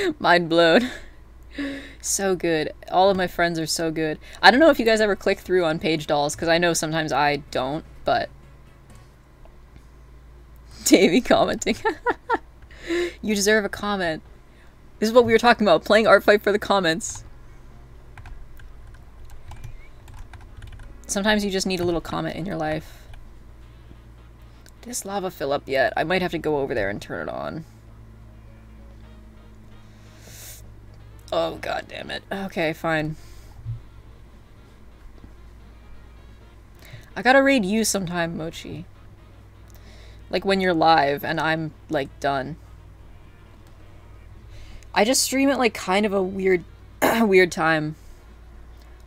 [SPEAKER 1] Mind blown. so good. All of my friends are so good. I don't know if you guys ever click through on page dolls, because I know sometimes I don't, but... Davey commenting. you deserve a comment. This is what we were talking about, playing art fight for the comments. Sometimes you just need a little comment in your life. This lava fill up yet? I might have to go over there and turn it on. Oh, god damn it. Okay, fine. I gotta raid you sometime, Mochi. Like when you're live and I'm, like, done. I just stream at, like, kind of a weird, weird time.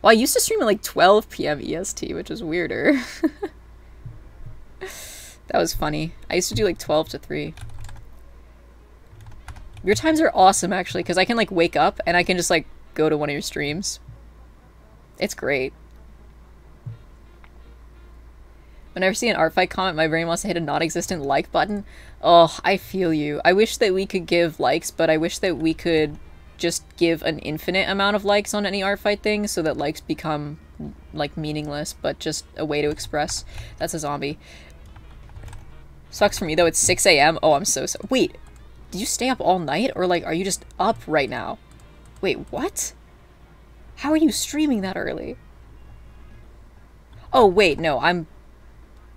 [SPEAKER 1] Well, I used to stream at, like, 12 p.m. EST, which is weirder. that was funny. I used to do, like, 12 to 3. Your times are awesome, actually, because I can, like, wake up and I can just, like, go to one of your streams. It's great. Whenever I see an art fight comment, my brain wants to hit a non-existent like button. Oh, I feel you. I wish that we could give likes, but I wish that we could just give an infinite amount of likes on any art fight thing so that likes become, like, meaningless, but just a way to express. That's a zombie. Sucks for me, though. It's 6 a.m. Oh, I'm so so- Wait, did you stay up all night? Or, like, are you just up right now? Wait, what? How are you streaming that early? Oh, wait, no, I'm...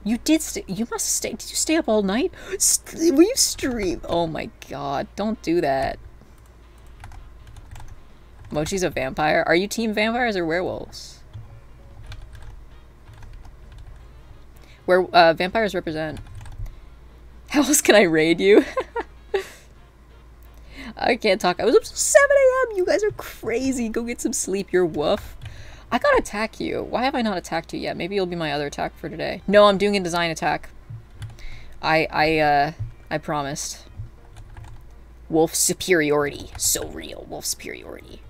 [SPEAKER 1] You did stay- you must stay- did you stay up all night? St will you stream? Oh my god, don't do that. Mochi's a vampire? Are you team vampires or werewolves? Where, uh, vampires represent. How else can I raid you? I can't talk. I was up till 7 a.m. You guys are crazy. Go get some sleep. You're woof. I gotta attack you. Why have I not attacked you yet? Maybe it'll be my other attack for today. No, I'm doing a design attack. I, I, uh, I promised. Wolf superiority. So real. Wolf superiority.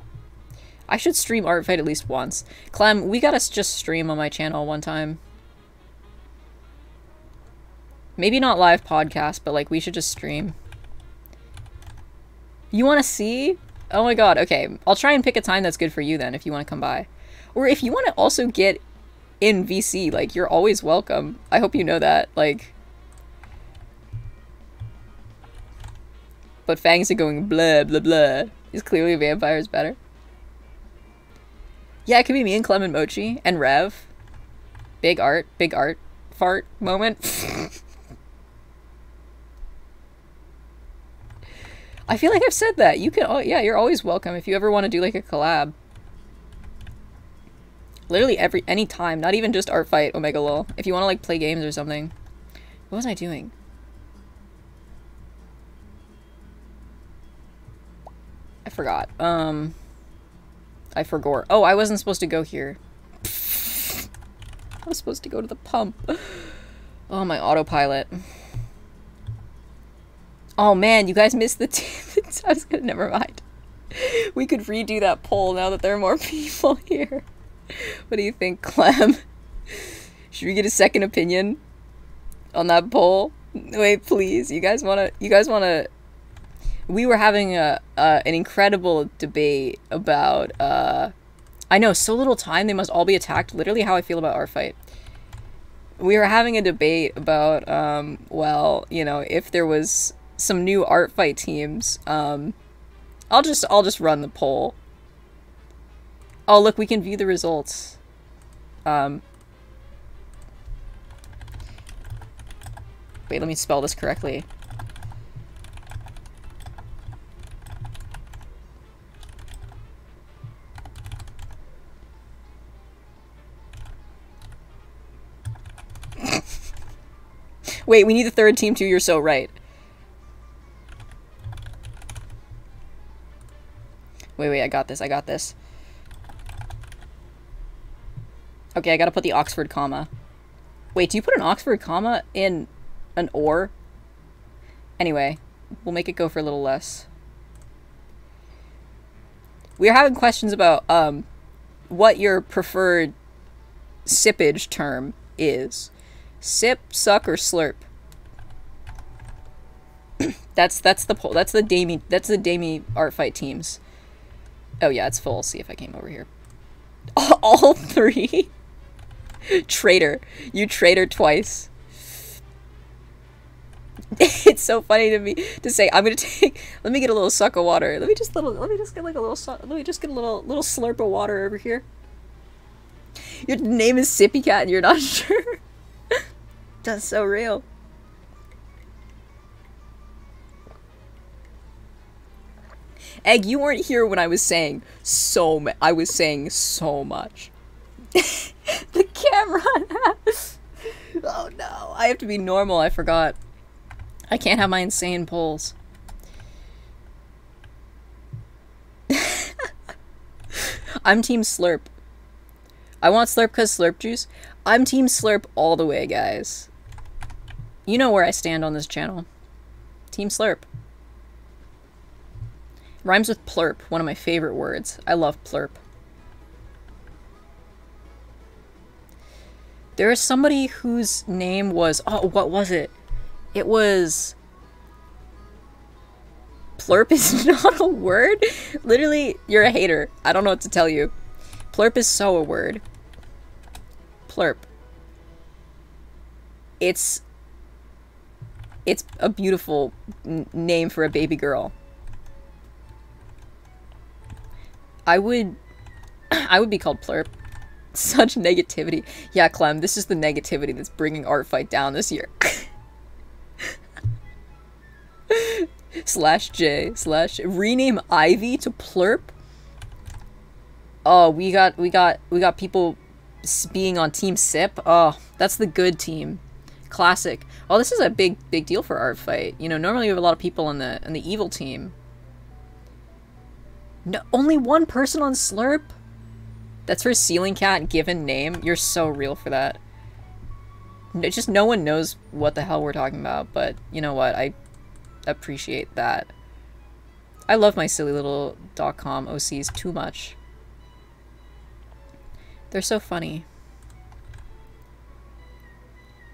[SPEAKER 1] I should stream Art Fight at least once. Clem, we gotta just stream on my channel one time. Maybe not live podcast, but like we should just stream. You want to see? Oh my god, okay. I'll try and pick a time that's good for you then if you want to come by. Or if you want to also get in VC, like, you're always welcome. I hope you know that. Like... But Fangs are going blah, blah, blah. Is clearly vampires better. Yeah, it could be me and Clem and Mochi. And Rev. Big art. Big art. Fart moment. I feel like I've said that. You can, oh yeah, you're always welcome if you ever want to do like a collab. Literally every, any time, not even just art fight, Omega lol. If you want to like play games or something. What was I doing? I forgot. Um, I forgot. Oh, I wasn't supposed to go here. I was supposed to go to the pump. Oh, my autopilot. Oh man, you guys missed the. I was gonna. Never mind. We could redo that poll now that there are more people here. What do you think, Clem? Should we get a second opinion on that poll? Wait, please. You guys wanna? You guys wanna? We were having a uh, an incredible debate about. Uh, I know so little time. They must all be attacked. Literally, how I feel about Art Fight. We were having a debate about. Um, well, you know, if there was some new art fight teams. Um, I'll just I'll just run the poll. Oh look, we can view the results. Um, wait, let me spell this correctly. Wait, we need the third team too. You're so right. Wait, wait, I got this. I got this. Okay, I gotta put the Oxford comma. Wait, do you put an Oxford comma in an or? Anyway, we'll make it go for a little less. We're having questions about um, what your preferred sippage term is. Sip, suck, or slurp. that's that's the poll. That's the Damie. That's the Damie art fight teams. Oh yeah, it's full. see if I came over here. All three. traitor. You traitor twice. it's so funny to me to say I'm gonna take let me get a little suck of water. Let me just little let me just get like a little let me just get a little little slurp of water over here. Your name is Sippy Cat and you're not sure. That's so real. Egg, you weren't here when I was saying so I was saying so much. the camera. oh no, I have to be normal. I forgot. I can't have my insane pulls. I'm team slurp. I want slurp because slurp juice. I'm team slurp all the way, guys. You know where I stand on this channel. Team slurp. Rhymes with plurp, one of my favorite words. I love plurp. There is somebody whose name was oh what was it? It was Plurp is not a word? Literally, you're a hater. I don't know what to tell you. Plurp is so a word. Plurp. It's it's a beautiful name for a baby girl. I would I would be called Plurp. Such negativity. Yeah, Clem, this is the negativity that's bringing Art Fight down this year. slash J slash rename Ivy to Plurp. Oh, we got we got we got people being on Team Sip. Oh, that's the good team. Classic. Oh, this is a big big deal for Art Fight. You know, normally we have a lot of people on the on the evil team. No, only one person on Slurp. That's her ceiling cat given name. You're so real for that. No, just no one knows what the hell we're talking about, but you know what? I appreciate that. I love my silly little .com OCs too much. They're so funny.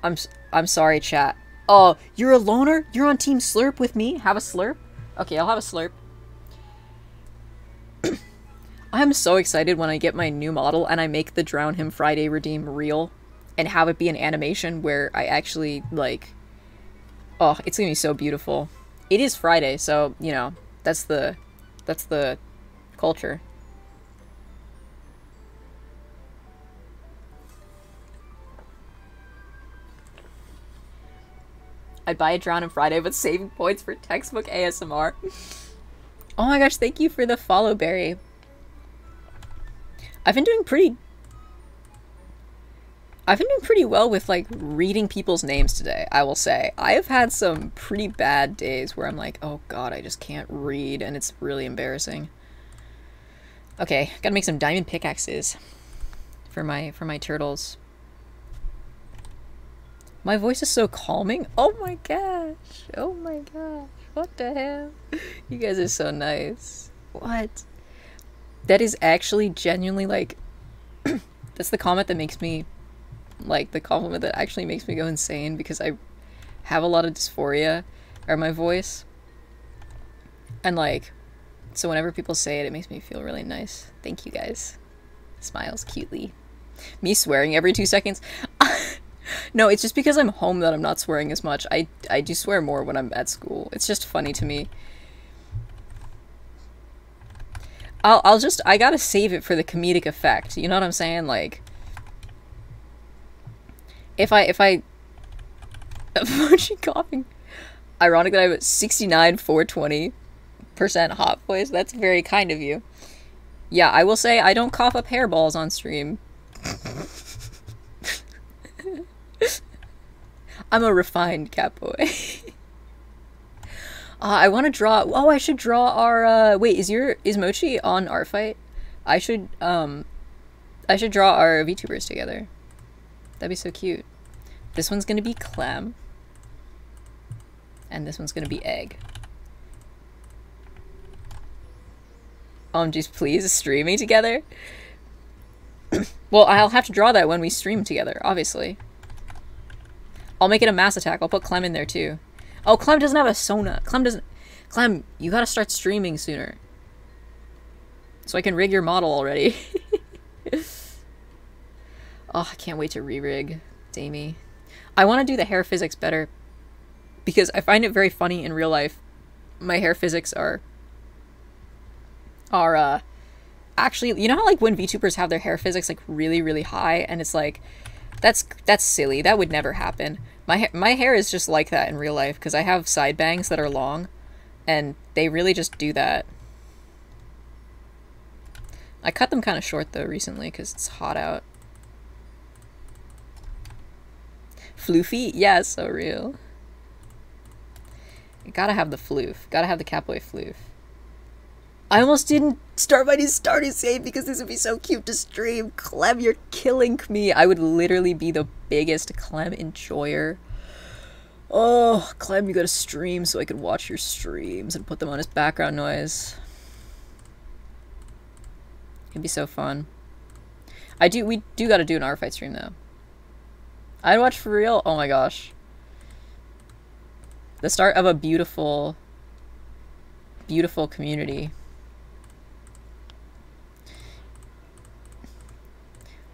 [SPEAKER 1] I'm I'm sorry, chat. Oh, you're a loner? You're on Team Slurp with me? Have a slurp? Okay, I'll have a slurp. I'm so excited when I get my new model and I make the Drown Him Friday Redeem real and have it be an animation where I actually, like... Oh, it's gonna be so beautiful. It is Friday, so, you know, that's the... That's the culture. I'd buy a Drown Him Friday, but saving points for textbook ASMR. oh my gosh, thank you for the follow, Barry. I've been doing pretty I've been doing pretty well with like reading people's names today, I will say. I have had some pretty bad days where I'm like, oh god, I just can't read and it's really embarrassing. Okay, gotta make some diamond pickaxes for my for my turtles. My voice is so calming. Oh my gosh. Oh my gosh. What the hell? You guys are so nice. What? That is actually genuinely like that's the comment that makes me like the compliment that actually makes me go insane because I have a lot of dysphoria or my voice. And like so whenever people say it it makes me feel really nice. Thank you guys. Smiles cutely. Me swearing every 2 seconds. no, it's just because I'm home that I'm not swearing as much. I I do swear more when I'm at school. It's just funny to me. I'll I'll just I gotta save it for the comedic effect. You know what I'm saying? Like if I if I emoji coughing. Ironic that I have 69 420 percent hot voice. That's very kind of you. Yeah, I will say I don't cough up hairballs on stream. I'm a refined cat boy. uh, I want to draw. Oh, I should draw our. Uh, wait, is your is Mochi on Art Fight? I should um, I should draw our VTubers together. That'd be so cute. This one's gonna be Clem. And this one's gonna be Egg. Um, just please streaming together. well, I'll have to draw that when we stream together, obviously. I'll make it a mass attack. I'll put Clem in there too. Oh, Clem doesn't have a Sona. Clem doesn't. Clem, you gotta start streaming sooner. So I can rig your model already. oh, I can't wait to re-rig Damie. I want to do the hair physics better because I find it very funny in real life. My hair physics are are uh actually you know how like when VTubers have their hair physics like really really high and it's like that's that's silly. That would never happen. My ha- my hair is just like that in real life because I have side bangs that are long and they really just do that. I cut them kind of short though recently because it's hot out. Floofy? Yeah, so real. You gotta have the floof. Gotta have the Catboy floof. I almost didn't start my new starting save because this would be so cute to stream. Clem, you're killing me. I would literally be the biggest Clem enjoyer. Oh, Clem, you gotta stream so I could watch your streams and put them on as background noise. It'd be so fun. I do, we do gotta do an Art Fight stream though. I'd watch for real. Oh my gosh. The start of a beautiful, beautiful community.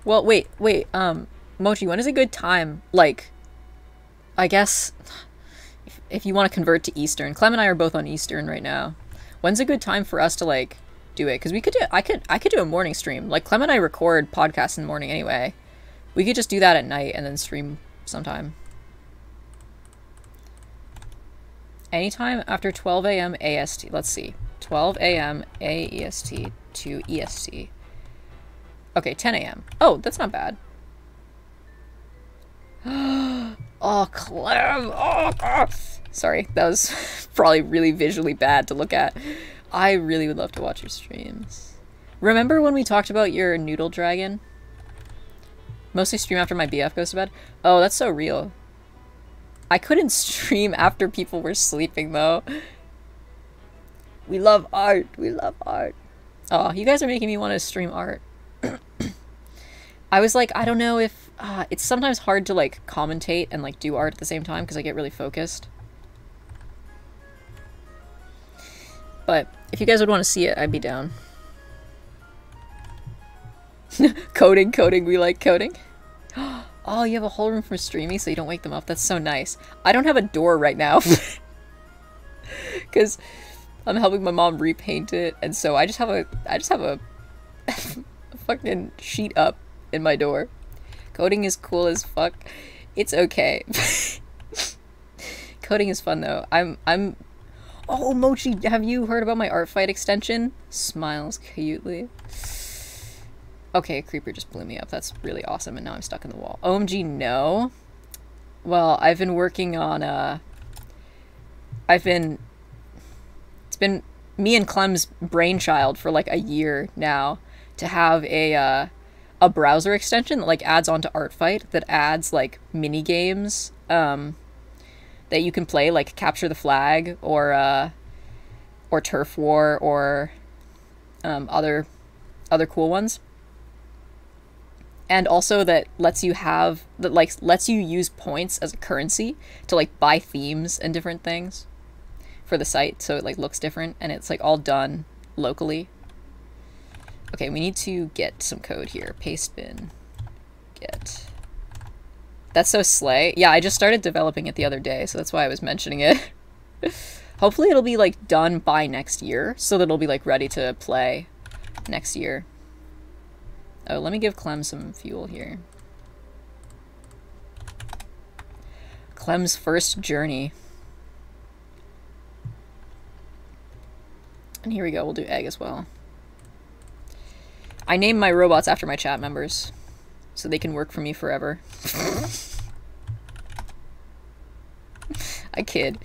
[SPEAKER 1] Well, wait, wait, um, Mochi, when is a good time? Like, I guess, if, if you want to convert to Eastern. Clem and I are both on Eastern right now. When's a good time for us to, like, do it? Because we could do, I could, I could do a morning stream. Like, Clem and I record podcasts in the morning anyway. We could just do that at night and then stream sometime. Anytime after 12 a.m. AST. Let's see. 12 a.m. AEST to EST. Okay, 10 a.m. Oh, that's not bad. oh, Clem! Oh, Sorry, that was probably really visually bad to look at. I really would love to watch your streams. Remember when we talked about your noodle dragon? Mostly stream after my BF goes to bed? Oh, that's so real. I couldn't stream after people were sleeping, though. We love art. We love art. Oh, you guys are making me want to stream art. I was like, I don't know if uh, it's sometimes hard to like commentate and like do art at the same time because I get really focused. But if you guys would want to see it, I'd be down. coding, coding, we like coding. Oh, you have a whole room for streaming so you don't wake them up. That's so nice. I don't have a door right now. Because I'm helping my mom repaint it. And so I just have a, I just have a, a fucking sheet up in my door. Coding is cool as fuck. It's okay. Coding is fun though. I'm I'm Oh Mochi, have you heard about my art fight extension? Smiles cutely. Okay, a creeper just blew me up. That's really awesome and now I'm stuck in the wall. OMG no. Well, I've been working on uh I've been it's been me and Clem's brainchild for like a year now to have a uh a browser extension that like adds onto Artfight that adds like mini games um, that you can play like Capture the Flag or uh, or Turf War or um, other other cool ones. And also that lets you have that like lets you use points as a currency to like buy themes and different things for the site so it like looks different and it's like all done locally Okay, we need to get some code here. Paste bin. Get. That's so slay. Yeah, I just started developing it the other day, so that's why I was mentioning it. Hopefully it'll be like done by next year, so that it'll be like ready to play next year. Oh, let me give Clem some fuel here. Clem's first journey. And here we go, we'll do egg as well. I name my robots after my chat members. So they can work for me forever. I kid.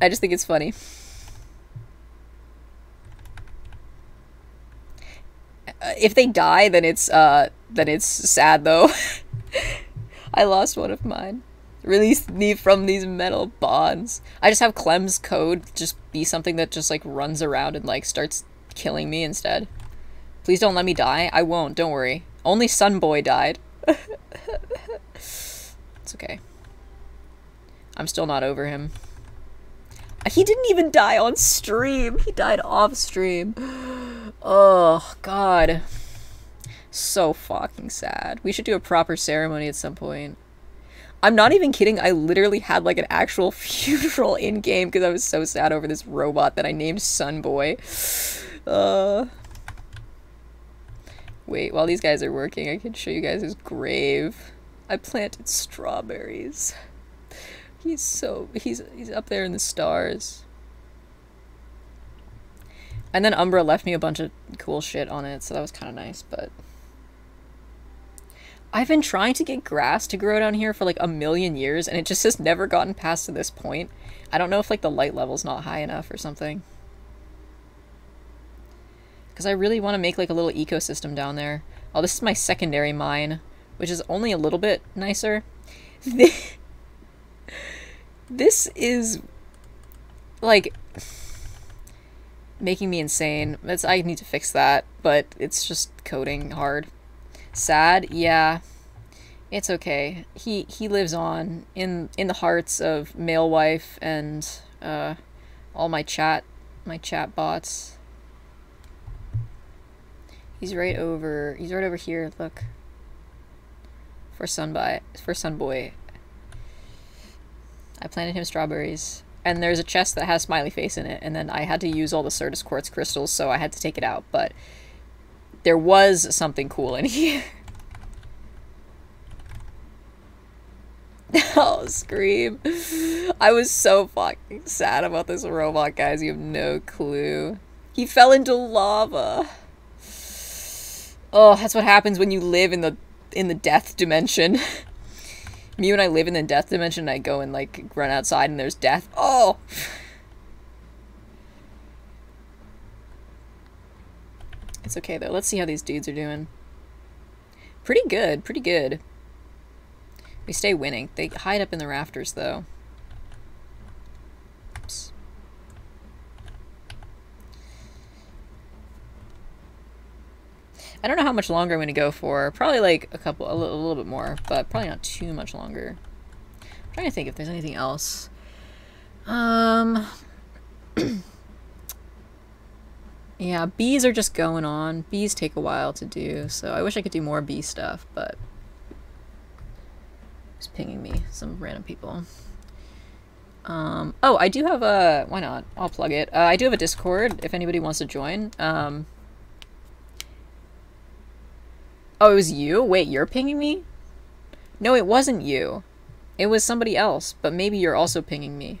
[SPEAKER 1] I just think it's funny. Uh, if they die, then it's uh then it's sad though. I lost one of mine. Release me from these metal bonds. I just have Clem's code just be something that just like runs around and like starts killing me instead. Please don't let me die. I won't, don't worry. Only Sunboy died. it's okay. I'm still not over him. He didn't even die on stream. He died off stream. Oh, God. So fucking sad. We should do a proper ceremony at some point. I'm not even kidding. I literally had like an actual funeral in game because I was so sad over this robot that I named Sunboy. Uh. Wait, while these guys are working, I can show you guys his grave. I planted strawberries. He's so he's he's up there in the stars. And then Umbra left me a bunch of cool shit on it, so that was kind of nice, but I've been trying to get grass to grow down here for like a million years and it just has never gotten past to this point. I don't know if like the light level's not high enough or something. Cuz I really want to make like a little ecosystem down there. Oh, this is my secondary mine, which is only a little bit nicer. this is like making me insane. I need to fix that, but it's just coding hard. Sad, yeah. It's okay. He he lives on in in the hearts of male wife and uh all my chat my chat bots. He's right over he's right over here, look. For Sunby for Sunboy. I planted him strawberries. And there's a chest that has smiley face in it, and then I had to use all the Certus quartz crystals, so I had to take it out, but there was something cool in here. oh, scream. I was so fucking sad about this robot, guys. You have no clue. He fell into lava. Oh, that's what happens when you live in the in the death dimension. Me when I live in the death dimension, I go and like run outside and there's death. Oh! It's okay though. Let's see how these dudes are doing. Pretty good, pretty good. We stay winning. They hide up in the rafters though. Oops. I don't know how much longer I'm going to go for. Probably like a couple, a little, a little bit more, but probably not too much longer. I'm trying to think if there's anything else. Um... Yeah, bees are just going on. Bees take a while to do, so I wish I could do more bee stuff, but it's pinging me, some random people. Um, oh, I do have a, why not? I'll plug it. Uh, I do have a Discord if anybody wants to join. Um, oh, it was you? Wait, you're pinging me? No, it wasn't you. It was somebody else, but maybe you're also pinging me.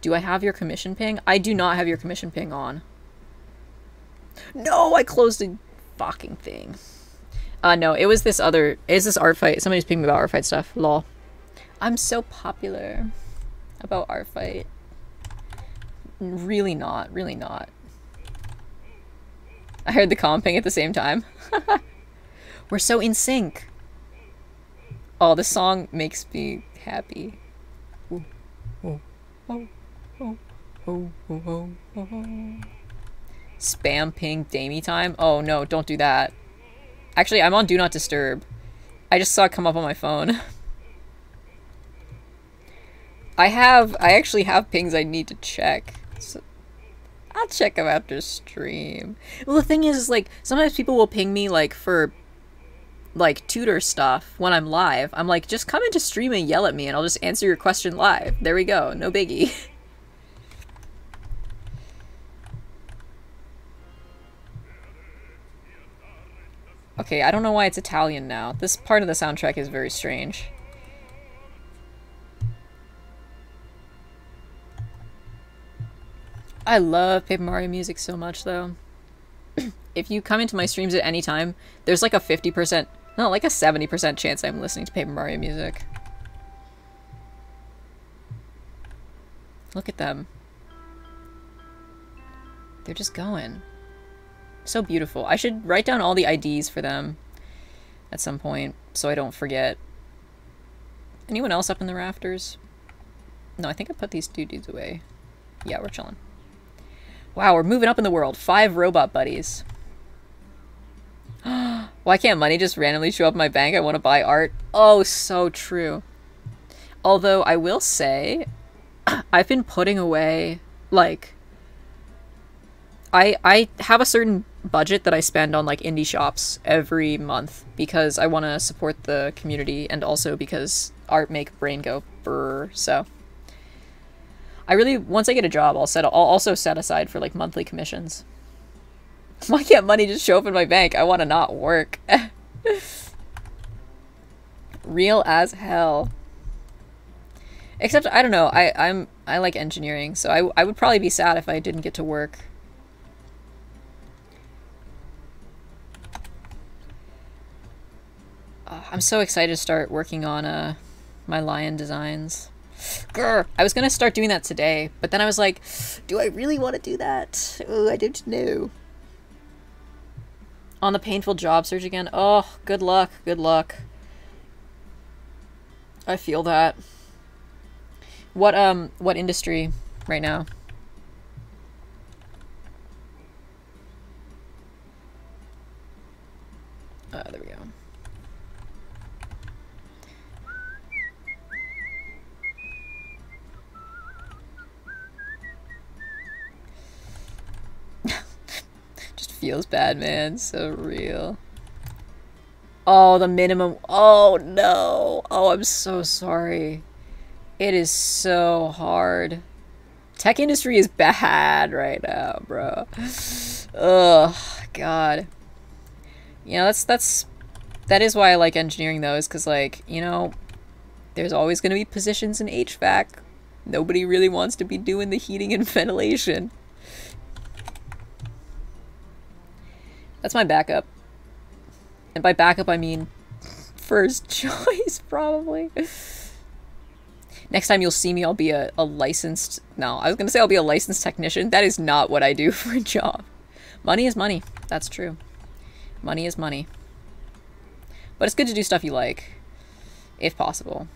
[SPEAKER 1] Do I have your commission ping? I do not have your commission ping on. No, I closed the fucking thing. Uh, no, it was this other, is this art fight. Somebody's pinging me about art fight stuff. Lol. I'm so popular about art fight. Really not, really not. I heard the comping at the same time. We're so in sync. Oh, this song makes me happy. Spam ping Damie time? Oh no, don't do that. Actually, I'm on Do Not Disturb. I just saw it come up on my phone. I have, I actually have pings I need to check. I'll check them after stream. Well, the thing is, like, sometimes people will ping me, like, for, like, tutor stuff when I'm live. I'm like, just come into stream and yell at me and I'll just answer your question live. There we go. No biggie. Okay, I don't know why it's Italian now. This part of the soundtrack is very strange. I love Paper Mario music so much, though. if you come into my streams at any time, there's like a 50%, no, like a 70% chance I'm listening to Paper Mario music. Look at them. They're just going. So beautiful. I should write down all the IDs for them at some point so I don't forget. Anyone else up in the rafters? No, I think I put these two dudes away. Yeah, we're chilling. Wow, we're moving up in the world. Five robot buddies. Why can't money just randomly show up in my bank? I want to buy art. Oh, so true. Although I will say, I've been putting away, like, I I have a certain budget that I spend on like indie shops every month because I want to support the community and also because art make brain go brr. So I really once I get a job, I'll set I'll also set aside for like monthly commissions. Why can't money just show up in my bank? I want to not work. Real as hell. Except I don't know. I I'm I like engineering, so I I would probably be sad if I didn't get to work. Uh, I'm so excited to start working on uh my lion designs. Grr. I was gonna start doing that today, but then I was like, do I really want to do that? Oh, I don't know. On the painful job search again. Oh, good luck, good luck. I feel that. What um what industry right now? Uh, there we go. Feels bad, man. So real. Oh, the minimum. Oh, no. Oh, I'm so sorry. It is so hard. Tech industry is bad right now, bro. Ugh, God. You know, that's, that's, that is why I like engineering though, is because like, you know, there's always going to be positions in HVAC. Nobody really wants to be doing the heating and ventilation. That's my backup. And by backup, I mean first choice, probably. Next time you'll see me, I'll be a, a licensed... No, I was going to say I'll be a licensed technician. That is not what I do for a job. Money is money. That's true. Money is money. But it's good to do stuff you like. If possible.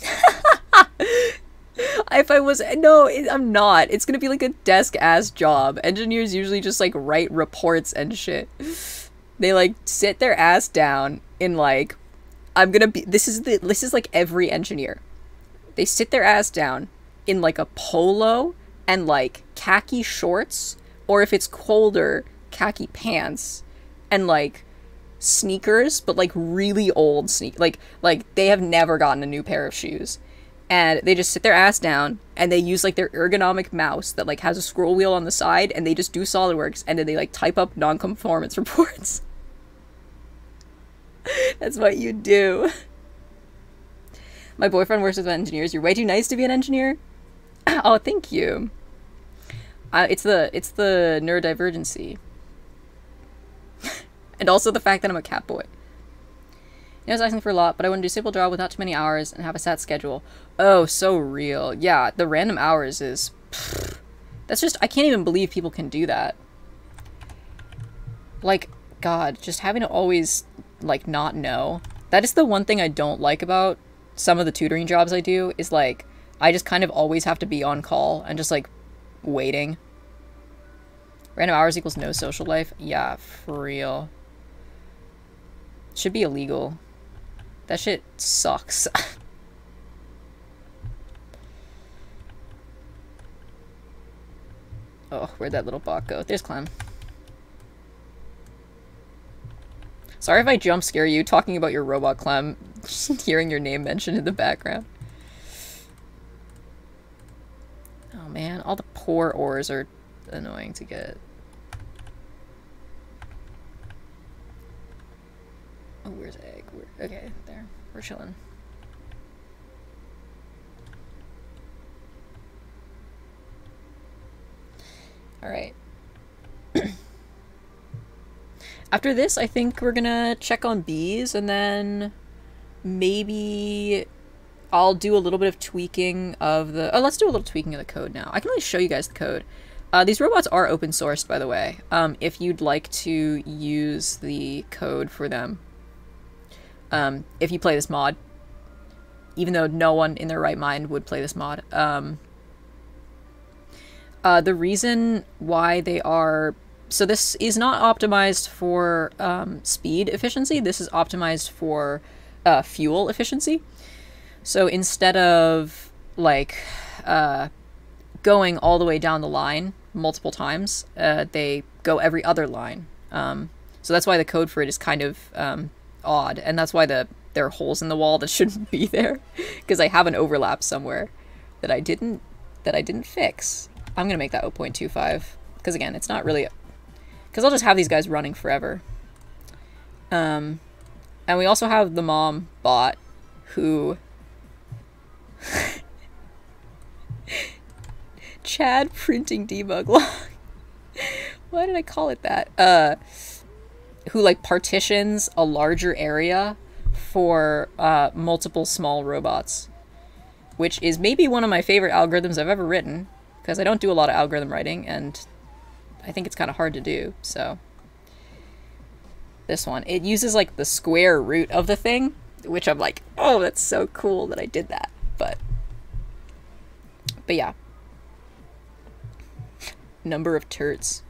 [SPEAKER 1] if I was no, I'm not. It's gonna be like a desk ass job. Engineers usually just like write reports and shit. They like sit their ass down in like I'm gonna be this is the this is like every engineer. They sit their ass down in like a polo and like khaki shorts, or if it's colder, khaki pants and like sneakers, but like really old sneak like like they have never gotten a new pair of shoes and they just sit their ass down and they use like their ergonomic mouse that like has a scroll wheel on the side and they just do SolidWorks and then they like type up non-conformance reports. That's what you do. My boyfriend works with engineers. You're way too nice to be an engineer. oh, thank you. Uh, it's the it's the neurodivergency, and also the fact that I'm a cat boy. I was asking for a lot, but I want to do simple job without too many hours and have a set schedule. Oh, so real. Yeah, the random hours is... Pfft, that's just... I can't even believe people can do that. Like, God, just having to always, like, not know. That is the one thing I don't like about some of the tutoring jobs I do, is, like, I just kind of always have to be on call and just, like, waiting. Random hours equals no social life? Yeah, for real. Should be illegal. That shit sucks. oh, where'd that little bot go? There's Clem. Sorry if I jump scare you talking about your robot Clem, hearing your name mentioned in the background. Oh man, all the poor ores are annoying to get. Oh, where's egg? Where? Okay. We're chilling. Alright. After this, I think we're gonna check on bees and then maybe I'll do a little bit of tweaking of the. Oh, let's do a little tweaking of the code now. I can really show you guys the code. Uh, these robots are open sourced, by the way. Um, if you'd like to use the code for them, um, if you play this mod, even though no one in their right mind would play this mod, um, uh, the reason why they are so this is not optimized for um, speed efficiency. This is optimized for uh, fuel efficiency. So instead of like uh, going all the way down the line multiple times, uh, they go every other line. Um, so that's why the code for it is kind of um, odd, and that's why the there are holes in the wall that shouldn't be there because I have an overlap somewhere that I didn't that I didn't fix. I'm gonna make that 0.25 because again, it's not really because I'll just have these guys running forever. Um, and we also have the mom bot who Chad printing debug log. Why did I call it that? Uh, who like partitions a larger area for uh, multiple small robots, which is maybe one of my favorite algorithms I've ever written because I don't do a lot of algorithm writing and I think it's kind of hard to do. So this one, it uses like the square root of the thing, which I'm like, oh, that's so cool that I did that. But but yeah. Number of turts.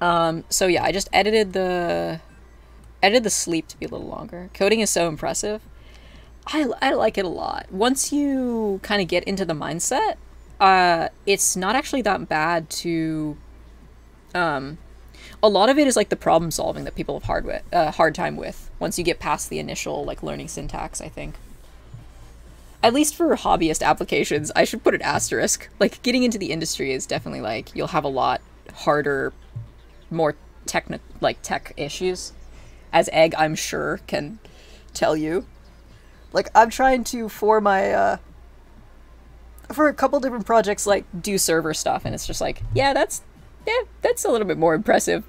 [SPEAKER 1] Um, so yeah, I just edited the edited the sleep to be a little longer. Coding is so impressive. I, I like it a lot. Once you kind of get into the mindset, uh, it's not actually that bad to. Um, a lot of it is like the problem solving that people have hard with, uh, hard time with once you get past the initial like learning syntax. I think at least for hobbyist applications, I should put an asterisk. Like getting into the industry is definitely like you'll have a lot harder, more techni- like tech issues, as Egg I'm sure can tell you. Like I'm trying to for my uh for a couple different projects like do server stuff and it's just like, yeah, that's yeah, that's a little bit more impressive.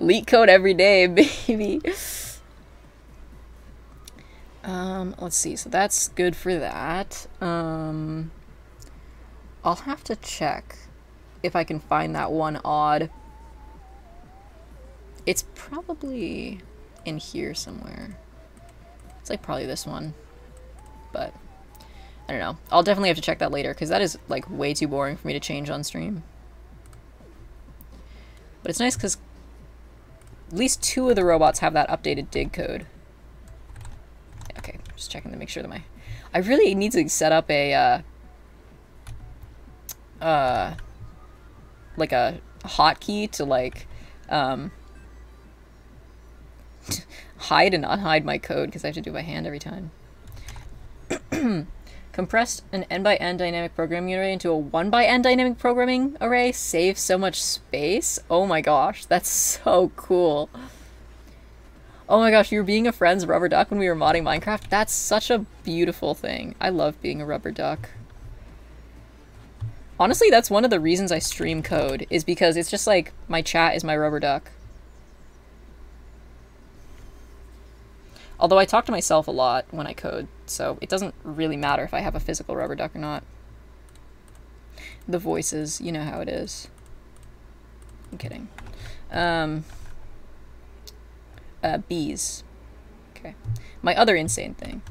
[SPEAKER 1] LeetCode every day, baby. Um, let's see. So that's good for that. Um, I'll have to check if I can find that one odd. It's probably in here somewhere. It's like probably this one. But I don't know. I'll definitely have to check that later because that is like way too boring for me to change on stream. But it's nice because at least two of the robots have that updated dig code. Okay, just checking to make sure that my... I really need to set up a, uh... Uh... Like a hotkey to, like, um... hide and unhide my code, because I have to do it by hand every time. Compressed an n-by-n dynamic programming array into a 1-by-n dynamic programming array saves so much space? Oh my gosh, that's so cool. Oh my gosh, you were being a friend's rubber duck when we were modding Minecraft? That's such a beautiful thing. I love being a rubber duck. Honestly, that's one of the reasons I stream code, is because it's just like, my chat is my rubber duck. Although I talk to myself a lot when I code, so it doesn't really matter if I have a physical rubber duck or not. The voices, you know how it is. I'm kidding. Um, uh, bees. Okay. My other insane thing.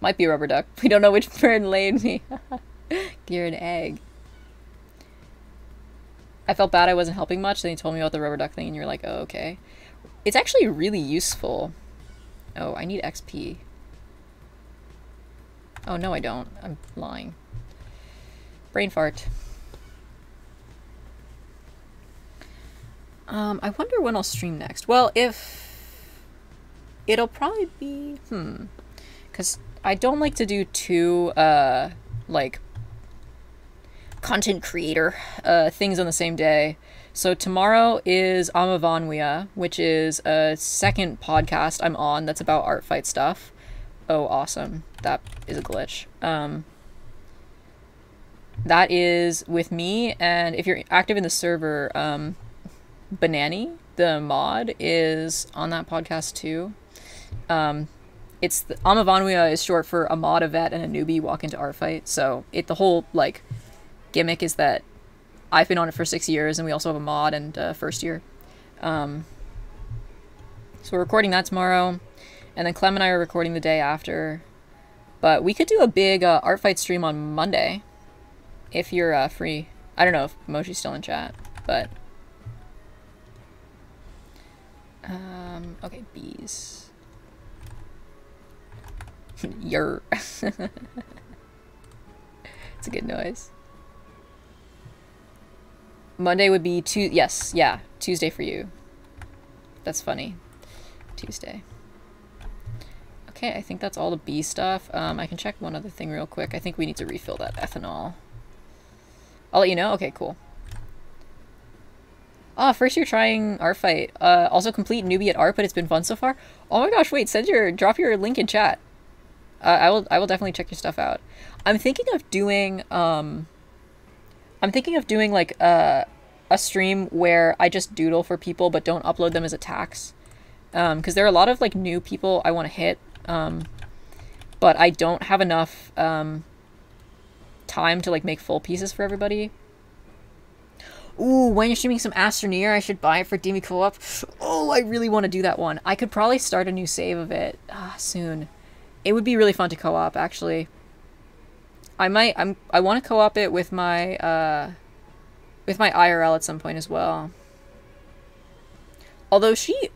[SPEAKER 1] Might be a rubber duck. We don't know which bird laid me. You're an egg. I felt bad I wasn't helping much. Then you told me about the rubber duck thing, and you're like, oh, okay. It's actually really useful. Oh, I need XP. Oh, no, I don't. I'm lying. Brain fart. Um, I wonder when I'll stream next. Well, if it'll probably be hmm because i don't like to do two uh like content creator uh things on the same day so tomorrow is Amavanguia, which is a second podcast I'm on that's about art fight stuff. Oh, awesome. That is a glitch. Um, that is with me, and if you're active in the server, um, Banani, the mod, is on that podcast too. Um, it's the, Amavanua is short for a mod, a vet, and a newbie walk into art fight. So it the whole like gimmick is that I've been on it for six years, and we also have a mod and uh, first year. Um, so we're recording that tomorrow, and then Clem and I are recording the day after. But we could do a big uh, art fight stream on Monday, if you're uh, free. I don't know if Mochi's still in chat, but um, okay, bees. Yer. it's a good noise. Monday would be two. Yes, yeah, Tuesday for you. That's funny. Tuesday. Okay, I think that's all the bee stuff. Um, I can check one other thing real quick. I think we need to refill that ethanol. I'll let you know. Okay, cool. Ah, first you're trying art fight. Uh, also complete newbie at art, but it's been fun so far. Oh my gosh, wait, send your drop your link in chat. Uh, I will I will definitely check your stuff out. I'm thinking of doing um. I'm thinking of doing like a uh, a stream where I just doodle for people but don't upload them as attacks. Um, because there are a lot of like new people I want to hit. Um, but I don't have enough um time to like make full pieces for everybody. Ooh, when you're streaming some Astroneer, I should buy it for Damie Co-op. Oh, I really want to do that one. I could probably start a new save of it ah, soon. It would be really fun to co-op, actually. I might, I'm, I want to co-op it with my, uh, with my IRL at some point as well. Although she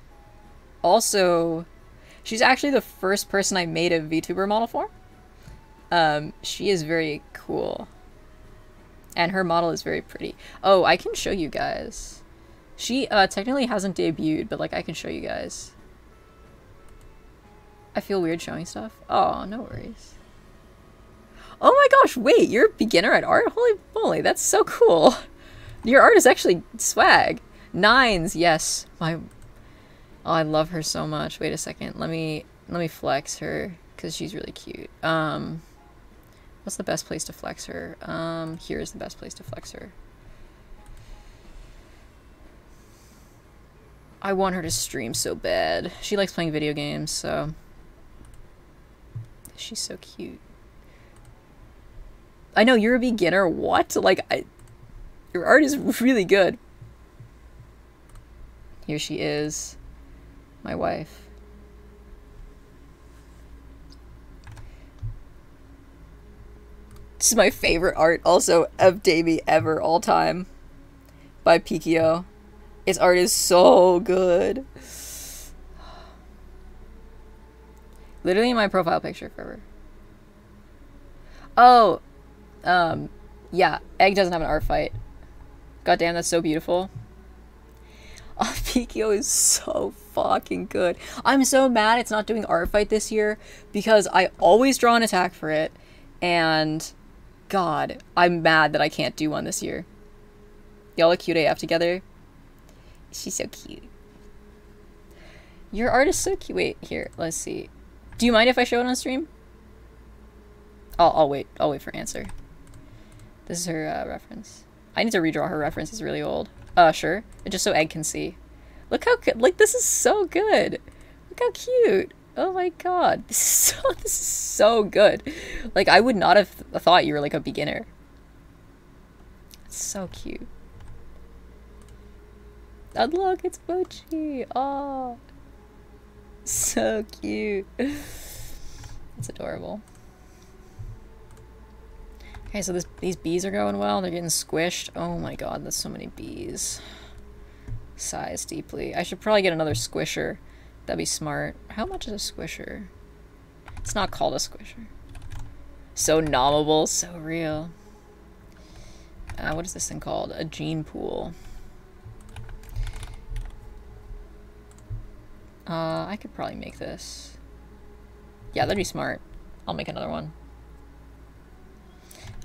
[SPEAKER 1] also, she's actually the first person I made a VTuber model for. Um, she is very cool. And her model is very pretty. Oh, I can show you guys. She uh, technically hasn't debuted, but like I can show you guys. I feel weird showing stuff. Oh, no worries. Oh my gosh, wait, you're a beginner at art? Holy moly, that's so cool. Your art is actually swag. Nines, yes. My Oh, I love her so much. Wait a second. Let me let me flex her cuz she's really cute. Um What's the best place to flex her? Um, here's the best place to flex her. I want her to stream so bad. She likes playing video games, so... She's so cute. I know, you're a beginner. What? Like, I... Your art is really good. Here she is. My wife. This is my favorite art also of Damie ever all time by Pikio. His art is so good. Literally my profile picture forever. Oh, um, yeah, Egg doesn't have an art fight. God damn, that's so beautiful. Oh, Pikio is so fucking good. I'm so mad it's not doing art fight this year because I always draw an attack for it and God, I'm mad that I can't do one this year. Y'all look cute AF together. She's so cute. Your art is so cute. Wait, here, let's see. Do you mind if I show it on stream? I'll, I'll wait. I'll wait for answer. This is her uh, reference. I need to redraw her reference. It's really old. Uh, sure. Just so Egg can see. Look how good. Like, this is so good. Look how cute. Oh my god, this is so this is so good. Like I would not have th thought you were like a beginner. It's so cute. And look, it's Mochi. Oh, so cute. It's adorable. Okay, so this, these bees are going well. They're getting squished. Oh my god, that's so many bees. Sighs deeply. I should probably get another squisher. That'd be smart. How much is a squisher? It's not called a squisher. So nommable, so real. Uh, what is this thing called? A gene pool. Uh, I could probably make this. Yeah, that'd be smart. I'll make another one.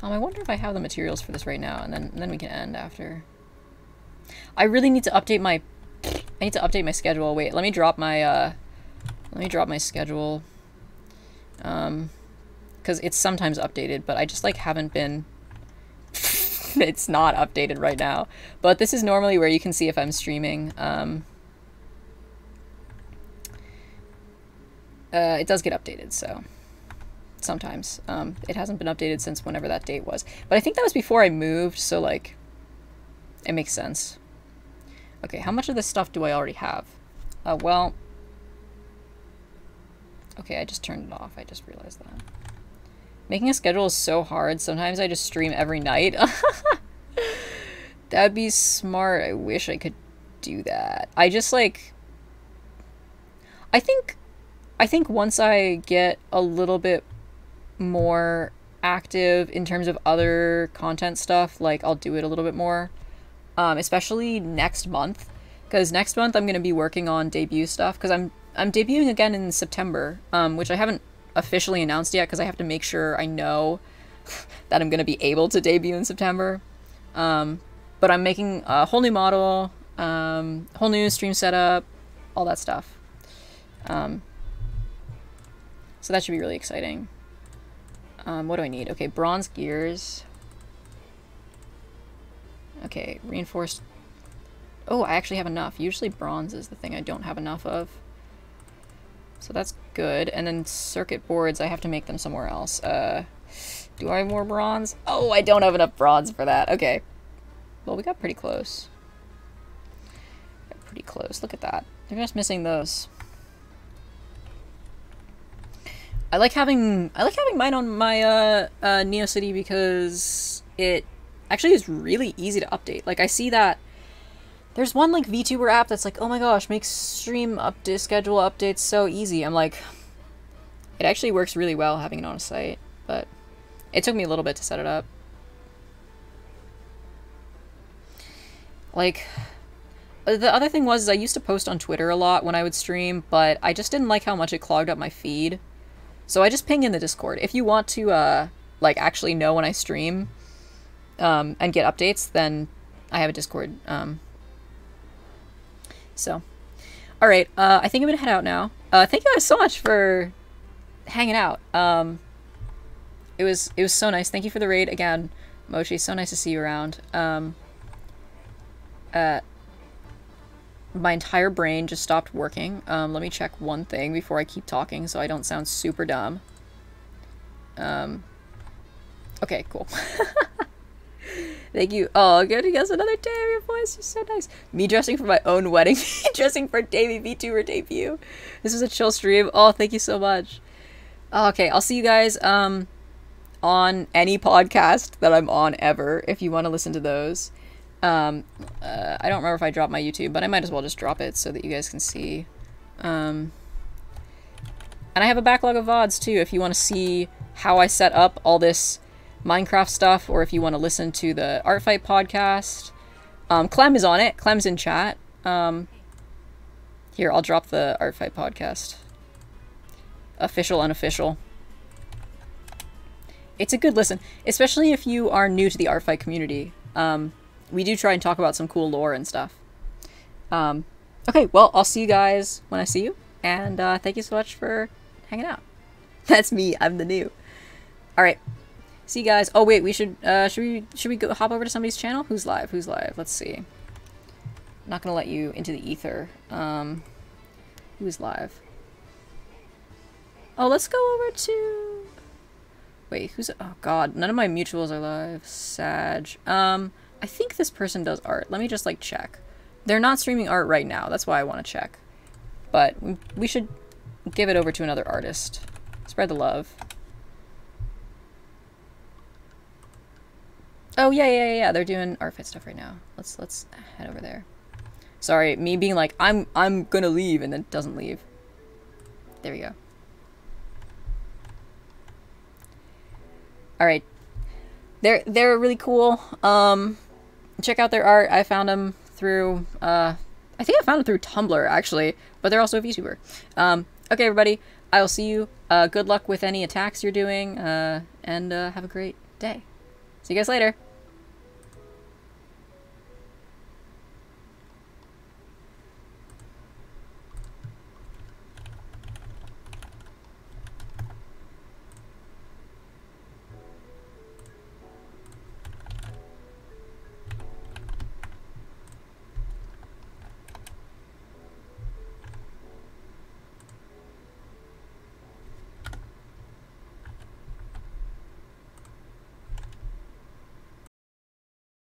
[SPEAKER 1] Um, I wonder if I have the materials for this right now, and then and then we can end after. I really need to update my I need to update my schedule. Wait, let me drop my, uh, let me drop my schedule. Um, because it's sometimes updated, but I just, like, haven't been, it's not updated right now. But this is normally where you can see if I'm streaming. Um, uh, it does get updated, so sometimes. Um, it hasn't been updated since whenever that date was. But I think that was before I moved, so like, it makes sense. Okay, how much of this stuff do I already have? Uh, well, okay, I just turned it off. I just realized that. Making a schedule is so hard. Sometimes I just stream every night. That'd be smart. I wish I could do that. I just like I think I think once I get a little bit more active in terms of other content stuff, like I'll do it a little bit more. Um, especially next month because next month I'm going to be working on debut stuff because I'm I'm debuting again in September, um, which I haven't officially announced yet because I have to make sure I know that I'm going to be able to debut in September. Um, but I'm making a whole new model, um, whole new stream setup, all that stuff. Um, so that should be really exciting. Um, what do I need? Okay, bronze gears. Okay, reinforced. Oh, I actually have enough. Usually bronze is the thing I don't have enough of. So that's good. And then circuit boards, I have to make them somewhere else. Uh, do I have more bronze? Oh, I don't have enough bronze for that. Okay. Well, we got pretty close. Got pretty close. Look at that. They're just missing those. I like having I like having mine on my uh, uh, Neocity because it actually is really easy to update. Like I see that there's one like VTuber app that's like, oh my gosh, makes stream update schedule updates so easy. I'm like, it actually works really well having it on a site, but it took me a little bit to set it up. Like, the other thing was I used to post on Twitter a lot when I would stream, but I just didn't like how much it clogged up my feed. So I just ping in the Discord. If you want to, uh, like, actually know when I stream, um, and get updates, then I have a Discord, um, so, all right, uh, I think I'm gonna head out now. Uh, thank you guys so much for hanging out. Um, it was it was so nice. Thank you for the raid again, Mochi. So nice to see you around. Um, uh, my entire brain just stopped working. Um, let me check one thing before I keep talking so I don't sound super dumb. Um, okay, cool. Thank you. Oh, getting us another day of your voice. You're so nice. Me dressing for my own wedding. Me dressing for Damie VTuber debut. This was a chill stream. Oh, thank you so much. Okay, I'll see you guys um on any podcast that I'm on ever if you want to listen to those. Um, uh, I don't remember if I dropped my YouTube, but I might as well just drop it so that you guys can see. Um, and I have a backlog of VODs too if you want to see how I set up all this Minecraft stuff, or if you want to listen to the Art Fight podcast. Um, Clem is on it. Clem's in chat. Um, here, I'll drop the Art Fight podcast. Official, unofficial. It's a good listen, especially if you are new to the Art Fight community. Um, we do try and talk about some cool lore and stuff. Um, okay, well, I'll see you guys when I see you, and uh, thank you so much for hanging out. That's me. I'm the new. All right. See you guys. Oh wait, we should uh should we should we go hop over to somebody's channel? Who's live? Who's live? Let's see. I'm not gonna let you into the ether. Um who's live? Oh, let's go over to Wait, who's oh god, none of my mutuals are live. Sag. Um I think this person does art. Let me just like check. They're not streaming art right now. That's why I want to check. But we should give it over to another artist. Spread the love. Oh yeah, yeah, yeah. They're doing art fight stuff right now. Let's let's head over there. Sorry, me being like I'm I'm gonna leave and then doesn't leave. There we go. All right, they're they're really cool. Um, check out their art. I found them through uh, I think I found them through Tumblr actually, but they're also a VTuber. Um, okay, everybody. I will see you. Uh, good luck with any attacks you're doing, uh, and uh, have a great day. See you guys later.